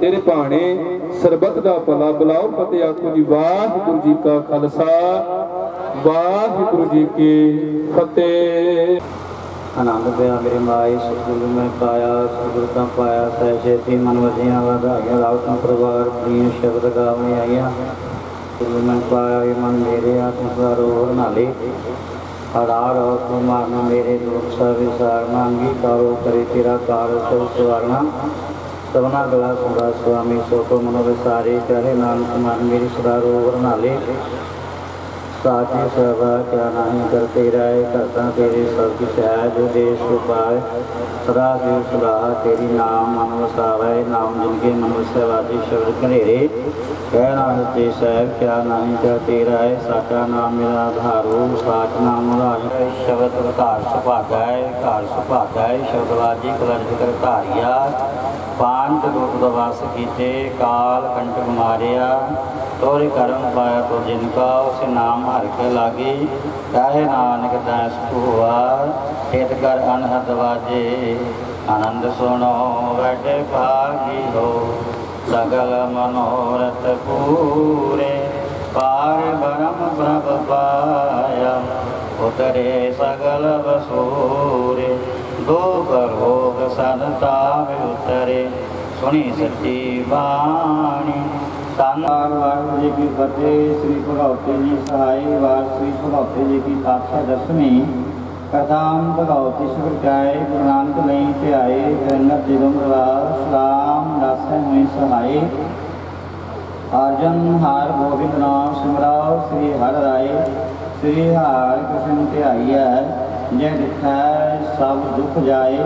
ਤੇਰੇ ਭਾਣੇ ਸਰਬਤ ਦਾ ਭਲਾ। ਬੁਲਾਓ ਫਤਿਹ ਆਖੋ ਜੀ, ਵਾਹਿਗੁਰੂ ਜੀ ਕਾ ਖਾਲਸਾ। ਵਾਹਿਗੁਰੂ ਜੀ ਕੀ ਫਤਿਹ। ਆਨੰਦ ਪਿਆ ਮੇਰੇ ਮਾਈ ਸਤਿਗੁਰੂ, ਮੈਂ ਪਾਇਆ, ਸਤਿਗੁਰ ਤਾਂ ਪਾਇਆ। ਸਹਿ ਛੇਤੀ ਮਨ ਵਜੀਆਂ ਵਧਾਈਆਂ ਰਾਉ ਪਰਿਵਾਰ ਦੀਆਂ ਸ਼ਬਦ ਗਾਵਣੇ ਆਈਆਂ। ਸਤਿਗੁਰੂ, ਮੈਂ ਪਾਇਆ ਇਹ ਮਨ ਮੇਰੇ ਆਤਮ ਦਾ ਨਾਲੇ ਹਰਾਰ ਹੋ ਤੁਮਾਨ ਮੇਰੇ ਦੁਖ ਸਭ ਵਿਸਾਰਨਾ ਅੰਗੀਕਾਰੋ ਕਰੇ ਤੇਰਾ ਕਾਰ ਸੋ ਸਵਾਰਨਾ। ਸਭਨਾ ਗਲਾ ਸੁਦਾ ਸੁਆਮੀ ਸੋ ਕੋ ਮਨੋ ਵਿਸਾਰੇ। ਕਰੇ ਨਾਨਕ, ਮਨ ਮੇਰੀ ਸਦਾ ਰੋਗ ਨਾਲੇ ਸਾਚੇ ਸਭਾ ਕਿਆ ਨਾਹੀ ਕਰਤੇ ਰਹਿ, ਕਰਤਾ ਤੇਰੇ ਸਭ ਕੁਛ ਹੈ ਜੋ ਦੇਸ਼ ਉਪਾਏ ਸਦਾ ਸਿਵ ਸਦਾ ਤੇਰੀ ਨਾਮ ਮਨ ਵਸਾਵੇ, ਨਾਮ ਜਿਨਕੇ ਮਨ ਵਸਵਾਦੀ ਸ਼ਬਦ ਘਨੇਰੇ। ਕਹਿ ਨਾਮ ਤੇ ਸਹਿਬ, ਕਿਆ ਨਾਹੀ ਕਰਤੇ ਰਹਿ ਸਾਚਾ ਨਾਮ ਮੇਰਾ ਆਧਾਰੋ ਸਾਚ ਨਾਮ ਰਾਜ ਸ਼ਬਦ ਘਰ ਸੁਭਾਗਾ ਘਰ ਸੁਭਾਗਾ ਹੈ, ਸ਼ਬਦ ਵਾਜੀ ਧਾਰਿਆ। ਪਾਂਚ ਰੂਪ ਦਵਾਸ ਕੀਤੇ, ਕਾਲ ਕੰਟਕ ਮਾਰਿਆ। ਤੋਰੇ ਕਰਮ ਪਾਇਆ ਤੋ ਜਿਨ ਕਾ ਉਸ ਨਾਮ ਹਰ ਕੇ ਲਾਗੀ, ਕਾਹੇ ਨਾਨਕ ਦਾਸ ਹੋਆ ਹਿਤ ਕਰ ਅਨਹਦ ਵਾਜੇ, ਆਨੰਦ ਸੁਣੋ, ਵਡੇ ਭਾਗੀ ਹੋ, ਸਗਲ ਮਨੋਰਥ ਪੂਰੇ, ਪਾਰ ਬ੍ਰਹਮ ਪ੍ਰਭ ਪਾਇਆ, ਉਤਰੇ ਸਗਲ ਬਸੂਰੇ ਦੋ ਕਰੋਗ ਸੰਤਾਪ ਉਤਰੇ, ਸੁਣੀ ਸੱਚੀ ਬਾਣੀ ਧੰਨਵਾਦ ਵਾਹਿਗੁਰੂ ਜੀ ਕੀ ਫਤਿਹ, ਸ੍ਰੀ ਭਗਵਤੀ ਜੀ ਸਹਾਈ ਵਾਰ, ਸ੍ਰੀ ਭਗਵਤੀ ਜੀ ਕੀ ਪਾਤਸ਼ਾਹ ਦਸਵੀਂ। ਕਥਾਮ ਭਗਵਤੀ ਸੁਖਾਏ ਗੁਰੂ ਨਾਨਕ ਲਈ ਧਿਆਏ ਗੰਗਤ ਜਿਗਮ ਰਵਾਸ ਸਲਾਮ ਦਾਸੇ ਹੋਈ ਸਹਾਈ ਅਰਜਨ ਹਾਰ ਗੋਬਿੰਦ ਨਾਮ ਸਿਮਰਾਓ, ਸ੍ਰੀ ਹਰਿ ਰਾਏ, ਸ੍ਰੀ ਹਰਿ ਕ੍ਰਿਸ਼ਨ ਧਿਆਈਐ ਜੇ ਦਿਖੈ ਸਭ ਦੁਖ ਜਾਏ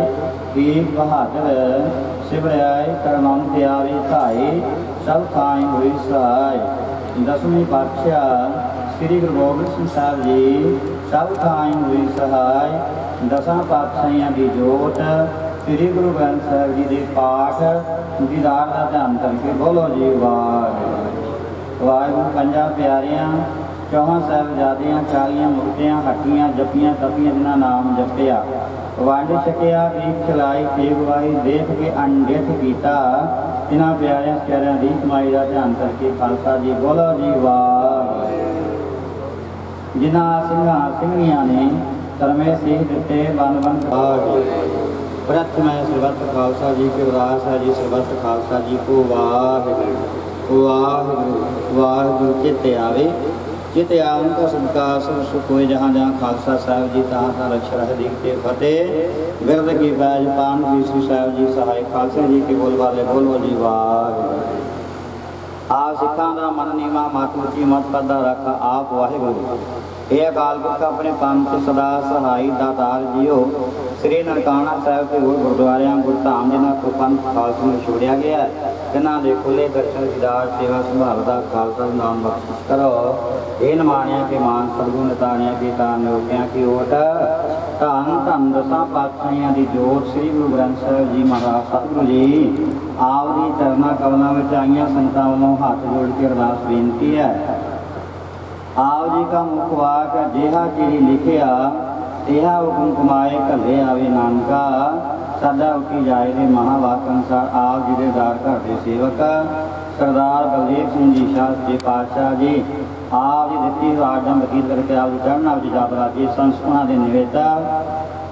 ਏਕ ਬਹਾਦਰ ਸਿਵਰਿਆਏ ਕਰਮੰ ਤਿਆਵੇ ਧਾਏ, ਸਭ ਥਾਈ ਹੋਈ ਸਹਾਈ ਦਸਵੀਂ ਪਾਤਸ਼ਾਹ ਸ੍ਰੀ ਗੁਰੂ ਗੋਬਿੰਦ ਸਿੰਘ ਸਾਹਿਬ ਜੀ, ਸਭ ਥਾਈ ਹੋਈ ਸਹਾਈ ਦਸਾਂ ਪਾਤਸ਼ਾਹਾਂ ਦੀ ਜੋਤ, ਸ੍ਰੀ ਗੁਰੂ ਗ੍ਰੰਥ ਸਾਹਿਬ ਜੀ ਦੇ ਪਾਠ, ਦੀਦਾਰ ਦਾ ਧਿਆਨ ਕਰਕੇ ਬੋਲੋ ਜੀ, ਵਾਹਿਗੁਰੂ। ਵਾਹਿਗੁਰੂ, ਪੰਜਾਂ ਪਿਆਰਿਆਂ, ਚੌਹਾਂ ਸਾਹਿਬਜ਼ਾਦਿਆਂ, ਚਾਲੀਆਂ ਮੁਕਤਿਆਂ, ਹੱਟੀਆਂ ਜਪੀਆਂ ਤਪੀਆਂ, ਜਿਨ੍ਹਾਂ ਨਾਮ ਜਪਿਆ। ਵੰਡ ਛਕਿਆ ਦੀਪ ਚਲਾਈ ਤੇਗ ਦੇਖ ਕੇ ਅਣਡਿਠ ਕੀਤਾ। ਜਿਨ੍ਹਾਂ ਪਿਆਰਿਆਂ ਪਿਆਰਿਆਂ ਦੀ ਕਮਾਈ ਦਾ ਧਿਆਨ ਕਰਕੇ ਖਾਲਸਾ ਜੀ ਬੋਲੋ ਜੀ ਵਾਹ। ਜਿਨ੍ਹਾਂ ਸਿੰਘਾਂ ਸਿੰਘੀਆਂ ਨੇ ਧਰਮੇ ਸਿੱਖ ਦਿੱਤੇ ਬਨ ਬਨ ਪ੍ਰਥਮ ਹੈ ਸਰਬੱਤ ਖਾਲਸਾ ਜੀ ਕੇ ਵਿਰਾਸ ਹੈ ਜੀ, ਸਰਬੱਤ ਖਾਲਸਾ ਜੀ ਕੋ ਵਾਹਿਗੁਰੂ। ਵਾਹਿਗੁਰੂ ਵਾਹਿਗੁਰੂ ਚਿਤੇ ਆਵੇ। ਜਿਤ ਆਵਨ ਕਾ ਸਦਕਾ, ਸਭ ਸੁਖ ਹੋਏ ਜਹਾਂ ਜਹਾਂ ਖਾਲਸਾ ਸਾਹਿਬ ਜੀ ਤਹਾਂ ਤਾਂ ਰਛ ਰਹਿ ਦੀਪ ਤੇ ਫਤਿਹ। ਬਿਰਦ ਕੀ ਬਾਜ ਪਾਨ ਕੀ ਸ੍ਰੀ ਸਾਹਿਬ ਜੀ ਸਹਾਇ ਖਾਲਸਾ ਜੀ ਕੇ ਬੋਲ ਵਾਲੇ ਬੋਲੋ ਜੀ ਵਾਹਿਗੁਰੂ। ਆਪ ਸਿੱਖਾਂ ਦਾ ਮਨ ਨੀਵਾ ਮਤ ਕੀ ਮਤ ਪਦਾ ਰੱਖ, ਆਪ ਵਾਹਿਗੁਰੂ। ਇਹ ਅਕਾਲ ਪੁਰਖ ਆਪਣੇ ਪੰਥ ਸਦਾ ਸਹਾਈ ਦਾਤਾਰ ਜੀਓ। ਸ੍ਰੀ ਨਨਕਾਣਾ ਸਾਹਿਬ ਦੇ ਹੋਰ ਗੁਰਦੁਆਰਿਆਂ ਗੁਰਧਾਮ ਜਿਨ੍ਹਾਂ ਤੋਂ ਪੰਥ ਖਾਲਸਾ ਨੂੰ ਛੋੜਿਆ ਗਿਆ ਹੈ, ਜਿਨ੍ਹਾਂ ਦੇ ਖੁੱਲੇ ਦਰਸ਼ਨ ਦੀਦਾਰ ਸੇਵਾ ਸੰਭਾਲ ਦਾ ਖਾਲਸਾ ਨਾਮ ਬਖਸ਼ਿਸ਼ ਕਰੋ। ਇਹ ਨਮਾਣਿਆ ਕਿ ਮਾਨ ਸਤਿਗੁਰੂ ਨਿਤਾਣਿਆ ਕੇ ਤਾਂ ਨਿਉਟਿਆਂ ਕੀ ਓਟ। ਧੰਨ ਧੰਨ ਦਸਾਂ ਪਾਤਸ਼ਾਹਾਂ ਦੀ ਜੋਤ ਸ੍ਰੀ ਗੁਰੂ ਗ੍ਰੰਥ ਸਾਹਿਬ ਜੀ ਮਹਾਰਾਜ ਸਤਿਗੁਰੂ ਜੀ। ਆਪ ਦੀ ਚਰਨਾ ਕਮਲਾਂ ਵਿੱਚ ਆਈਆਂ ਸੰਤਾਂ ਵੱਲੋਂ ਹੱਥ ਜੋੜ ਕੇ ਅਰਦਾਸ ਬੇਨਤੀ ਹੈ। ਆਪ ਜੀ ਕਾ ਮੁਖ ਵਾਕ ਜਿਹਾ ਚਿਰੀ ਲਿਖਿਆ, ਤਿਹਾ ਹੁਕਮ ਕਮਾਏ ਘੱਲੇ ਆਵੇ ਨਾਨਕਾ। ਸਾਡਾ ਉਕੀ ਜਾਏ ਦੇ ਮਹਾਵਾਕ ਅਨੁਸਾਰ ਆਪ ਜੀ ਦੇ ਦਾਰ ਘਰ ਦੇ ਸੇਵਕ। ਸਰਦਾਰ ਬਲਦੇਵ ਸਿੰਘ ਜੀ ਸ਼ਾਹ ਜੀ, ਪਾਤਸ਼ਾਹ ਜੀ, ਆਪ ਜੀ ਦਿੱਤੀ ਰਾਜਮ ਵਕੀਲ ਕਰਕੇ ਆਪ ਜੀ ਚੜ੍ਹਨਾ ਵਿੱਚ ਜਾਪ ਜੀ ਸੰਸਥਾਨਾਂ ਦੇ ਨਿਵੇਦਾ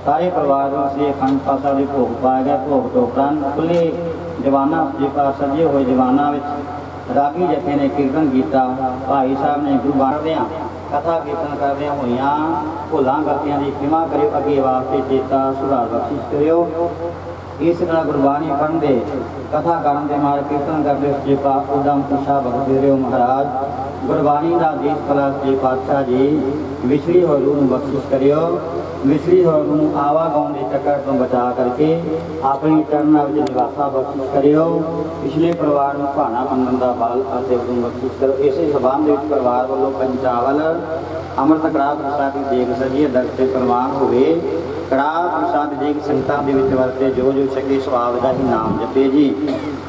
ਸਾਰੇ ਪਰਿਵਾਰ ਨੂੰ ਸੇ ਅਖੰਡ ਪਾਸਾ ਦੇ ਭੋਗ ਪਾਇਆ ਗਿਆ। ਭੋਗ ਤੋਂ ਉਪਰੰਤ ਖੁੱਲੇ ਜਵਾਨਾਂ ਦੇ ਪਾਸ ਸਜੇ ਹੋਏ ਜਵਾਨਾਂ ਵਿੱਚ ਰਾਗੀ ਜਥੇ ਨੇ ਕੀਰਤਨ ਕੀਤਾ, ਭਾਈ ਸਾਹਿਬ ਨੇ ਗੁਰੂ ਬਾਣਦਿਆਂ ਕਥਾ ਕੀਰਤਨ ਕਰਦਿਆਂ ਹੋਈਆਂ ਭੁੱਲਾਂ ਗਲਤੀਆਂ ਦੀ ਖਿਮਾ ਕਰਿਓ ਅੱਗੇ ਵਾਸਤੇ ਚੇਤਾ ਸੁਧਾਰ ਬਖਸ਼ਿਸ਼ ਕਰਿਓ। ਇਸ ਤਰ੍ਹਾਂ ਗੁਰਬਾਣੀ ਪੜ੍ਹਦੇ ਕਥਾ ਕਰਨ ਦੇ ਮਾਰ ਕੀਰਤਨ ਕਰਦੇ ਜੇ ਪਾ ਉਦਮ ਪੁਛਾ ਬਖਸ਼ਦੇ ਰਿਓ ਮਹਾਰਾਜ। ਗੁਰਬਾਣੀ ਦਾ ਦੇਸ਼ ਕਲਾ ਜੀ ਪਾਤਸ਼ਾਹ ਜੀ, ਵਿਛੜੀ ਹੋਈ ਰੂਹ ਨੂੰ ਬਖਸ਼ਿਸ਼ ਕਰਿਓ। ਮਿਸਰੀ ਹੋਈ ਰੂਹ ਨੂੰ ਆਵਾਗਾਉਣ ਦੇ ਚੱਕਰ ਤੋਂ ਬਚਾ ਕਰਕੇ ਆਪਣੀ ਚਰਨਾਂ ਵਿੱਚ ਨਿਵਾਸਾ ਬਖਸ਼ਿਸ਼ ਕਰਿਓ। ਪਿਛਲੇ ਪਰਿਵਾਰ ਨੂੰ ਭਾਣਾ ਮੰਨਣ ਦਾ ਬਲ ਅਤੇ ਨੂੰ ਬਖਸ਼ਿਸ਼ ਕਰੋ। ਇਸੇ ਸਬੰਧ ਵਿੱਚ ਪਰਿਵਾਰ ਵੱਲੋਂ ਪੰਚਾਵਲ ਅੰਮ੍ਰਿਤ ਕੜਾ ਪ੍ਰਸਾਦ ਦੀ ਦੇਗ ਸਜੀਏ ਦਰ ਤੇ ਪ੍ਰਵਾਨ ਹੋਵੇ। ਕੜਾ ਪ੍ਰਸਾਦ ਦੇਗ ਸੰਗਤਾਂ ਦੇ ਵਿੱਚ ਵਰਤੇ ਜੋ ਜੋ ਸਕੇ ਸੁਆਵ ਦਾ ਹੀ ਨਾਮ ਜਪੇ ਜੀ।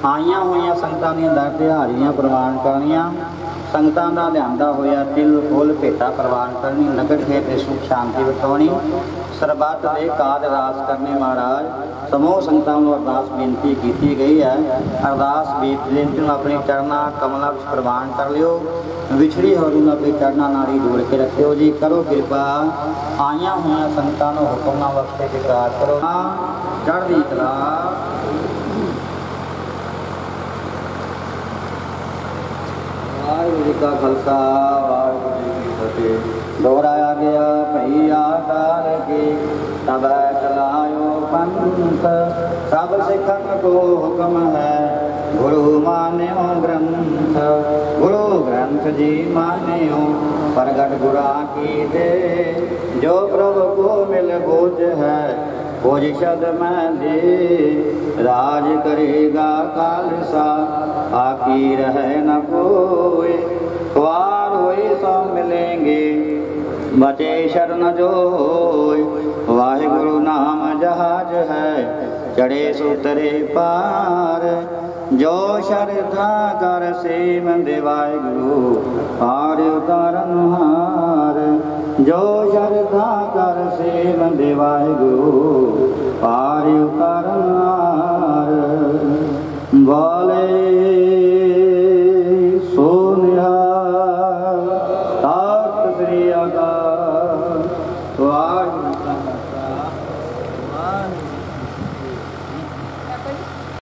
ਆਈਆਂ ਹੋਈਆਂ ਸੰਗਤਾਂ ਦੀਆਂ ਦਰ ਤੇ ਹਾਰੀਆਂ ਪ੍ਰਵਾਨ ਕਰਨੀਆਂ ਸੰਗਤਾਂ ਦਾ ਲਿਆਂਦਾ ਹੋਇਆ ਤਿਲ ਫੁੱਲ ਭੇਟਾ ਪ੍ਰਵਾਨ ਕਰਨੀ, ਨਗਰ ਖੇਤ ਤੇ ਸੁਖ ਸ਼ਾਂਤੀ ਬਿਠਾਉਣੀ, ਸਰਬੱਤ ਦੇ ਕਾਜ ਰਾਸ ਕਰਨੇ ਮਹਾਰਾਜ। ਸਮੂਹ ਸੰਗਤਾਂ ਨੂੰ ਅਰਦਾਸ ਬੇਨਤੀ ਕੀਤੀ ਗਈ ਹੈ। ਅਰਦਾਸ ਬੇਨਤੀ ਨੂੰ ਆਪਣੇ ਚਰਨਾਂ ਕਮਲਾਂ ਵਿੱਚ ਪ੍ਰਵਾਨ ਕਰ ਲਿਓ। ਵਿਛੜੀ ਹੋਈ ਨੂੰ ਆਪਣੇ ਚਰਨਾਂ ਨਾਲ ਹੀ ਜੋੜ ਕੇ ਰੱਖਿਓ ਜੀ। ਕਰੋ ਕਿਰਪਾ। ਆਈਆਂ ਹੋਈਆਂ ਸੰਗਤਾਂ ਨੂੰ ਹੁਕਮ ਨਾਲ ਵਕਤੇ ਵਿਕਾਰ ਕਰੋ। ਨਾ ਚੜ੍ਹਦੀ ਕਲਾ। ਵਾਹਿਗੁਰੂ ਜੀ ਕਾ ਖਾਲਸਾ, ਵਾਹਿਗੁਰੂ ਜੀ ਕੀ ਫਤਿਹ। ਦੋਹਰਾਇਆ ਗਿਆ ਭਈਆ ਕਾਲ ਕੀ ਤਬੈ ਚਲਾਇਓ ਪੰਥ। ਸਭ ਸਿੱਖਨ ਕੋ ਹੁਕਮ ਹੈ। ਗੁਰੂ ਮਾਨਿਓ ਗ੍ਰੰਥ। ਗੁਰੂ ਗ੍ਰੰਥ ਜੀ ਮਾਨਿਓ, ਪ੍ਰਗਟ ਗੁਰਾ ਕੀ ਦੇ। ਜੋ ਪ੍ਰਭ ਕੋ ਮਿਲ ਬੋਝ ਹੈ ਬੋਝ ਸ਼ਬਦ ਮੈਂ ਦੇ, ਰਾਜ ਕਰੇਗਾ ਖਾਲਸਾ। ਆਕੀ ਰਹਿ ਨ ਕੋਏ ਵਾਰ ਹੋਏ ਸੋ ਮਿਲेंगे ਬਚੇ ਸ਼ਰਨ ਜੋਇ ਵਾਹਿਗੁਰੂ ਨਾਮ ਜਹਾਜ ਹੈ, ਚੜੇ ਸੁਤਰੇ ਪਾਰ। ਜੋ ਸ਼ਰਧਾ ਕਰ ਸੇਵਨ ਦੇ ਵਾਹਿਗੁਰੂ ਪਾਰ ਉਤਾਰਨ ਹਾਰ। ਜੋ ਸ਼ਰਧਾ ਕਰ ਸੇਵਨ ਦੇ ਵਾਹਿਗੁਰੂ ਪਾਰ ਉਤਾਰਨ ਹਾਰ। ਵਾਲੇ